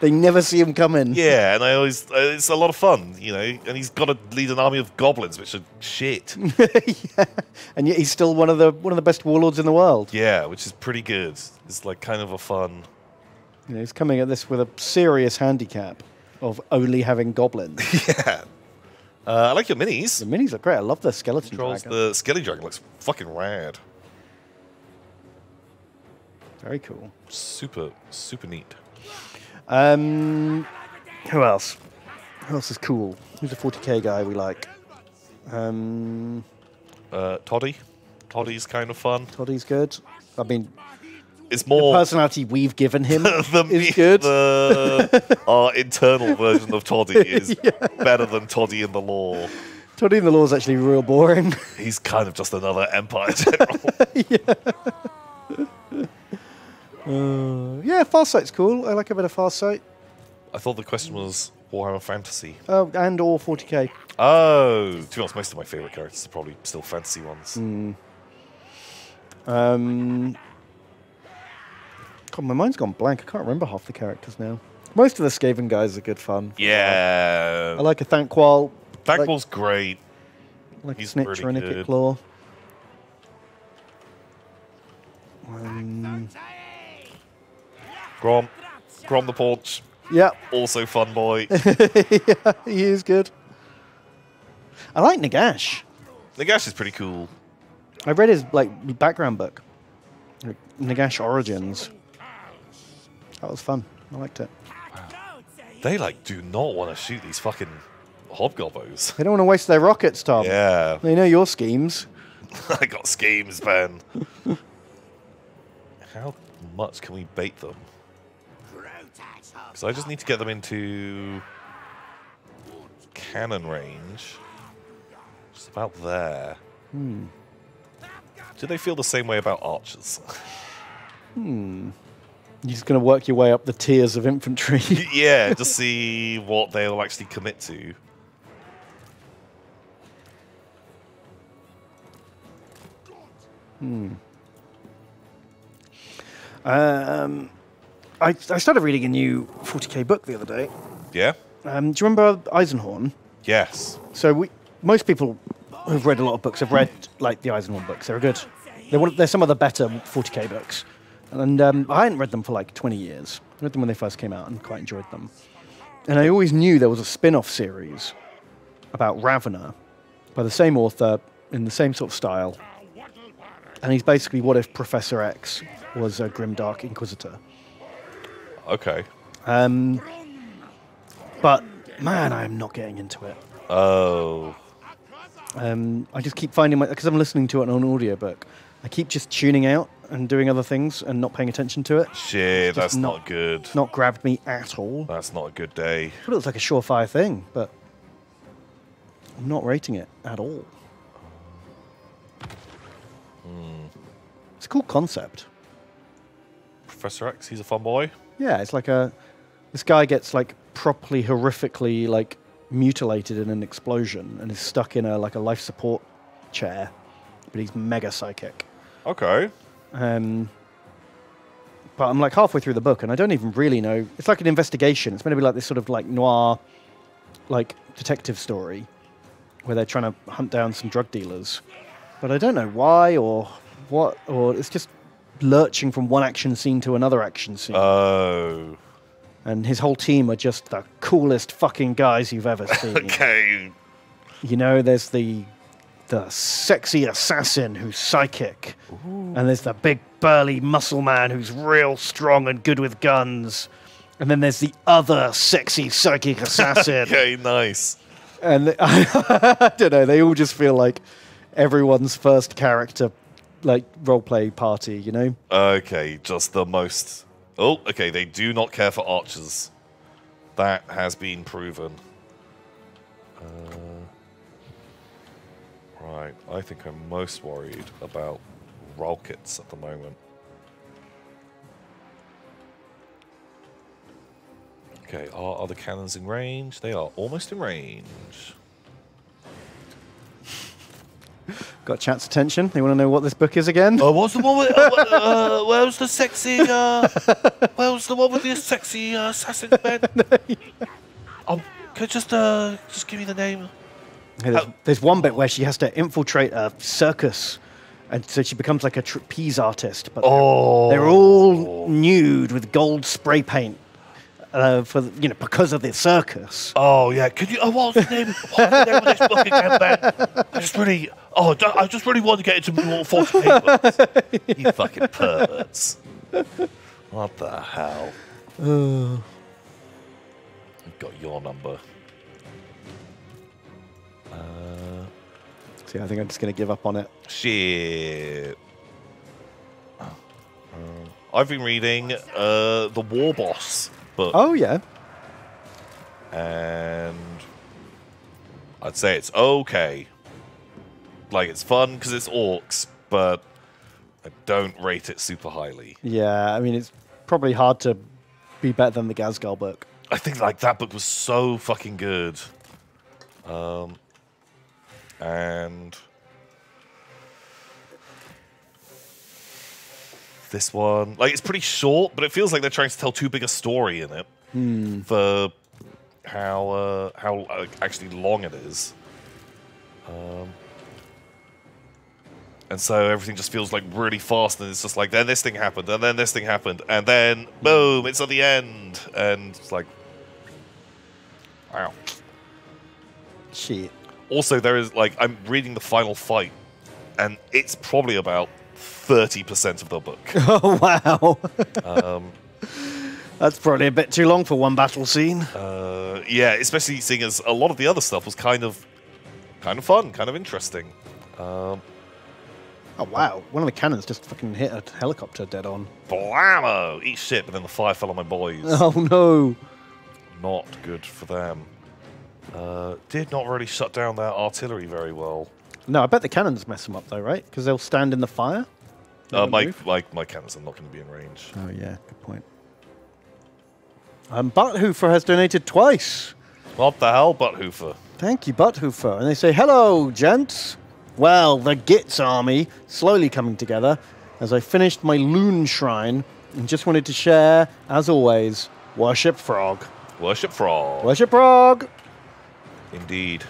they never see him coming. yeah, and I always uh, it's a lot of fun, you know. And he's got to lead an army of goblins, which are shit. yeah, and yet he's still one of the one of the best warlords in the world. yeah, which is pretty good. It's like kind of a fun. You know, he's coming at this with a serious handicap of only having goblins. yeah. Uh, I like your minis. the minis look great. I love the skeleton Controls dragon. the Skelly Dragon looks fucking rad. Very cool. Super, super neat. Um, who else? Who else is cool? Who's a 40k guy we like? Um, Uh, Toddy. Toddy's kind of fun. Toddy's good. I mean, It's the more personality we've given him the is good. The, our internal version of Toddy is better than Toddy in the law. Toddy in the law is actually real boring. He's kind of just another Empire general. Uh, yeah, Farsight's cool. I like a bit of Farsight. I thought the question was Warhammer Fantasy. Oh, and or 40k. Oh, to be honest, most of my favorite characters are probably still fantasy ones. Hmm. Um, God, my mind's gone blank. I can't remember half the characters now. Most of the Skaven guys are good fun. Yeah, I like a Thanquol. Thanquol's great. like he's a Snitch pretty or a. Ikit Claw. Um, Grom, Grom the Paunch, yeah, also fun boy. yeah, he is good. I like Nagash. Nagash is pretty cool. I read his like background book, Nagash Origins. That was fun. I liked it. They like do not want to shoot these fucking hobgoblins. They don't want to waste their rockets, Tom. Yeah, They know your schemes. I got schemes, Ben. How much can we bait them? Because I just need to get them into cannon range. Just about there. Hmm. Do they feel the same way about archers? Hmm. You're just going to work your way up the tiers of infantry. yeah, to see what they'll actually commit to. Hmm. Um, I, I started reading a new 40k book the other day. Yeah? Um, do you remember Eisenhorn? Yes. So we, most people who've read a lot of books have read like the Eisenhorn books. They're good. They're, one they're some of the better 40k books. And um, I hadn't read them for like 20 years. I read them when they first came out and quite enjoyed them. And I always knew there was a spin-off series about Ravenor by the same author in the same sort of style. And he's basically what if Professor X was a grimdark inquisitor. Okay. Um, but man, I am not getting into it. Oh. Um, I just keep finding my because I'm listening to it on an audiobook. I keep just tuning out and doing other things and not paying attention to it. Shit, that's not, not- good. Not grabbed me at all. That's not a good day. It was like a surefire thing, but I'm not rating it at all. It's a cool concept. Professor X, he's a fun boy. Yeah, it's like a this guy gets like properly horrifically like mutilated in an explosion and is stuck in a like a life support chair, but he's mega psychic. Okay. Um, but I'm like halfway through the book, and I don't even really know. It's like an investigation. It's meant to be like this sort of like noir, like detective story, where they're trying to hunt down some drug dealers. But I don't know why or what, or it's just lurching from one action scene to another action scene. Oh. and his whole team are just the coolest fucking guys you've ever seen. Okay. You know, there's the the sexy assassin who's psychic, and there's the big burly muscle man who's real strong and good with guns, and then there's the other sexy psychic assassin. Okay, nice. And th- I don't know, they all just feel like everyone's first character, like role play party. You know? Okay, just the most. Oh, okay, they do not care for archers. That has been proven. Uh, right, I think I'm most worried about rockets at the moment. Okay, are, are the cannons in range? They are almost in range. Got chat's attention. They want to know what this book is again. Uh, what's the one with? Uh, uh, where was the sexy? Uh, where was the one with the sexy uh, assassin bed? um, could you just uh, just give me the name? Hey, There's, Oh. there's one bit where she has to infiltrate a circus, and so she becomes like a trapeze artist. But they're- Oh, they're all nude with gold spray paint uh, for you know because of the circus. Oh yeah, could you? Oh, what was the name? What was the name of this book again, Ben? I just really, oh, d- I just really want to get into more fortune papers. you fucking perverts! What the hell? I've got your number. Uh, See, I think I'm just going to give up on it. shit. Uh, I've been reading uh, the War Boss book. Oh yeah, and I'd say it's okay. Like it's fun because it's orcs, but I don't rate it super highly. yeah. I mean, it's probably hard to be better than the Ghazghkull book. I think like that book was so fucking good. Um, and this one, like, it's pretty short, but it feels like they're trying to tell too big a story in it for how uh, how uh, actually long it is. Um, and so everything just feels like really fast, and it's just like then this thing happened, and then this thing happened, and then boom, it's at the end, and it's like, wow. Shit. Also, there is like I'm reading the final fight, and it's probably about thirty percent of the book. Oh wow. um, That's probably a bit too long for one battle scene. uh, yeah, especially seeing as a lot of the other stuff was kind of, kind of fun, kind of interesting. Um, Oh wow, one of the cannons just fucking hit a helicopter dead on. blammo! Eat shit, but then the fire fell on my boys. Oh no. Not good for them. Uh, did not really shut down their artillery very well. No, I bet the cannons mess them up though, right? Because they'll stand in the fire. Uh, my, move? my my cannons are not going to be in range. Oh yeah, good point. Um, Butthoofer has donated twice. What the hell, Butthoofer? Thank you, Butthoofer. And they say, hello, gents. Well, the Gits army slowly coming together as I finished my Loon Shrine and just wanted to share, as always, Worship Frog. Worship Frog. Worship Frog! Indeed.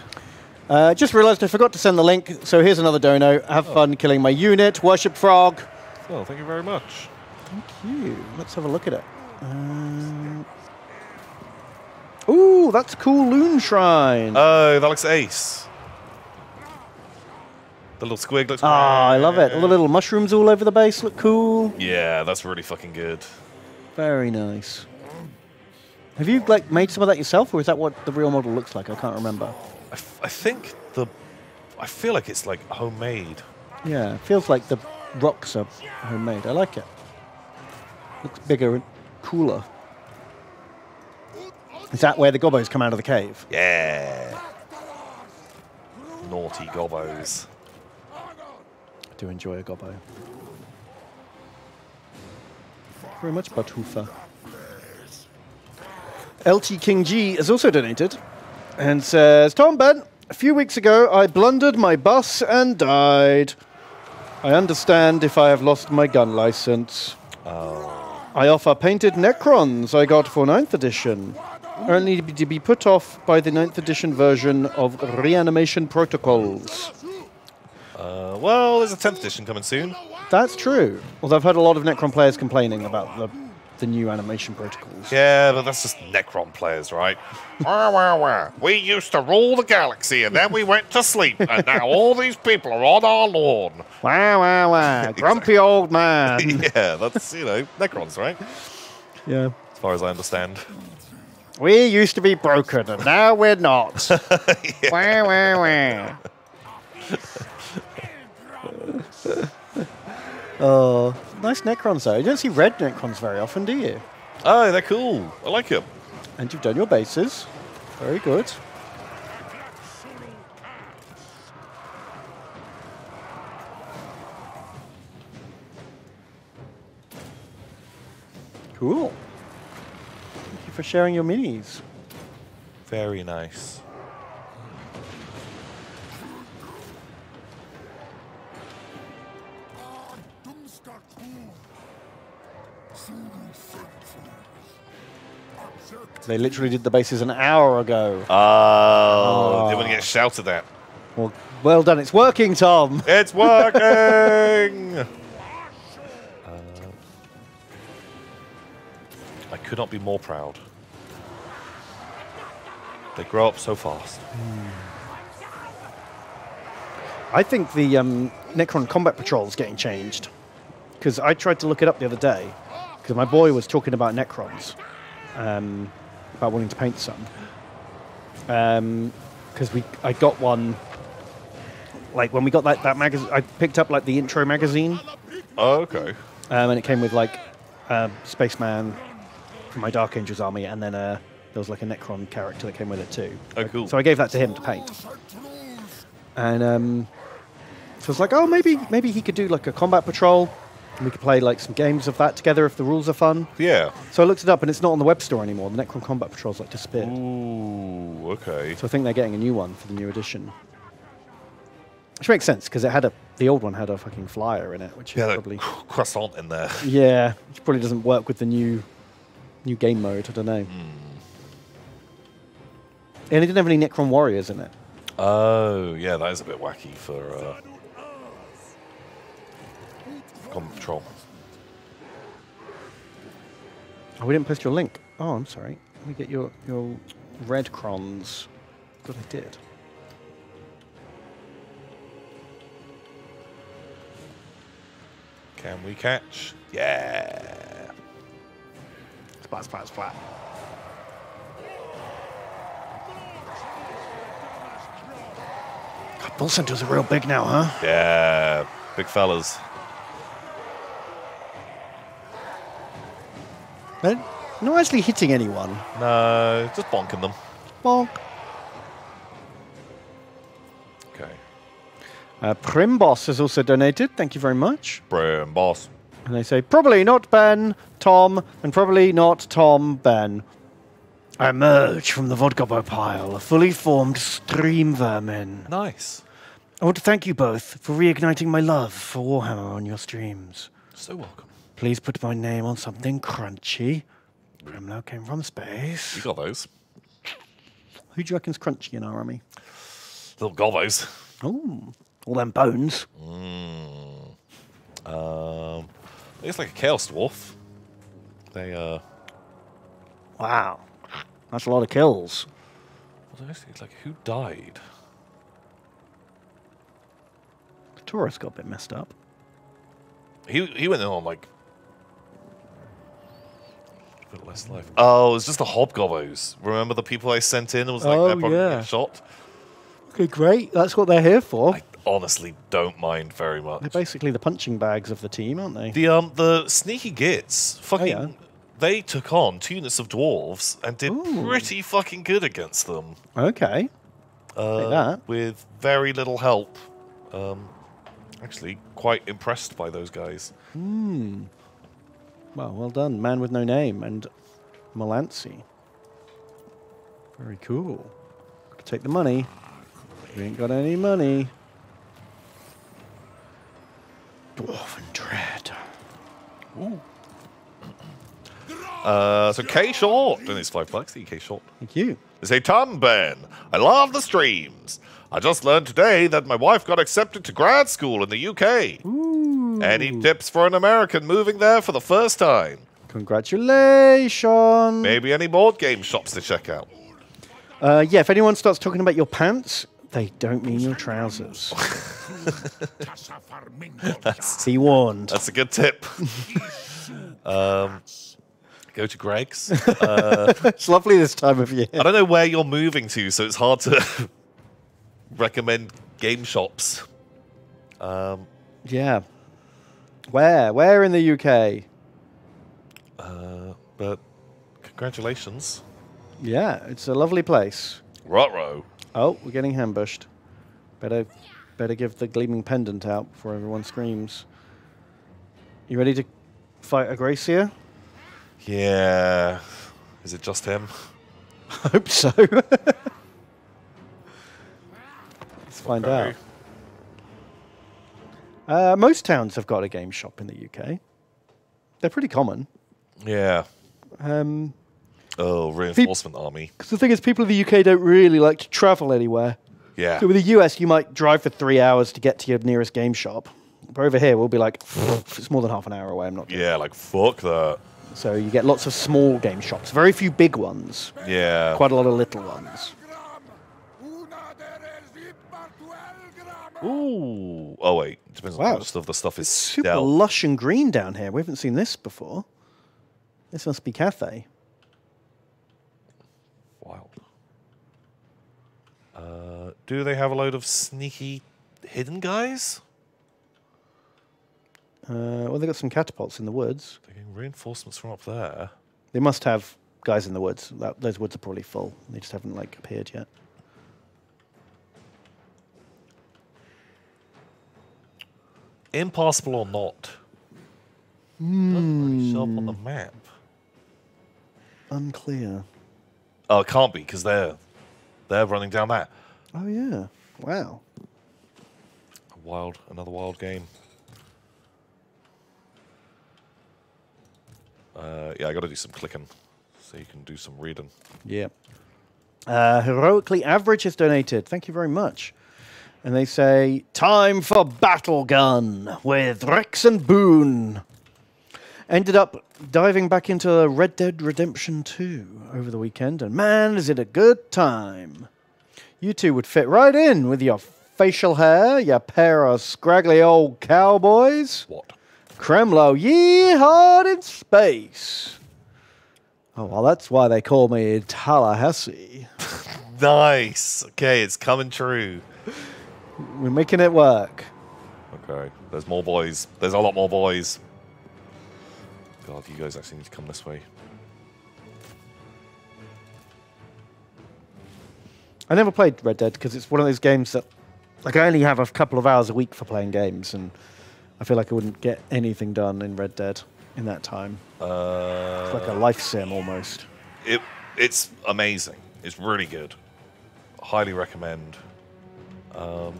Uh, just realized I forgot to send the link, so here's another dono. Have fun killing my unit, Worship Frog. Well, thank you very much. Thank you. Let's have a look at it. Um, ooh, that's a cool Loon Shrine. Oh, that looks ace. The little squig looks Ah, I love it. All the little mushrooms all over the base look cool. Yeah, that's really fucking good. Very nice. Have you like made some of that yourself, or is that what the real model looks like? I can't remember. I, f- I think the. I feel like it's like homemade. Yeah, it feels like the rocks are homemade. I like it. Looks bigger and cooler. Is that where the gobos come out of the cave? Yeah. Naughty gobos. I do enjoy a gobbo. Very much, Butthoofer. LT King G has also donated and says, Tom Ben, a few weeks ago I blundered my bus and died. I understand if I have lost my gun license. I offer painted Necrons I got for 9th edition, only to be- to be put off by the 9th edition version of Reanimation Protocols. Uh, well, there's a 10th edition coming soon. That's true. Although I've heard a lot of Necron players complaining about the, the new animation protocols. Yeah, but that's just Necron players, right? wah, wah, wah. We used to rule the galaxy and then we went to sleep, and now all these people are on our lawn. Wow, wow, wow. Grumpy old man. yeah, that's, you know, Necrons, right? yeah. As far as I understand. We used to be broken, and now we're not. Wah, wah, wah. Oh, nice Necrons though. You don't see red Necrons very often, do you? Oh, they're cool. I like them. And you've done your bases. Very good. Cool. Thank you you for sharing your minis. Very nice. They literally did the bases an hour ago. Oh, didn't want to get shouted at. Well, well done. It's working, Tom. It's working! Uh, I could not be more proud. They grow up so fast. I think the um, Necron Combat Patrol is getting changed. Because I tried to look it up the other day. Because my boy was talking about Necrons. Um, about wanting to paint some. Because we, I got one. Like when we got that, that magazine, I picked up like the intro magazine. Oh, okay. Um, and it came with like uh, Spaceman from my Dark Angels army, and then uh, there was like a Necron character that came with it too. Oh, cool. So I gave that to him to paint. And um, so I was like, oh, maybe maybe he could do like a combat patrol, and we could play like some games of that together if the rules are fun. Yeah. So I looked it up, and it's not on the web store anymore. The Necron Combat Patrol's like disappeared. Ooh, okay. So I think they're getting a new one for the new edition. Which makes sense because it had a the old one had a fucking flyer in it, which Yeah, is that probably croissant in there. yeah, which probably doesn't work with the new new game mode. I don't know. And it didn't have any Necron warriors in it. Oh, yeah, that is a bit wacky for uh, Combat Patrol. Oh, we didn't post your link. Oh, I'm sorry. Let me get your your red crons. Thought I did. Can we catch? Yeah. Splat, splat, splat. God, Bull Centaurs are real big now, huh? Yeah. Big fellas. They're not actually hitting anyone. No, just bonking them. Bonk. Okay. Uh, Primboss has also donated. Thank you very much. Brim boss. And they say, probably not Ben, Tom, and probably not Tom, Ben. I emerge from the vodka pile, a fully formed stream vermin. Nice. I want to thank you both for reigniting my love for Warhammer on your streams. So welcome. Please put my name on something crunchy. Grimlow came from space. You got those. Who do you reckon's crunchy in our army? Little gobos. Oh, all them bones. Um, it's like a chaos dwarf. They uh, Wow, that's a lot of kills. what did I say? It's like who died? The Taurus got a bit messed up. He he went in on like a less life. Oh, it was just the hobgoblins. Remember the people I sent in? It was like Oh, they're probably gonna yeah. shot. Okay, great. That's what they're here for. I honestly don't mind very much. They're basically the punching bags of the team, aren't they? The um the sneaky gits fucking yeah. they took on two units of dwarves and did Ooh. pretty fucking good against them. Okay. Uh, that. with very little help. Um, actually, quite impressed by those guys. Well, well done. Man with no name and Melancy. Very cool. Gotta take the money. We ain't got any money. Dwarven Dread. Uh, so K Short, and it's five bucks. K Short. Thank you. They say, Tom Ben, I love the streams. I just learned today that my wife got accepted to grad school in the UK. Any tips for an American moving there for the first time? Congratulations. Maybe any board game shops to check out. Uh, yeah, if anyone starts talking about your pants, they don't mean your trousers. Casa Farmingo. Be warned. That's a good tip. um, go to Greggs. it's lovely this time of year. I don't know where you're moving to, so it's hard to recommend game shops. Um, Yeah. Where? Where in the UK? uh, but congratulations. Yeah, it's a lovely place. Rotro. Oh, we're getting ambushed. Better, better give the gleaming pendant out before everyone screams. You ready to fight Agracia? Yeah. Is it just him? I hope so. Find Okay. out. Uh, most towns have got a game shop in the UK. They're pretty common. Yeah. Um, Oh, reinforcement army. 'cause the thing is, people in the UK don't really like to travel anywhere. Yeah. So with the US, you might drive for three hours to get to your nearest game shop. But over here, we'll be like, it's more than half an hour away, I'm not. Yeah, like fuck that. So you get lots of small game shops, very few big ones, Yeah. quite a lot of little ones. Ooh. Oh wait. Depends on Wow. how much of the stuff is Super stealth. lush and green down here. We haven't seen this before. This must be Cathay. Wild. Uh, do they have a load of sneaky hidden guys? Uh, well, they got some catapults in the woods. They're getting reinforcements from up there. They must have guys in the woods. That, those woods are probably full. They just haven't like appeared yet. Impossible or not? Doesn't show up on the map. Unclear. Oh, it can't be because they're they're running down that. Oh yeah. Wow. Wild, another wild game. Uh, yeah, I got to do some clicking so you can do some reading. Yeah. Uh, Heroically Average has donated. Thank you very much. And they say, time for Battle Gun with Rex and Boone. Ended up diving back into Red Dead Redemption 2 over the weekend, and man, is it a good time. You two would fit right in with your facial hair, your pair of scraggly old cowboys. What? Kremlo, yeehaw in space. Oh, well, that's why they call me Tallahassee. Nice. Okay, it's coming true. We're making it work. Okay, there's more boys. There's a lot more boys. God, you guys actually need to come this way. I never played Red Dead because it's one of those games that, like, I only have a couple of hours a week for playing games, and I feel like I wouldn't get anything done in Red Dead in that time. Uh, It's like a life sim almost. it it's amazing. It's really good. Highly recommend. Um,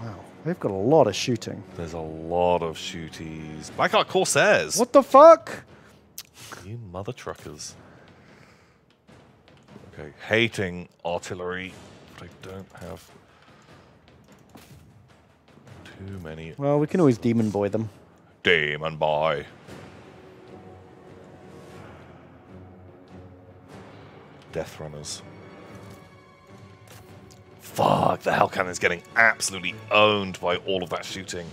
Wow, they've got a lot of shooting. there's a lot of shooties. Blackheart Corsairs. What the fuck? You mother truckers. Okay, hating artillery, but I don't have too many Well, we can always demon boy them. demon boy. Death runners. Fuck, the Hell Cannon's getting absolutely owned by all of that shooting.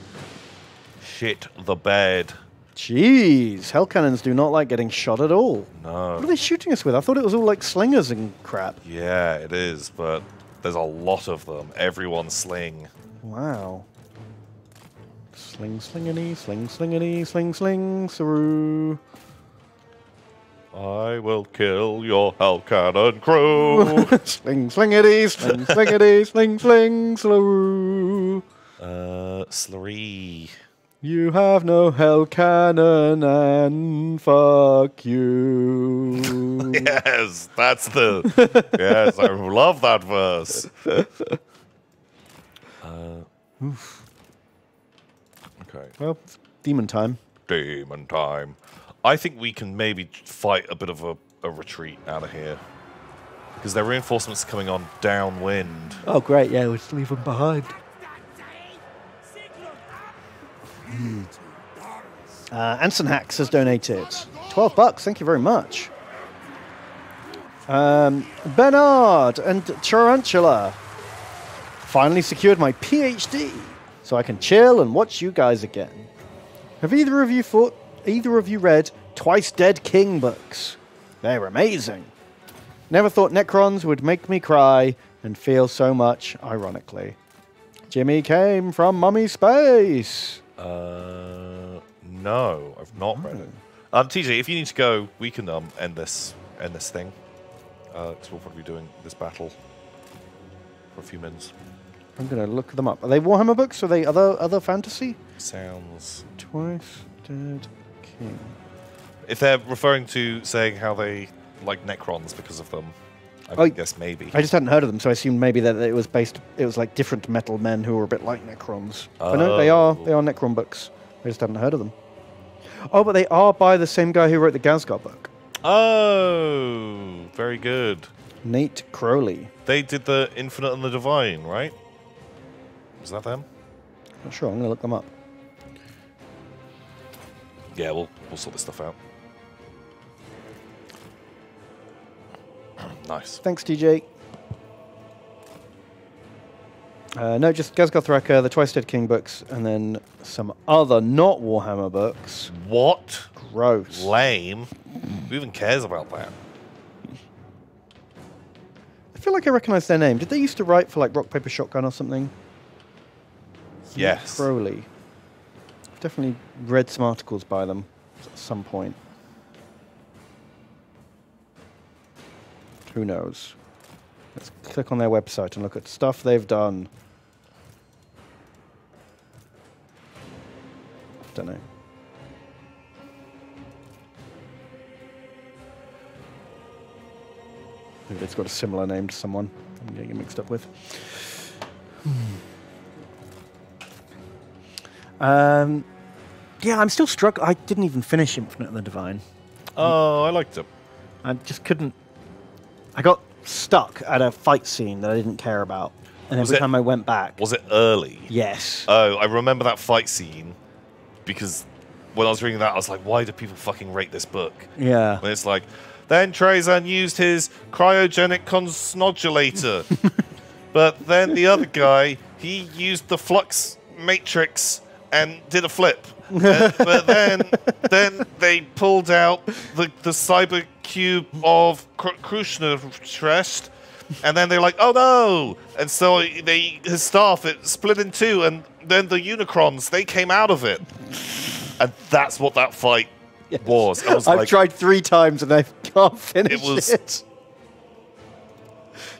Shit the bed. Jeez, hell cannons do not like getting shot at all. No. What are they shooting us with? I thought it was all like slingers and crap. Yeah, it is, but there's a lot of them. Everyone sling. Wow. Sling slingity, sling slingity, sling sling through. I will kill your Hell Cannon crew. sling slingity, sling slingity, sling sling through. uh, Slurry. You have no hell cannon and fuck you. Yes, that's the. yes, I love that verse. Uh, okay, Well, it's demon time. demon time. I think we can maybe fight a bit of a, a retreat out of here. Because their reinforcements are coming on downwind. Oh, great. Yeah, let's leave them behind. Uh, Anson Hacks has donated 12 bucks. Thank you very much. Um, Bernard and Tarantula finally secured my PhD so I can chill and watch you guys again. Have either of you thought, either of you read Twice Dead King books? They're amazing. Never thought Necrons would make me cry and feel so much, ironically. Jimmy came from Mummy Space. Uh, no, I've not read it. Um, TJ, if you need to go, we can um end this end this thing. Because we'll probably be doing this battle for a few minutes. I'm gonna look them up. Are they Warhammer books? Are they other other fantasy? Sounds. Twice Dead If they're referring to saying how they like Necrons because of them, I Oh, guess maybe. I just hadn't heard of them, so I assumed maybe that it was based. It was like different metal men who were a bit like Necrons. But no, they are. They are Necron books. I just hadn't heard of them. Oh, but they are by the same guy who wrote the Ghazghkull book, Oh, very good. Nate Crowley. They did the Infinite and the Divine, right? Is that them? Not sure. I'm gonna look them up. Yeah, we'll we'll sort this stuff out. nice. Thanks, TJ. Uh, no, just Ghazghkull Thraka, the Twice Dead King books, and then some other not Warhammer books. What? Gross. Lame. Who even cares about that? I feel like I recognize their name. Did they used to write for like Rock Paper Shotgun or something? Yes. Crowley. Definitely read some articles by them at some point. Who knows? Let's click on their website and look at stuff they've done. I don't know. Maybe it's got a similar name to someone I'm getting mixed up with. Hmm. Um, yeah, I'm still struggling. I didn't even finish Infinite and the Divine. Oh, I liked it. I just couldn't. I got stuck at a fight scene that I didn't care about, and Was every it- time I went back, Was it early? yes, Oh, I remember that fight scene because when I was reading that, I was like, why do people fucking rate this book? yeah, And it's like, then Trazyn used his cryogenic consnodulator. but then the other guy, he used the flux matrix and did a flip. Uh, but then then they pulled out the, the cyber cube of Kr- Krishna and then they're like, oh no! And so they his staff it split in two, and then the Unicrons they came out of it, and that's what that fight was. I was I've like, tried three times and I can't finish it. was-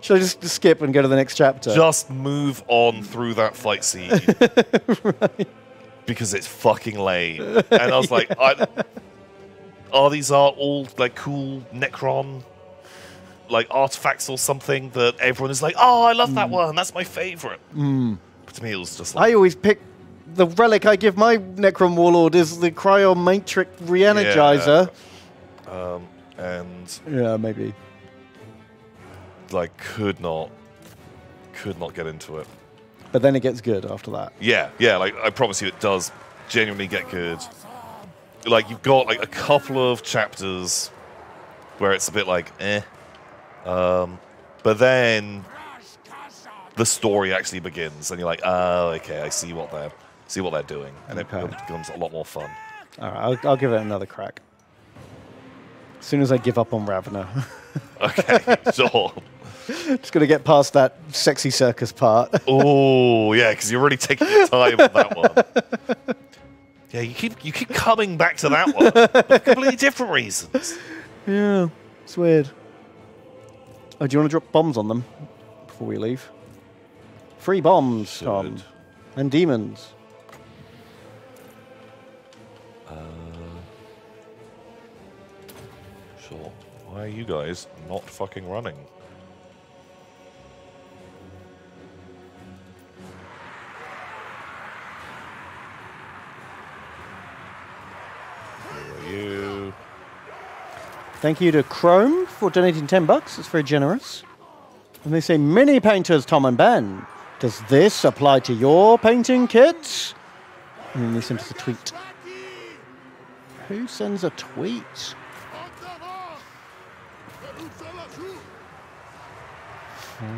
Should I just skip and go to the next chapter? just move on through that fight scene because it's fucking lame. And I was like, I, are these are all like cool Necron like artifacts or something that everyone is like, oh, I love that one. That's my favorite. But to me, it was just like, I always pick the relic I give my Necron Warlord is the Cryomatrix Reenergizer. um, and Yeah, maybe. like could not, could not get into it. But then it gets good after that. Yeah, yeah. Like I promise you, it does genuinely get good. Like you've got like a couple of chapters where it's a bit like eh, um, but then the story actually begins, and you're like, oh, okay, I see what they're see what they're doing, and Okay. it becomes a lot more fun. All right, I'll, I'll give it another crack. As soon as I give up on Ravenor. Okay, sure. Just gonna get past that sexy circus part. Oh yeah, because you're really taking your time on that one. Yeah, you keep you keep coming back to that one for completely different reasons. yeah, it's weird. Oh, do you want to drop bombs on them before we leave? Free bombs, Tom, and demons. Uh, sure. Why are you guys not fucking running? Thank you to Chrome for donating 10 bucks. It's very generous. And they say, Mini painters, Tom and Ben. Does this apply to your painting kits? And then they send us a tweet. Who sends a tweet? Uh,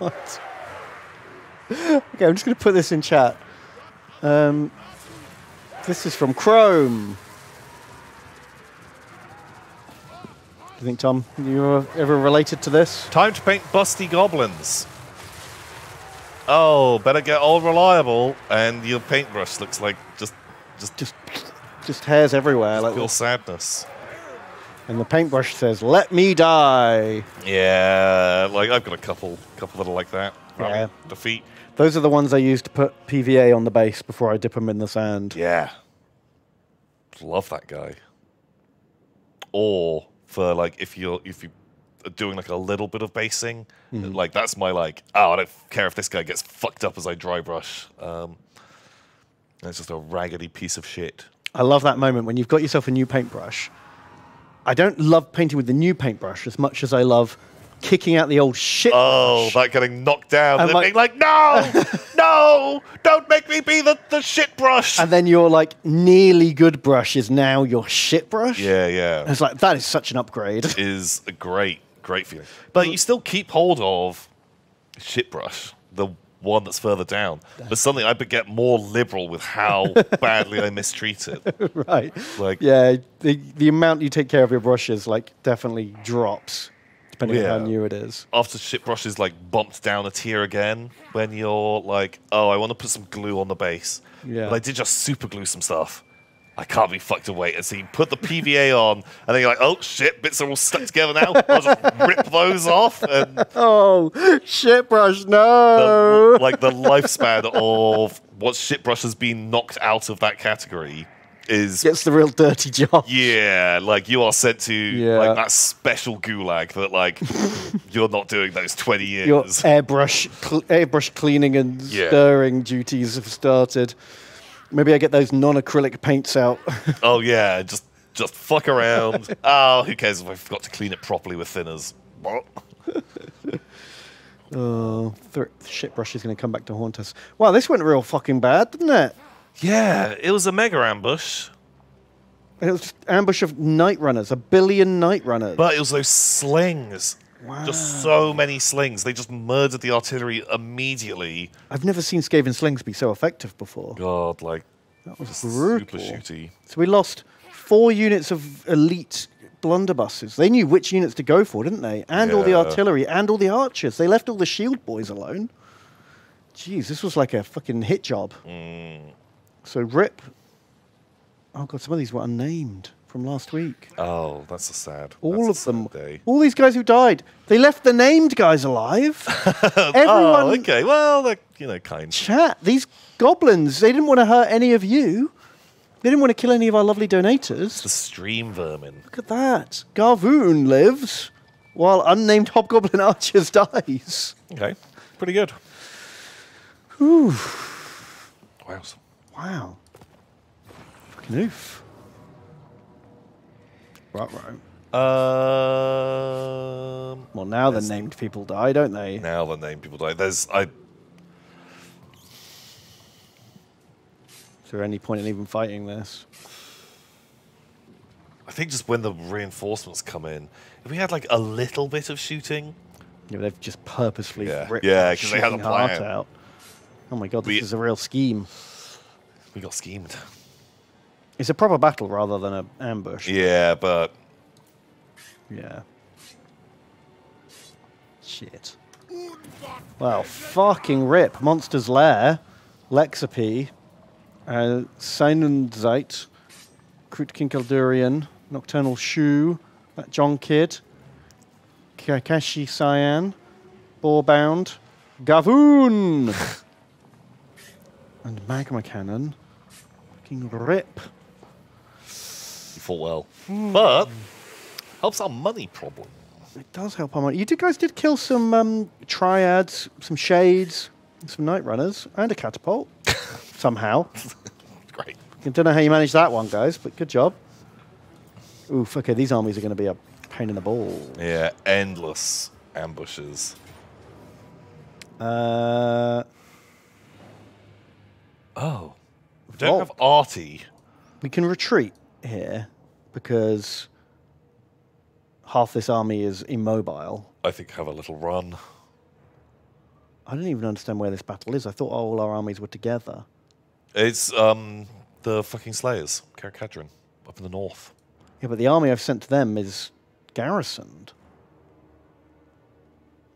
what? okay, I'm just going to put this in chat. Um, this is from Chrome. Do you think, Tom, you ever related to this? Time to paint busty goblins. Oh, better get all reliable, and your paintbrush looks like just just Just, just hairs everywhere. Like, pure sadness. and the paintbrush says, "Let me die." Yeah, like I've got a couple couple that are like that. Yeah. defeat. Those are the ones I use to put PVA on the base before I dip them in the sand. Yeah. Love that guy. Or for like if you're if you are doing like a little bit of basing, like that's my like, oh I don't care if this guy gets fucked up as I dry brush. Um it's just a raggedy piece of shit. I love that moment when you've got yourself a new paintbrush. I don't love painting with the new paintbrush as much as I love kicking out the old shit. Oh, that getting knocked down And and like- being like, no, no, don't make me be the, the shit brush. and then your like nearly good brush is now your shit brush. yeah, yeah. It's like that is such an upgrade. is a great, great feeling. But you still keep hold of shit brush, the one that's further down. But suddenly I get more liberal with how badly I mistreat it. right. Like, Yeah, the the amount you take care of your brushes like definitely drops depending on Yeah. how new it is. after shit brush is like bumped down a tier again, when you're like, oh, I want to put some glue on the base. Yeah. But I did just super glue some stuff. I can't be fucked away. And so you put the PVA on, and then you're like, oh shit, bits are all stuck together now. I'll just rip those off. And Oh, shit brush, the, no. like the lifespan of what shitbrush has been knocked out of that category is Gets the real dirty job. yeah like you are sent to Yeah. like that special gulag that like you're not doing those 20 years Your airbrush, cl- airbrush cleaning and Yeah. stirring duties have started. Maybe I get those non-acrylic paints out. oh yeah just just fuck around oh who cares if i forgot to clean it properly with thinners what oh, th- shit brush is going to come back to haunt us. Wow, this went real fucking bad, didn't it? Yeah it was a mega ambush It was ambush of night runners, a billion night runners. but it was those slings Wow. just so many slings they just murdered the artillery immediately I've never seen Skaven slings be so effective before. god like That was brutal. super shooty So we lost four units of elite blunderbusses. They knew which units to go for, didn't they? And all the artillery and all the archers. They left all the shield boys alone. Jeez, this was like a fucking hit job. Mm. So rip. Oh god, some of these were unnamed from last week. Oh, that's a sad. All of them. Day. All these guys who died. They left the named guys alive. Oh, Everyone. Oh, okay. Well, they're you know kind. Chat. These goblins. They didn't want to hurt any of you. They didn't want to kill any of our lovely donators. The stream vermin. Look at that. Garvoon lives while unnamed hobgoblin archers dies. Okay, pretty good. Whew. Wow. Wow. Fucking oof. Right, right. Um. Well, now the named people die, don't they? Now the named people die. There's I. Is there any point in even fighting this? I think just when the reinforcements come in, if we had like a little bit of shooting, Yeah, they've just purposefully Yeah. ripped Yeah, that 'cause they had a plan. out. Oh my god, this We- is a real scheme. We got schemed. It's a proper battle rather than an ambush. Yeah, but Yeah. Shit. Well, fucking rip. Monster's Lair, Lexapy, uh, Seinundzeit, Krut Kinkaldurian, Nocturnal Shoe, that John Kid, Kakashi Cyan, Boarbound, Gavoon, and Magma Cannon. Fucking rip. you fought well. But helps our money problem. It does help our money. You did, guys did kill some um, triads, some shades, some night runners, and a catapult. Somehow. Great. I don't know how you managed that one, guys, but good job. Oof, okay, these armies are going to be a pain in the ball. Yeah, endless ambushes. Uh, Oh. We don't Vault. have Artie. we can retreat here because half this army is immobile. I think have a little run. I don't even understand where this battle is. I thought all our armies were together. It's um the fucking Slayers, Karak Kadrin, up in the north. Yeah, but the army I've sent to them is garrisoned.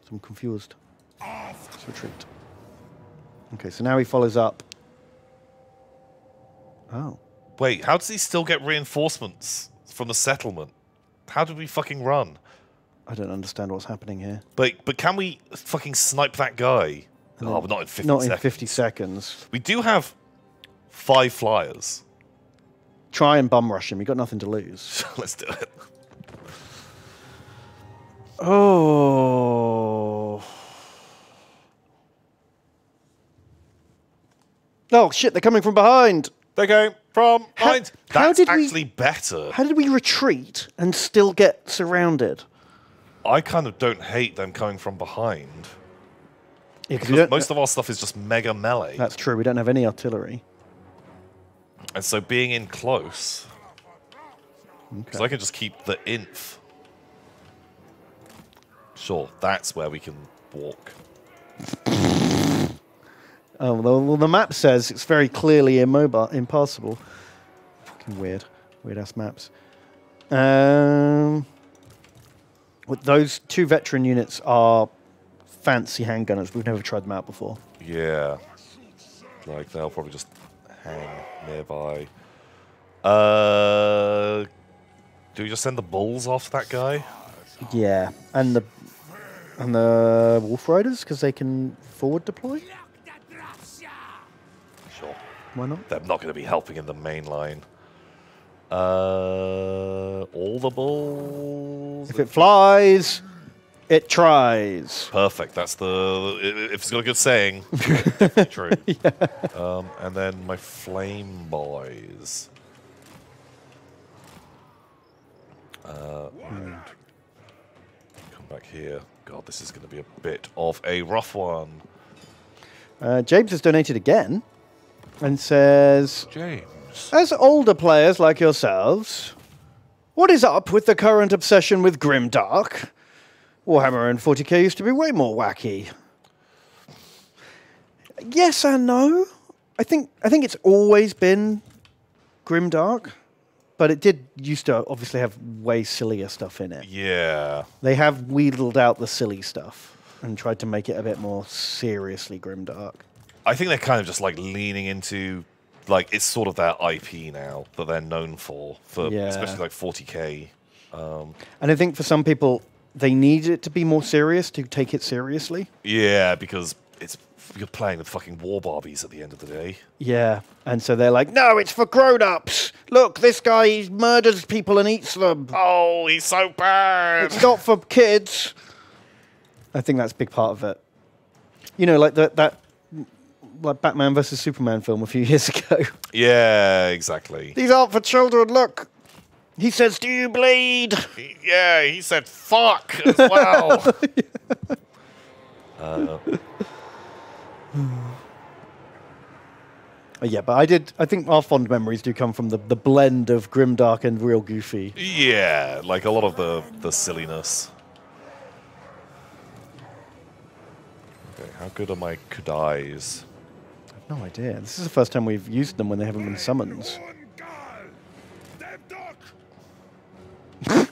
So I'm confused. Let's retreat. Okay, so now he follows up. Oh. Wait, how does he still get reinforcements from the settlement? How did we fucking run? I don't understand what's happening here. But but can we fucking snipe that guy? Oh, not in 50 Not in seconds. 50 seconds. We do have five flyers. Try and bum rush him. You've got nothing to lose. Let's do it. Oh. Oh shit! They're coming from behind. They go from How- behind. how That's did we- actually better. How did we retreat and still get surrounded? I kind of don't hate them coming from behind. Yeah, 'cause Because most of our stuff is just mega melee. that's true. We don't have any artillery. And so being in close. Because I can just keep the inf. Sure, that's where we can walk. Oh well, well, the map says it's very clearly immobile, impassable. Fucking weird, weird ass maps. Um, with those two veteran units are fancy handgunners. We've never tried them out before. Yeah. Like they'll probably just hang nearby. Uh do we just send the bulls off that guy? Yeah, and the and the wolf riders because they can forward deploy. Why not? They're not going to be helping in the main line. Uh all the balls. If it flies, it tries. Perfect. That's the. If it's got a good saying, true. Um, and then my flame boys. Uh, and come back here. God, this is going to be a bit of a rough one. Uh, James has donated again and says, James. As older players like yourselves, what is up with the current obsession with Grimdark? Warhammer and 40k used to be way more wacky. Yes and no. I think I think it's always been Grimdark, but it did used to obviously have way sillier stuff in it. Yeah. They have wheedled out the silly stuff and tried to make it a bit more seriously Grimdark. I think they're kind of just like leaning into. Like it's sort of their IP now that they're known for, for Yeah. especially like 40k. Um. And I think for some people, they need it to be more serious to take it seriously. Yeah, because it's you're playing with fucking war barbies at the end of the day. Yeah. And so they're like, no, it's for grown ups. Look, this guy he murders people and eats them. Oh, he's so bad. It's not for kids. I think that's a big part of it. You know, like the, that like Batman versus Superman film a few years ago. Yeah, exactly. These aren't for children. Look. He says, Do you bleed? Yeah, he said fuck as well. Oh, yeah, but I did. I think our fond memories do come from the, the blend of grimdark and real goofy. yeah, like a lot of the the silliness. Okay, how good are my K'daais? No idea. This is the first time we've used them when they haven't been summons.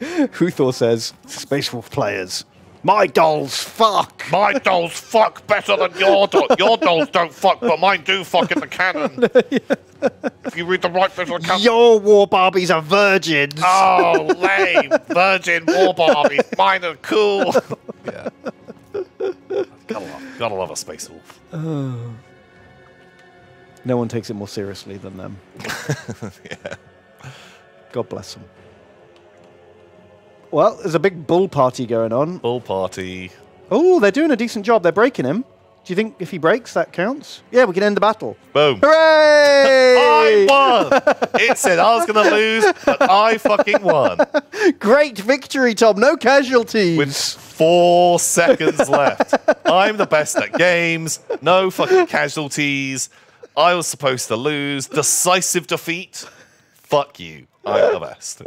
Huthor says, Space Wolf players, my dolls fuck. My dolls fuck better than your dolls. Your dolls don't fuck, but mine do fuck in the canon. if you read the right bit of the canon. Your war Barbies are virgins. Oh, lame. Virgin war barbies. Mine are cool. yeah. Gotta love, gotta love a space wolf. Oh. No one takes it more seriously than them. yeah. God bless them. Well, there's a big bull party going on. Bull party. Oh, they're doing a decent job. They're breaking him. Do you think if he breaks, that counts? Yeah, we can end the battle. Boom. Hooray! I won! It said I was gonna lose, but I fucking won. Great victory, Tom. No casualties. With four seconds left. I'm the best at games. No fucking casualties. I was supposed to lose. Decisive defeat. Fuck you. I'm the best.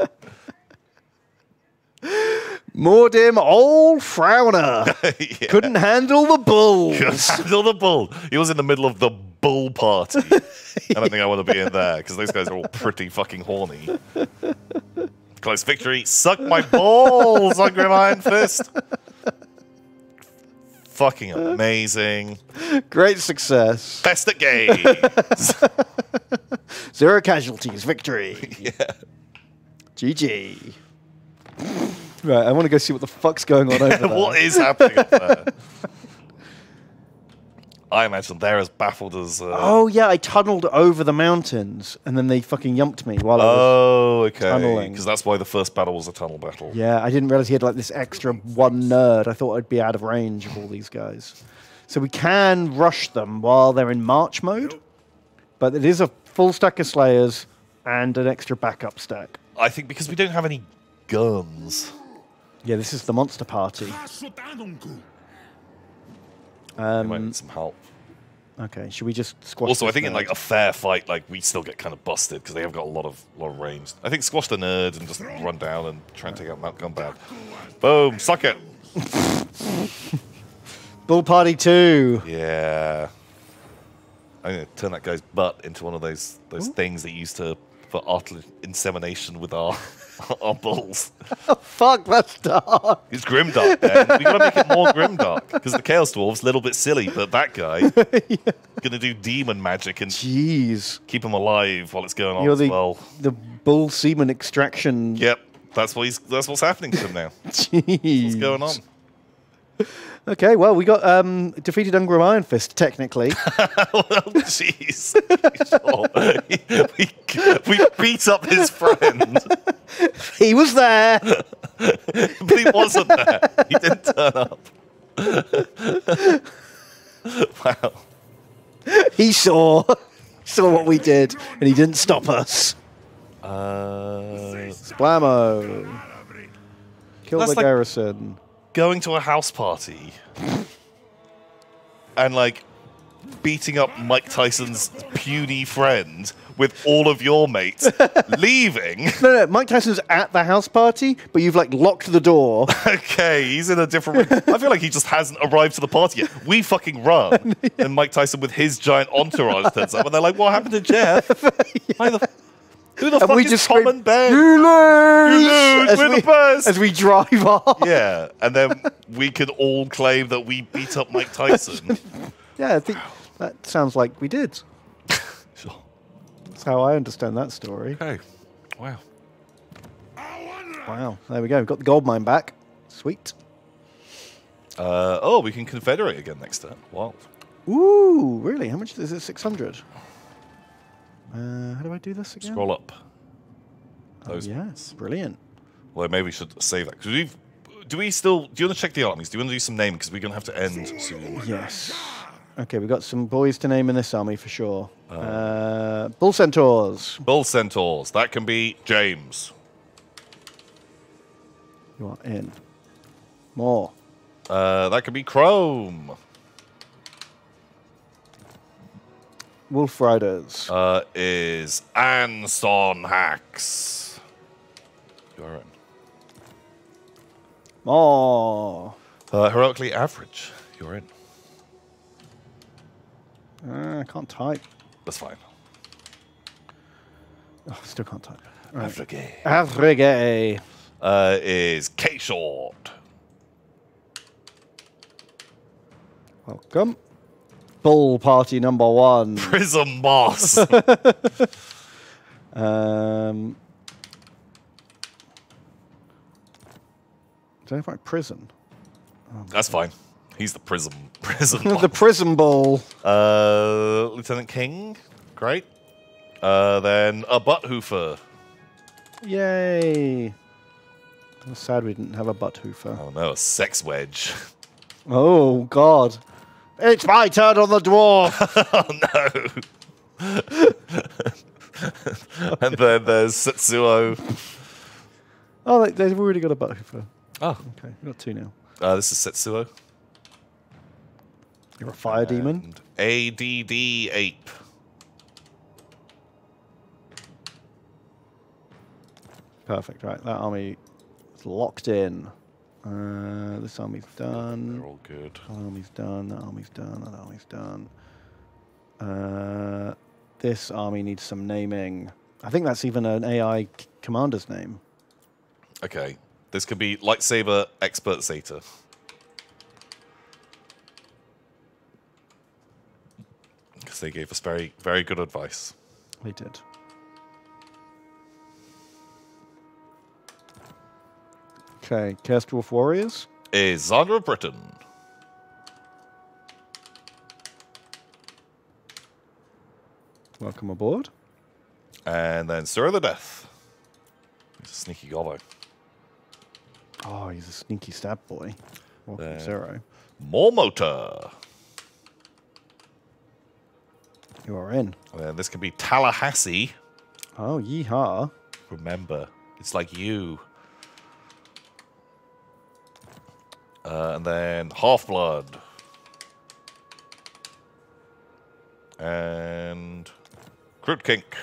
Mordim, old frowner. Yeah. Couldn't handle the bull. Couldn't handle the bull. He was in the middle of the bull party. I don't think I want to be in there because those guys are all pretty fucking horny. Close victory. Suck my balls Ungrim Iron Fist. Fucking amazing. Great success. Best at games. Zero casualties. Victory. yeah. GG. Right, I want to go see what the fuck's going on over there. what is happening up there? I imagine they're as baffled as. Uh, Oh yeah, I tunneled over the mountains, and then they fucking yumped me while I was. Oh, okay. tunneling. Because that's why the first battle was a tunnel battle. Yeah, I didn't realize he had like this extra one nerd. I thought I'd be out of range of all these guys. So we can rush them while they're in march mode, but it is a full stack of slayers and an extra backup stack. I think because we don't have any guns. Yeah, this is the monster party. We might Um, need some help. okay, should we just squash? Also, I think in like a fair fight, like we still get kind of busted because they have got a lot of lot of range. I think squash the nerd and just run down and try and take out Mount Gunbad. Boom, suck it. bull party two. Yeah. I'm gonna turn that guy's butt into one of those those things that used to for artificial insemination with our our bulls. Fuck, that's dark. It's Grimdark, man. We gotta make it more Grimdark because the Chaos Dwarf's a little bit silly, but that guy gonna do demon magic and Jeez, keep him alive while it's going on you're as the well. the bull semen extraction. Yep, that's what he's that's what's happening to him now. Jeez. What's going on? Okay, well, we got um, defeated Ungrim Iron Fist, technically. well, jeez. Sure. we, we beat up his friend, he was there. but he wasn't there. He didn't turn up. wow. He saw saw what we did, and he didn't stop us. Uh, Splammo. Kill That's the like- garrison. Going to a house party and like beating up Mike Tyson's puny friend with all of your mates, leaving. No, no, Mike Tyson's at the house party, but you've like locked the door. Okay, he's in a different. room. I feel like he just hasn't arrived to the party yet. We fucking run, and Mike Tyson with his giant entourage turns up, and they're like, "What happened to Jeff? Why the, who the and fuck we is just Tom scream, and Ben?" You lose! You lose, As we're we, the best. As we drive off. Yeah, and then we can all claim that we beat up Mike Tyson. Yeah, I think that sounds like we did. Sure. That's how I understand that story. Okay. Wow. Wow, there we go. We've got the gold mine back. Sweet. Uh, oh, we can confederate again next turn. Wow. Ooh, really? How much is it? 600? Uh, how do I do this again? Scroll up. Oh, Those yes, brilliant. Well, maybe we should save that. 'Cause we've, do we still? Do you want to check the armies? Do you want to do some naming? Because we're gonna have to end soon. Yes. Okay, we've got some boys to name in this army for sure. Uh, Bull Centaurs. Bull centaurs. That can be James. You are in. More. Uh, that could be Chrome. Wolf Riders. Uh, is Anson Hacks. You're in. Oh. Uh, heroically average. You're in. Uh, I can't type. That's fine. Oh, still can't type. Right. Average. Avrige. Uh, is K Short. Welcome. Bull Party number one. Prism Boss. Um, don't know if I prison. That's fine. He's the Prism. Prism. the Prism Bull. Uh, Lieutenant King, great. Uh, then a butt hoofer. Yay. I'm sad we didn't have a butt hoofer. Oh no, a sex wedge. Oh, God. It's my turn on the dwarf. oh no. and then there's Setsuo. oh, they, they've already got a butt hoofer. Oh, Okay, we've got two now. uh, this is Setsuo. You're a fire demon. ADD ape. Perfect, right. That army is locked in. Uh, this army's done. They're all good. That army's done. That army's done. That army's done. Uh, this army needs some naming. I think that's even an AI commander's name. Okay, this could be lightsaber expert Zeta. Because they gave us very, very good advice. They did. Okay, Kerstwolf Warriors. is Zandra of Britain. Welcome aboard. And then Sir of the Death. He's a sneaky gobbo. Oh, he's a sneaky stab boy. Welcome. Zero. More motor. You are in. And this can be Tallahassee. Oh, yeehaw. Remember, it's like you. Uh, and then Half Blood. And Crude Kink.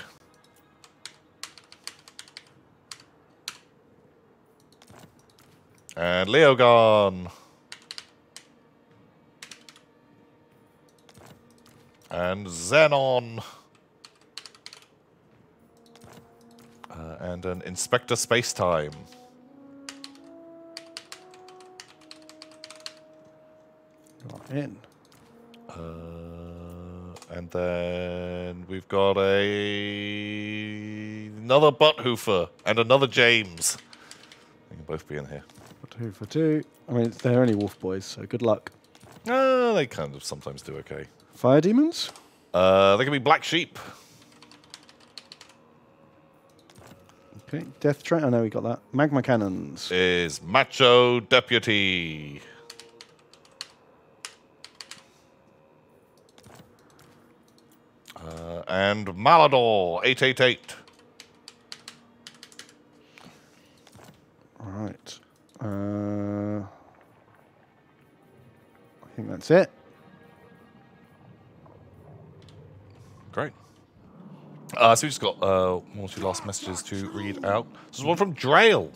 And Leogon. And Xenon. Uh, and an Inspector Spacetime. In. Uh, and then we've got a another Butthoofer and another James. They can both be in here. For two. I mean, they're only wolf boys, so good luck. Uh, they kind of sometimes do okay. Fire demons. Uh, they can be Black Sheep. Okay, death train. I know we got that. Magma cannons. Is Macho Deputy. And Malador 888. All right. Uh, I think that's it. Great. Uh, so we just got uh, one or two last messages to read out. This is one from Drail.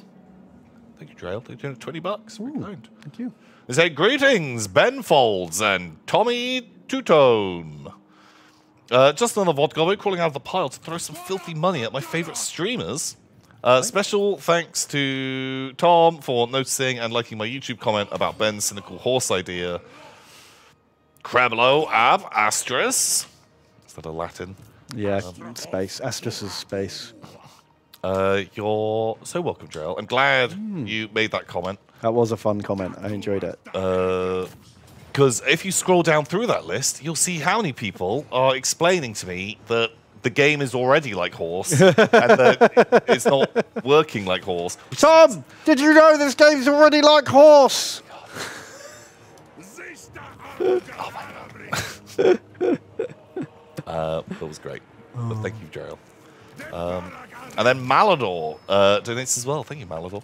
Thank you, Drail. They donated 20 bucks. Kind. Thank you. They say, Greetings, Ben Folds and Tommy Tutone. Uh, just another vodka We're calling out of the pile to throw some filthy money at my favorite streamers. Uh, special thanks to Tom for noticing and liking my YouTube comment about Ben's cynical horse idea. Crablo ab Astris. Is that a Latin? Yeah, space. Astros is space. Uh, you're so welcome, Drell. I'm glad you made that comment. That was a fun comment. I enjoyed it. Because if you scroll down through that list, you'll see how many people are explaining to me that the game is already like horse and that it's not working like horse. Tom, did you know this game's already like horse? Uh, that was great. But thank you, Gerald. Um, and then Malador uh, donates as well. Thank you, Malador.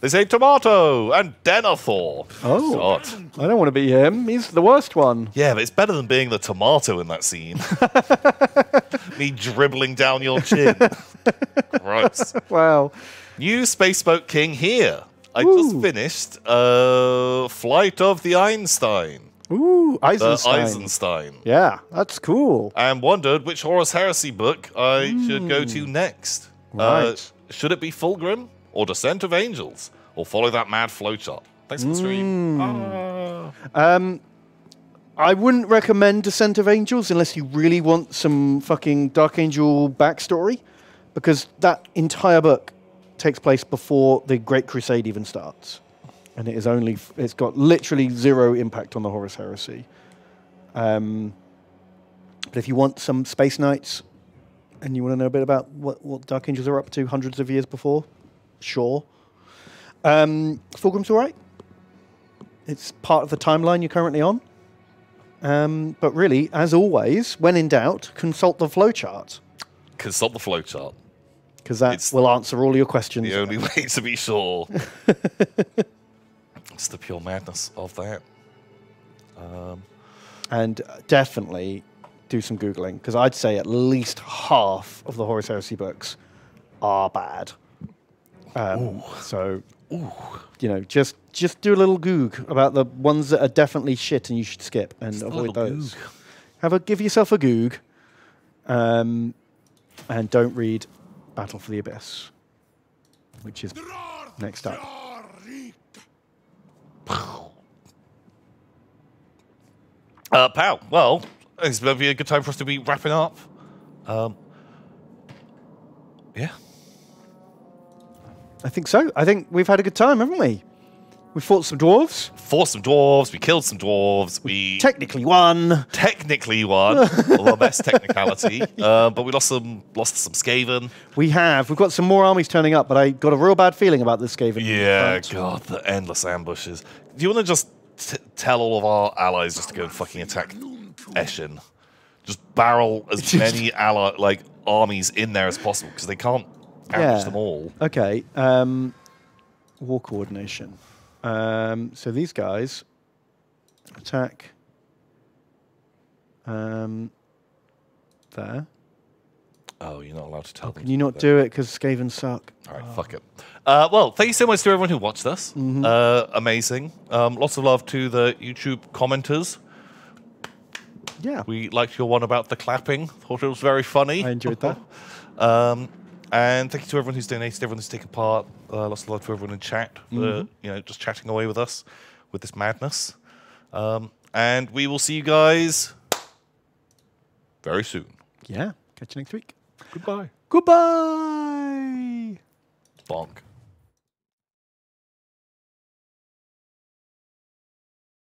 They say tomato and Denethor. Oh. God. I don't want to be him. He's the worst one. Yeah, but it's better than being the tomato in that scene. Me dribbling down your chin. Gross. Wow. New Spaceboat King here. I just finished uh, Flight of the Einstein. Ooh, The Eisenstein. Eisenstein. Yeah, that's cool. And wondered which Horus Heresy book I should go to next. Uh, Right. should it be Fulgrim or Descent of Angels? Or follow that mad flowchart? Thanks for the stream. Ah. I wouldn't recommend Descent of Angels unless you really want some fucking Dark Angel backstory, because that entire book takes place before the Great Crusade even starts, and it is only it's got literally zero impact on the Horus Heresy. Um, but if you want some Space Knights, and you want to know a bit about what, what Dark Angels are up to hundreds of years before, sure. Um, Fulgrim's all right. It's part of the timeline you're currently on. Um, but really, as always, when in doubt, consult the flowchart Consult the flowchart. because that It's will answer all your questions. The only way to be sure. it's the pure madness of that. Um. And definitely do some googling because I'd say at least half of the Horus Heresy books are bad. Um, so, you know, just just do a little goog about the ones that are definitely shit and you should skip and Just avoid little those. goog. Have a give yourself a goog, um, and don't read Battle for the Abyss, which is next up. Uh, pal, well, it's going to be a good time for us to be wrapping up. Um, yeah. I think so. I think we've had a good time, haven't we? We fought some dwarves. Fought some dwarves. We killed some dwarves. We Technically won. technically won, although best technicality. Uh, but we lost some, lost some Skaven. We have. We've got some more armies turning up, but I got a real bad feeling about this Skaven. Yeah. God, the endless ambushes. Do you want to just t- tell all of our allies just to go and fucking attack Eshin? Just barrel as many ally like armies in there as possible because they can't ambush Yeah. them all. Okay. Um, war coordination. Um, so these guys attack um, there. Oh, you're not allowed to tell them. Can you not do it because Skaven suck? All right, fuck it. Uh, well, thank you so much to everyone who watched us. Mm-hmm. Uh, amazing. Um, lots of love to the YouTube commenters. Yeah. We liked your one about the clapping. Thought it was very funny. I enjoyed that. um, and thank you to everyone who's donated, everyone who's taken part. Uh, lots of love to everyone in chat for Mm-hmm. you know just chatting away with us with this madness. Um, and we will see you guys very soon. Yeah. Catch you next week. Goodbye. Goodbye. Bonk.